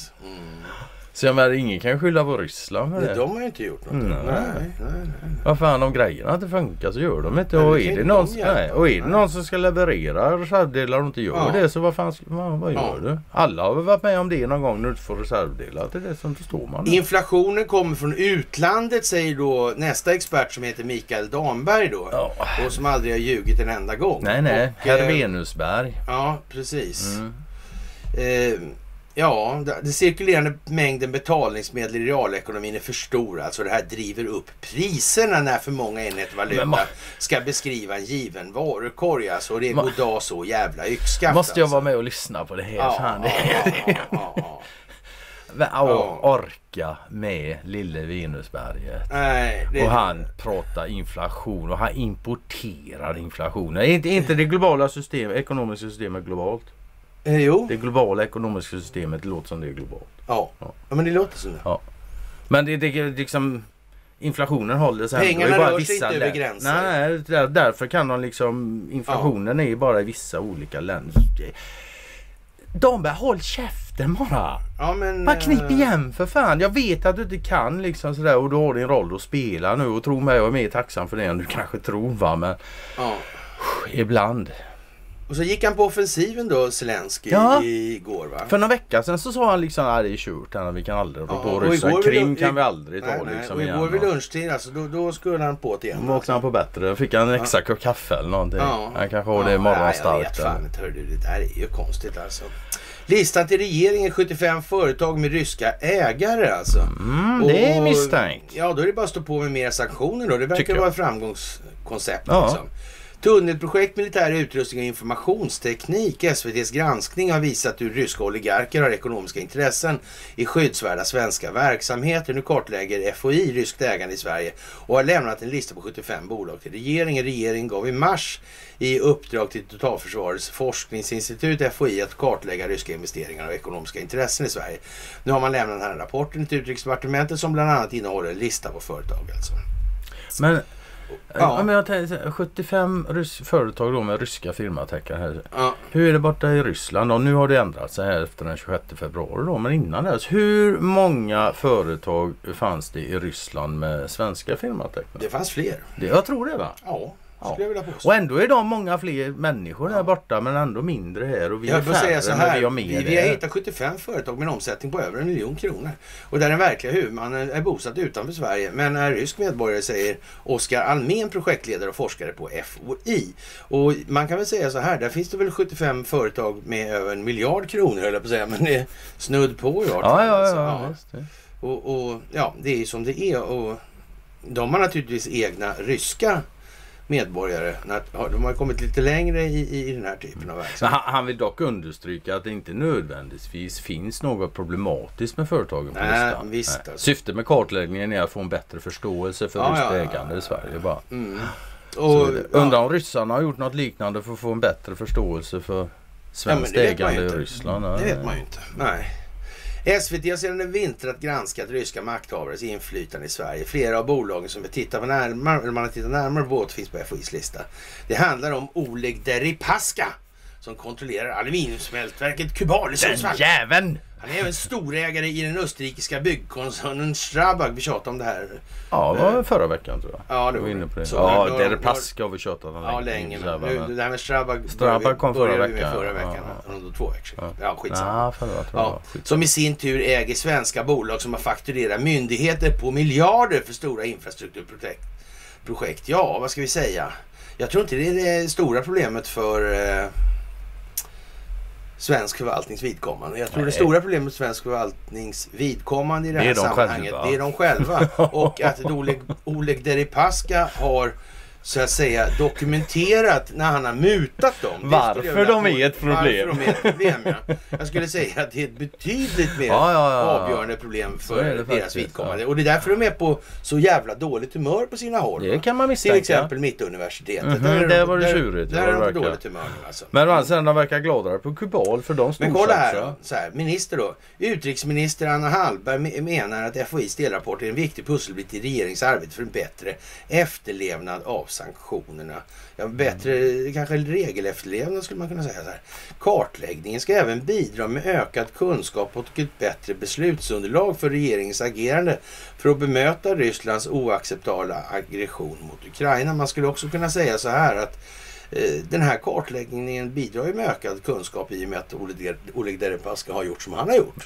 Så jag menar, ingen kan skylla på Ryssland för Nej, det. de har ju inte gjort något. Nej. Nej, nej, nej. Vad fan, om grejerna inte funkar så gör de inte. Nej, det Och kan är det någon, nej, och är det Nej. någon som ska leverera reservdelar och inte gör Ja. det så vad fan, ska- vad, gör Ja. du? Alla har väl varit med om det någon gång när du inte får reservdelar till det som står man. Inflationen kommer från utlandet säger då nästa expert som heter Mikael Damberg då. Ja. Och som aldrig har ljugit en enda gång. Nej, nej. Och, Herr eh, Venusberg. Ja, precis. Mm. Eh, ja, det- den cirkulerande mängden betalningsmedel i realekonomin är för stor. Alltså det här driver upp priserna när för många enheter valuta ma- ska beskriva en given varukorg. Alltså, och det är goddag så jävla yxskaft. Måste jag alltså. vara med och lyssna på det här? Ja, fan, det, ja, ja, ja. ja. Orka med lille Venusberget. Nej, det, Och han pratar inflation och han importerar inflation. Är inte, inte det globala systemet, ekonomiska systemet globalt? Eh, jo, Det globala ekonomiska systemet låter som det är globalt. ja. Ja. ja. men det låter som det. Men det, det liksom inflationen håller sig Pengarna bara rör sig inte över gränser. Nej, där, därför kan de liksom inflationen är ju bara i vissa olika länder. De bara håll käften bara. Ja, men... Bara knip eh, igen för fan. Jag vet att du inte kan liksom sådär och du har din roll att spela nu och tro mig jag är mer tacksam för det än du kanske tror va men Ja. ibland. Och så gick han på offensiven då, Zelensky, Ja. igår va? För några vecka sedan så sa han liksom att det är kört vi kan aldrig rå Ja, på och vill Krim kan vi aldrig ta Nej, liksom Och igen. igår vid va. lunchtid alltså, då, då skulle han på det igen. Då vaknade han på bättre. Fick han en extra kopp kaffe eller någonting. Ja. Han kanske har det Ja, Jag vet morgonstarkt. fan inte. Det där är ju konstigt alltså. Listan till regeringen 75 företag med ryska ägare alltså. Mm, det är misstänkt. Ja, då är det bara att stå på med mer sanktioner då. Det verkar vara ett framgångskoncept. Ja. Liksom. Tunnelprojekt, militär utrustning och informationsteknik. SVTs granskning har visat hur ryska oligarker har ekonomiska intressen i skyddsvärda svenska verksamheter. Nu kartlägger FOI ryskt ägande i Sverige och har lämnat en lista på 75 bolag till regeringen. Regeringen gav i mars i uppdrag till Totalförsvarets forskningsinstitut FOI att kartlägga ryska investeringar och ekonomiska intressen i Sverige. Nu har man lämnat den här rapporten till Utrikesdepartementet som bland annat innehåller en lista på företag. Alltså. Men, Ja. men jag tänkte, så här, 75 rys- företag då med ryska firmatecken här. Ja. Hur är det borta i Ryssland då? Nu har det ändrat sig här efter den 26 februari då. Men innan dess. Hur många företag fanns det i Ryssland med svenska firmatecken? Det fanns fler. Det, jag tror det va? Ja, Ja. Och ändå är de många fler människor där borta men ändå mindre här och vi Jag är får säga så färre här. vi har mer vi har hittat 75 företag med en omsättning på över en miljon kronor. Och där den verkliga huvudmannen är bosatt utanför Sverige men är rysk medborgare säger Oskar Almén, projektledare och forskare på FOI. Och man kan väl säga så här, där finns det väl 75 företag med över en miljard kronor höll jag på att säga. Men det är snudd på i Ja, ja, alltså. ja. Det. Och, och ja, det är som det är. Och de har naturligtvis egna ryska medborgare. De har kommit lite längre i, i den här typen av Men verksamhet. han, han vill dock understryka att det inte nödvändigtvis finns något problematiskt med företagen på Nej, listan. visst, Nej. alltså. Syftet med kartläggningen är att få en bättre förståelse för Ja, ja, ägande ja, i Sverige. Bara. Mm. Och. Undrar om ryssarna har gjort något liknande för att få en bättre förståelse för svenskt ägande i. Ryssland. Det vet man ju inte. Nej. SVT har sedan en vintrat granskat ryska makthavares inflytande i Sverige. Flera av bolagen som vi tittar på närmare, eller man har tittat närmare på återfinns på FOIs lista. Det handlar om Oleg Deripaska som kontrollerar aluminiumsmältverket Kubal i Sundsvall. jäveln! Han är även storägare i den österrikiska byggkoncernen Strabag. Vi tjatade om det här. Ja, det var förra veckan tror jag. Ja, det var inne på det. Så, ja, då- det är då- Paska har vi tjatat om Ja, länge. Här, Men nu, men- det här med Strabag, Strabag kom förra började vi med veckan. förra Ja, veckan. ja. Ja, två veckor sedan. Ja. Ja, skitsamma. Ja. Ja, som i sin tur äger svenska bolag som har fakturerat myndigheter på miljarder för stora infrastrukturprojekt. Projekt. Ja, vad ska vi säga? Jag tror inte det är det stora problemet för eh, svensk förvaltnings vidkommande. Jag tror Nej. det stora problemet för svensk förvaltnings vidkommande i det, Det här är de sammanhanget, själva. det är de själva. Och att Oleg, Oleg Deripaska har så att säga dokumenterat när han har mutat dem. Varför de är ett problem. Varför de är ett problem, ja. Jag skulle säga att det är ett betydligt mer Ja, ja, ja, ja. avgörande problem för deras vidkommande. Och det är därför de är på så jävla dåligt humör på sina håll. Det kan man Till misstänka. exempel Mittuniversitetet. Mhm, är där de- var det där- tjurigt, Där vad är de på verkar. dåligt humör nu alltså. Men andra sidan, de verkar gladare på Kubal för de Men kolla här då. Så här, minister då. Utrikesminister Anna Hallberg me- menar att FOIs delrapport är en viktig pusselbit i regeringens arbete för en bättre efterlevnad av sanktionerna. Ja, bättre kanske regelefterlevnad skulle man kunna säga. Så här. Kartläggningen ska även bidra med ökad kunskap och ett bättre beslutsunderlag för regeringens agerande för att bemöta Rysslands oacceptabla aggression mot Ukraina. Man skulle också kunna säga så här att den här kartläggningen bidrar ju med ökad kunskap i och med att Oleg Der- Oleg Deripaska har gjort som han har gjort.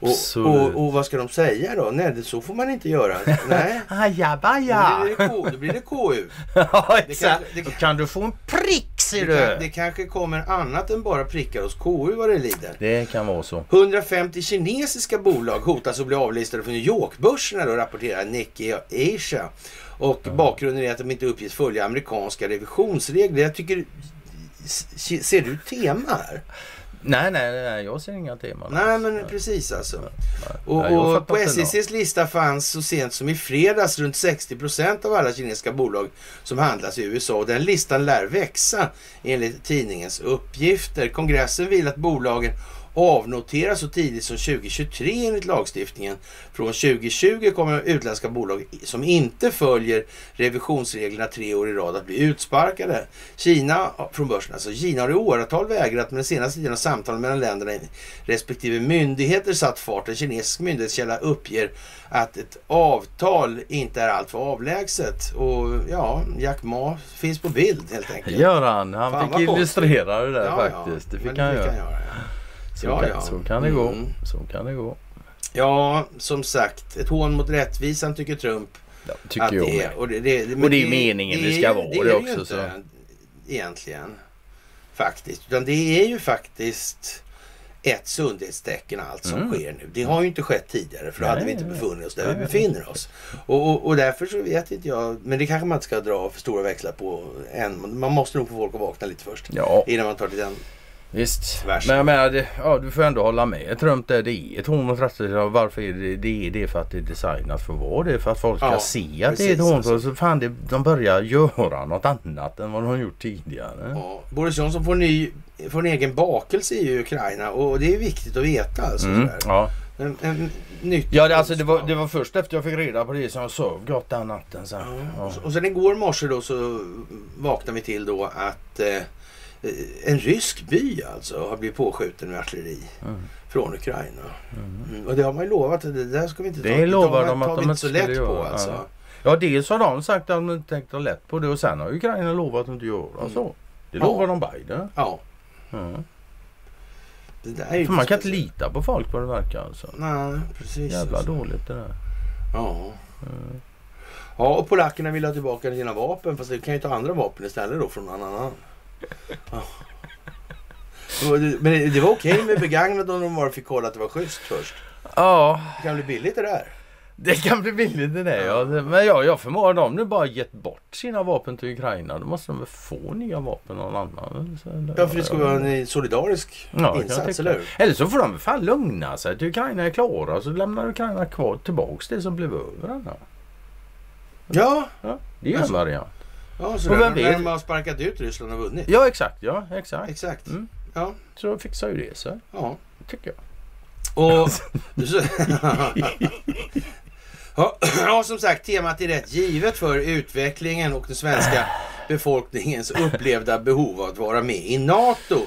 Och, och, och vad ska de säga då? Nej, det, så får man inte göra. Nej, Ajabaja! då blir det, K, då blir det KU. Ja, Det exakt. kan- det Då kan- du få en prick ser Det, du. det kanske kommer annat än bara prickar hos KU vad det lider. Det kan vara så. 150 kinesiska bolag hotas att bli avlistade från New York-börserna då rapporterar Nikkei Asia. Och bakgrunden är att de inte uppges följa amerikanska revisionsregler. Jag tycker... Ser du tema här? Nej, nej, nej, jag ser inga teman. Nej, men precis alltså. Och, Nej, och på SECs lista fanns så sent som i fredags runt 60 procent av alla kinesiska bolag som handlas i USA. Och den listan lär växa enligt tidningens uppgifter. Kongressen vill att bolagen avnoteras så tidigt som 2023 enligt lagstiftningen. Från 2020 kommer utländska bolag som inte följer revisionsreglerna tre år i rad att bli utsparkade. Kina från börsen, alltså Kina har i åratal vägrat men den senaste tiden har samtal mellan länderna respektive myndigheter satt fart. En kinesisk myndighetskälla uppger att ett avtal inte är alltför avlägset. Och ja, Jack Ma finns på bild helt enkelt. Gör han. Han Fan, fick illustrera det där Ja, faktiskt. ja, Det men fick han göra. Så, Ja, kan, ja. så kan det gå. Mm. Så kan det gå. Ja, som sagt, ett hån mot rättvisan tycker Trump Ja, att tycker jag det är. Och det, det, men Och det är meningen det ska är- vara det, är det ju också, Inte, så. Egentligen. Faktiskt. Utan det är ju faktiskt ett sundhetstecken allt som Mm. sker nu. Det har ju inte skett tidigare för då Nej, hade vi inte befunnit oss där Nej, vi befinner oss. Och, och, och därför så vet inte jag, men det kanske man inte ska dra för stora växlar på än. Man måste nog få folk att vakna lite först. Ja, Innan man tar till den. Visst. Värst. Men jag menar, det, ja, du får ändå hålla med Trump där. Det är ett rättvisan. Varför är det det? Är det för att det är designat för att vara det? För att folk ska Ja, se att det är precis, ett alltså. Så fan, det, de börjar göra något annat än vad de har gjort tidigare. Ja. Boris Johnson får, ny, får en egen bakelse i Ukraina och det är viktigt att veta. Alltså, Mm, ja. en, en Ja, det, alltså, det, var, det var först efter jag fick reda på det som jag sov gott den natten. Sen. Ja. Och sen igår morse då så vaknade vi till då att eh, en rysk by alltså har blivit påskjuten med artilleri Mm. från Ukraina. Mm. Och det har man ju lovat. att Det där ska vi inte ta. Det lovar de att de inte så skulle lätt på göra. alltså. Ja. Ja, dels har de sagt att de inte tänkt ta lätt på det och sen har Ukraina lovat att inte göra Mm. så. Det Ja. lovar de Biden. Ja, det ju För man kan inte lita på folk vad det verkar alltså. Nej, precis. Jävla alltså. dåligt det där. Ja. Ja, och polackerna vill ha tillbaka sina vapen fast de kan ju ta andra vapen istället då från någon annan. Ja. Men det- var okej med begagnat om de bara fick kolla att det var schysst först. Ja, Det kan bli billigt det där. det kan bli billigt det där ja. Men jag, jag förmodar de nu bara gett bort sina vapen till Ukraina. Då måste de väl få nya vapen någon annan. Så, Ja, för det ska vara en solidarisk Ja, insats, eller hur? Eller så får de väl fan lugna sig till Ukraina är klara så lämnar Ukraina kvar tillbaks det som blev över. Ja, Ja, det är en variant. Ja så Och vem vet? de har sparkat ut Ryssland och vunnit. Ja exakt, ja exakt. Exakt. Mm. Ja, Så fixar ju det sig, ja. tycker jag. Och... så, ja, som sagt, temat är rätt givet för utvecklingen och den svenska befolkningens upplevda behov av att vara med i NATO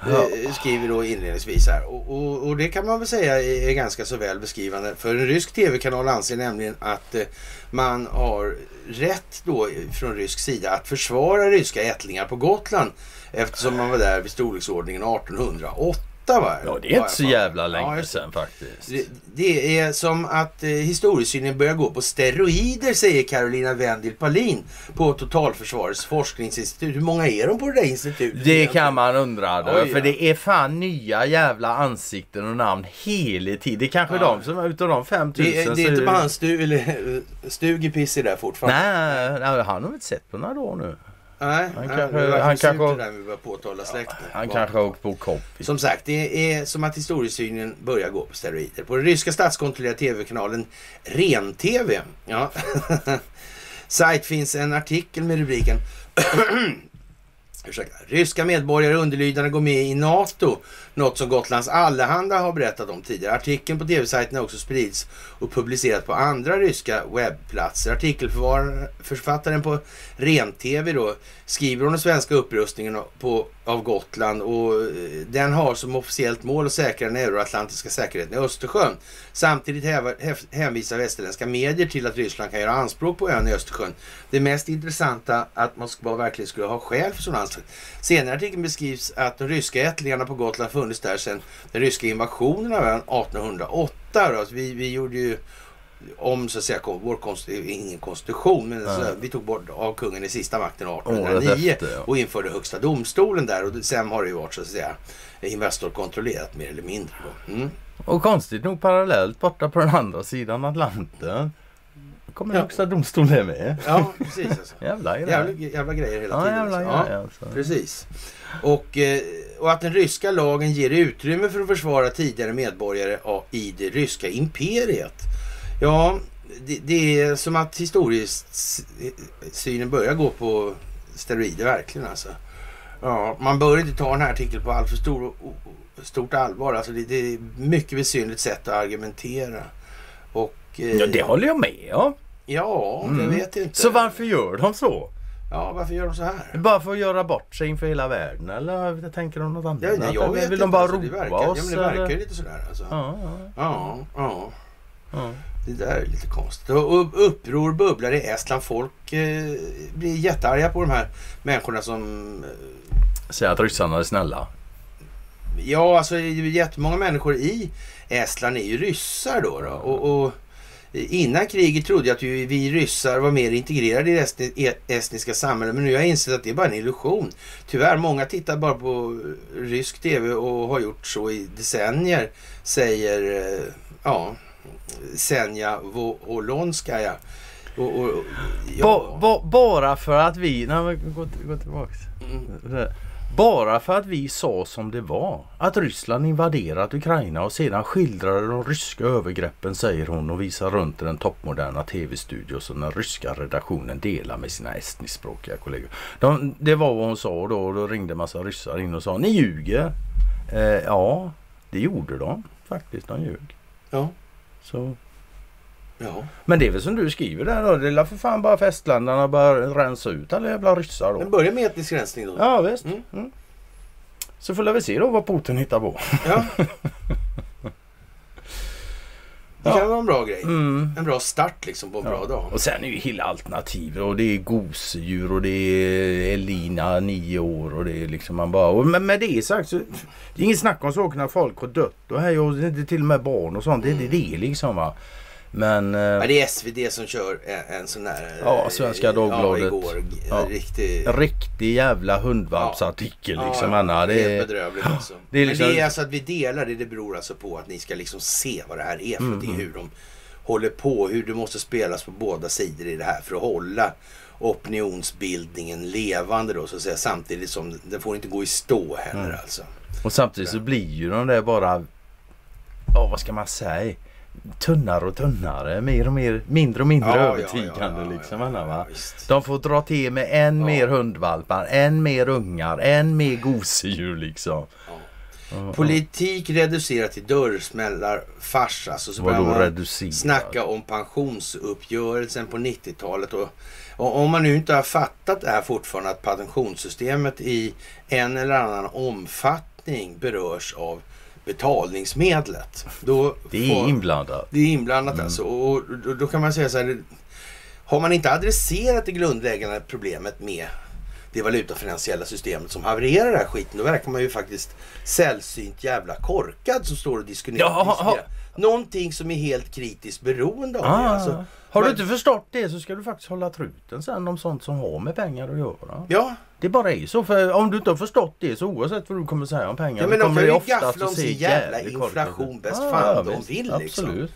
ja. Eh, skriver då inledningsvis här. Och, och, och det kan man väl säga är, ganska så väl beskrivande. För en rysk tv-kanal anser nämligen att eh, man har rätt då från rysk sida att försvara ryska ättlingar på Gotland eftersom man var där vid storleksordningen 1808 va? Ja, det är inte så jävla Ja, länge det. sedan faktiskt. Det, det är som att eh, historiesynen börjar gå på steroider, säger Carolina Wendel Palin på Totalförsvarets forskningsinstitut. Hur många är de på det där institutet? Det kan man undra då, Oj, för ja. det är fan nya jävla ansikten och namn hela tiden. Det är kanske Ja. de som utav de 5000 Det, är- det är inte bara han stu, eller, eh, Stugepissi där fortfarande. Nej, nej, han har vi inte sett på några dagar nu. Nej, Han han, kanske- det han han kanske- kanske... där börjar påtala släkten. Han Ja. kanske har åkt på kopp. Som sagt, det är som att historiesynen börjar gå på steroider. På den ryska statskontrollerade tv-kanalen Ren-TV ja. sajt finns en artikel med rubriken Ursäkta. Ryska medborgare underlydande går med i NATO. Något som Gotlands Allehanda har berättat om tidigare. Artikeln på tv-sajten har också spridits och publicerats på andra ryska webbplatser. Artikelförfattaren på Ren-TV då skriver om den svenska upprustningen på, av Gotland och eh, den har som officiellt mål att säkra den euroatlantiska säkerheten i Östersjön. Samtidigt häva- häf- hänvisar västerländska medier till att Ryssland kan göra anspråk på ön i Östersjön. Det mest intressanta att Moskva verkligen skulle ha skäl för sådana anspråk. Senare i artikeln beskrivs att de ryska ättlingarna på Gotland funnits där sedan den ryska invasionen av ön 1808. Då. Alltså vi, vi gjorde ju om så att säga vår konst, ingen konstitution men så, Nej. vi tog bort av kungen i sista makten Året 1809 efter, ja. och införde högsta domstolen där och sen har det ju varit så att säga Investor-kontrollerat mer eller mindre. Mm. Och konstigt nog parallellt borta på den andra sidan Atlanten. kommer Ja. högsta domstolen med. Ja, precis. Alltså. Jävla Jävla, jävla grejer hela Ja, tiden. jävla alltså. grejer alltså. Precis. Och, eh, och att den ryska lagen ger utrymme för att försvara tidigare medborgare i det ryska imperiet. Ja, det, det är som att historiesynen börjar gå på steroider verkligen alltså. Ja, man bör inte ta den här artikeln på alltför stor, stort allvar. Alltså det, det är mycket besynnerligt sätt att argumentera. Och, eh, Ja, det håller jag med om. ja, Mm. jag vet inte. Så varför gör de så? Ja, varför gör de så här? Bara för att göra bort sig inför hela världen eller tänker de något annat? Ja, nej, jag vet vill inte. de bara alltså, roa verkar, ja, oss? men det verkar eller? ju lite sådär alltså. Ja. Ja, ja, ja, ja. Det där är lite konstigt. Och uppror bubblar i Estland. Folk eh, blir jättearga på de här människorna som... Eh, Säg att ryssarna är snälla. ja, alltså jättemånga människor i Estland är ju ryssar då. då. Och, och innan kriget trodde jag att vi, ryssar var mer integrerade i det e- estniska samhället. Men nu har jag insett att det är bara en illusion. Tyvärr, många tittar bara på rysk tv och har gjort så i decennier. Säger, eh, ja, Senja Volonskaja. Och, och, Ba, ba, bara för att vi... Nej, men gå, gå tillbaks. Mm. Bara för att vi sa som det var. Att Ryssland invaderat Ukraina och sedan skildrade de ryska övergreppen säger hon och visar runt i den toppmoderna tv-studio som den ryska redaktionen delar med sina estniskspråkiga kollegor. De, det var vad hon sa då och då ringde massa ryssar in och sa ni ljuger. Eh, ja, det gjorde de faktiskt. De ljug. Ja, Så. Ja. Men det är väl som du skriver där då. Det är för fan bara festländerna bara rensa ut alla jävla ryssar då. Men börja med etnisk rensning då. Ja visst. Mm. Mm. Så får vi se då vad Putin hittar på. Ja. Det Ja. kan vara en bra grej. Mm. En bra start liksom på en bra dag. Och sen är ju hela alternativet och det är gosedjur och det är Elina nio år och det är liksom man bara... Och med, med det sagt så... Det är inget snack om saker när folk har dött och hej och det är till och med barn och sånt. Det är det, det liksom va. Men... eh, Ja, det är SvD som kör en, en sån här... Ja, eh, Svenska Dagbladet. Ja, igår. Ja. Riktig... Riktig jävla hundvalpsartikel liksom. ja, Anna. Det helt är, bedrövligt alltså. det är Men liksom- det är alltså att vi delar det, det beror alltså på att ni ska liksom se vad det här är för Mm, någonting. Hur de håller på, hur det måste spelas på båda sidor i det här för att hålla opinionsbildningen levande då så att säga. Samtidigt som den får inte gå i stå heller Mm. alltså. och samtidigt så blir ju de där bara... Ja, vad ska man säga? Tunnare och tunnare. Mer och mer, mindre och mindre övertygande liksom. Anna, va? De får dra till med än Ja. mer hundvalpar, än mer ungar, än mer gosedjur liksom. Ja. Politik reducerat till dörrsmällar, farsa. Alltså, så börjar man reducerat? snacka om pensionsuppgörelsen på 90-talet. Och, och om man nu inte har fattat det här fortfarande att pensionssystemet i en eller annan omfattning berörs av betalningsmedlet. Då Det är får- inblandat. det är inblandat Mm. alltså. Och då, då kan man säga så här. Har man inte adresserat det grundläggande problemet med det valutafinansiella systemet som havererar den här skiten. Då verkar man ju faktiskt sällsynt jävla korkad som står och diskuterar. Ja, ha- ha- Någonting som är helt kritiskt beroende av det. Ah, Alltså, har du man- inte förstått det så ska du faktiskt hålla truten sen om sånt som har med pengar att göra. Ja, Det bara är så. För om du inte har förstått det så oavsett vad du kommer säga om pengar. Ja, men de kommer kan det ju gaffla om sin jävla inflation bäst Ja, fan ja, de visst. vill, liksom. Absolut.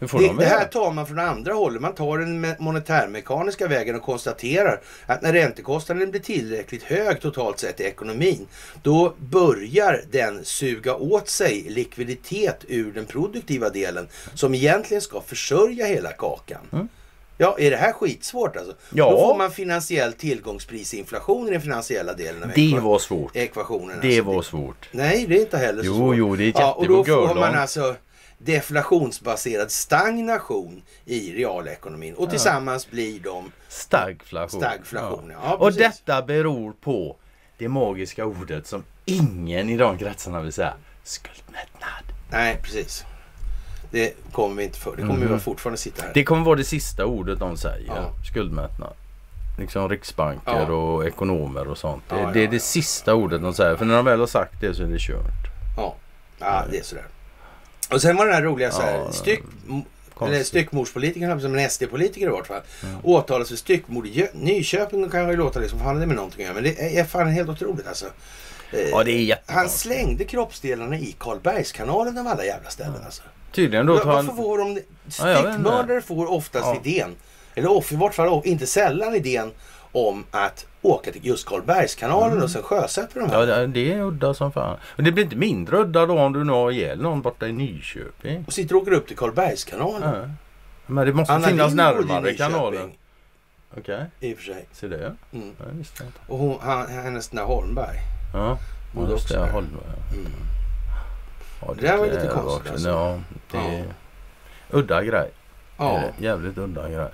Det det, här tar man från andra hållet. Man tar den me- monetärmekaniska vägen och konstaterar att när räntekostnaden blir tillräckligt hög totalt sett i ekonomin, då börjar den suga åt sig likviditet ur den produktiva delen som egentligen ska försörja hela kakan. Mm. Ja, är det här skitsvårt alltså? Ja. Då får man finansiell tillgångsprisinflation i den finansiella delen av Det var svårt. ekvationen. Det alltså. var svårt. Nej, det är inte heller så Jo, svårt. jo, det är ja, Och då jättebra får man alltså deflationsbaserad stagnation i realekonomin. Och tillsammans blir de Stagflation. stagflation. Ja. Och precis. detta beror på det magiska ordet som ingen i de kretsarna vill säga. Skuldmättnad. Nej, precis. Det kommer vi inte för. Det kommer Mhm. vi fortfarande sitta här. Det kommer vara det sista ordet de säger. Ja. Skuldmättnad. Liksom riksbanker Ja. och ekonomer och sånt. Det, Ja, det är det sista ordet de säger. För när de väl har sagt det så är det kört. Ja. ja, det är sådär. Och sen var den här roliga så här, styck, eller Konstigt. styckmordspolitikern, som en SD-politiker i vart fall, Mm. åtalas för styckmord i Nyköping. Kan ju låta liksom, fan det med någonting att göra? Men det är fan helt otroligt alltså. Eh, Ja det är Han jättekonstigt. slängde kroppsdelarna i Karlbergskanalen av alla jävla ställen alltså. Tydligen då tar Varför han... får de... Styckmördare får oftast Ja. idén, eller i vart fall inte sällan idén om att åka till just Karlbergskanalen och sen sjösätta de här. Mm. Ja det- är udda som fan. Men det blir inte mindre udda då om du nu har ihjäl någon borta i Nyköping. Och sitter och åker upp till Karlbergskanalen. Ja. Men det måste Anna finnas närmare kanalen. Okej, I och för sig. se det. Mm. Ja. Och hon, han, hennes den där Holmberg. Ja, ja just det. med. Mm. Ja, Det där var lite är konstigt, alltså. Ja, det är Ja. udda grej. Ja. Det? Jävligt udda grej.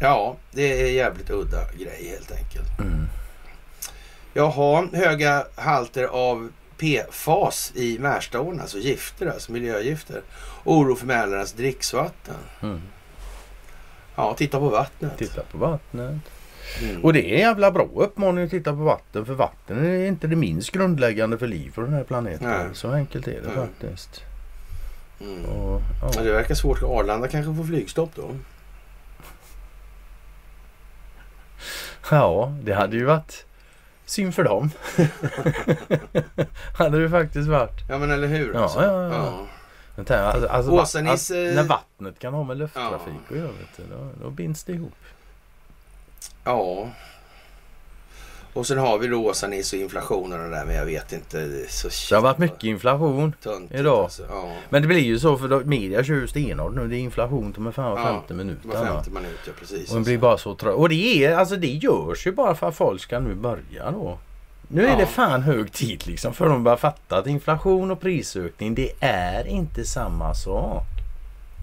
ja, det är jävligt udda grej helt enkelt. Mm. Jaha, höga halter av PFAS i Märstaån, alltså gifter, alltså miljögifter. Oro för Mälarens dricksvatten. Mm. Ja, titta på vattnet. Titta på vattnet. Mm. Och det är en jävla bra uppmaning att titta på vatten. För vatten är inte det minst grundläggande för liv på den här planeten. Nej. Så enkelt är det Nej. faktiskt. Mm. Och, Ja, ja. det verkar svårt. Arlanda kanske får flygstopp då. ja, det hade ju varit synd för dem. hade det faktiskt varit. Ja, men eller hur? Ja, alltså. ja, ja. Men tänk, Alltså, alltså, Åsa-Nisse- att- när vattnet kan ha med lufttrafik att göra. Då, då binds det ihop. Ja. Och sen har vi då Åsa-Nisse och inflationen och det där, men jag vet inte. Så Det har varit mycket inflation. töntigt, idag. Alltså. Ja, Men det blir ju så för då, media kör ju stenhårt nu. Det är inflation till fan var Ja, femte minut. var va? femte minut, ja precis. Och det blir bara så trött. Och det är alltså det görs ju bara för att folk ska nu börja då. Nu är Ja. det fan hög tid liksom för de börjar fatta att inflation och prisökning det är inte samma sak.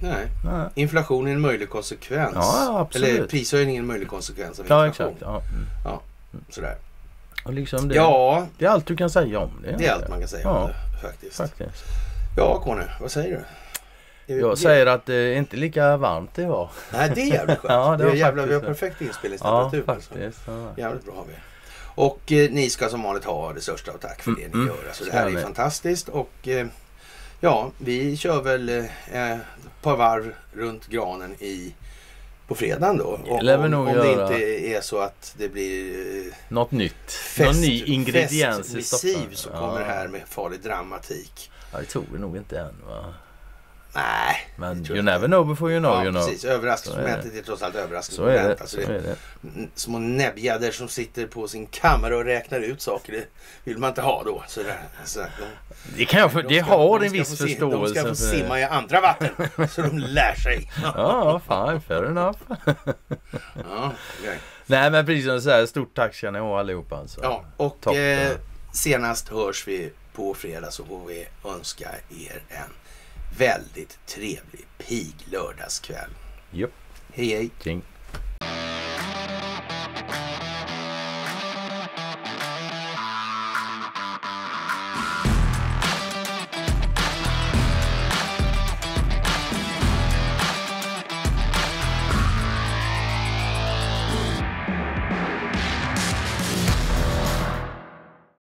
Nej. Nej. Inflation är en möjlig konsekvens. Ja, absolut. Eller prishöjning är en möjlig konsekvens av Ja inflation. exakt. Ja. Mm. Sådär. Och liksom det, Ja, det är allt du kan säga om det. det är allt man kan säga Ja. om det faktiskt. Faktiskt. Ja, Conny, vad säger du? Jag säger att det är inte lika varmt det var. Nej, det är jävligt skönt. Ja, det det är var jävla, vi har perfekt Ja, inspelningstemperatur. alltså. faktiskt. Ja. Jävligt bra har vi. Och eh, ni ska som vanligt ha det största av tack för det ni Mm, gör. Alltså, det här är ni. fantastiskt och eh, ja, vi kör väl eh, ett par varv runt granen i på fredagen då. Det Om, om, om det inte är så att det blir eh, Något nytt. fest, Någon ny ingrediens i Stockholm. som Ja. kommer här med farlig dramatik. Ja, det tror vi nog inte än va. Nej, Men det you never know before you know ja, you know. precis. Så är Överraskningsmomentet är trots allt Så är det. överraskningsmoment. Alltså, Så det är det. Små näbbgäddor som sitter på sin kammare och räknar ut saker. Det vill man inte ha då. Så där, så de, Det, kan jag, för, de det ska- har de en viss förståelse De ska få simma i andra vatten så de lär sig. Ja, fine, fair enough. Ja, okej. Nej men precis som du säger, stort tack ska ni ha allihopa alltså. ja och eh, senast hörs vi på fredag så får vi önska er en väldigt trevlig pig lördagskväll. Japp. Yep. Hej hej. Kring.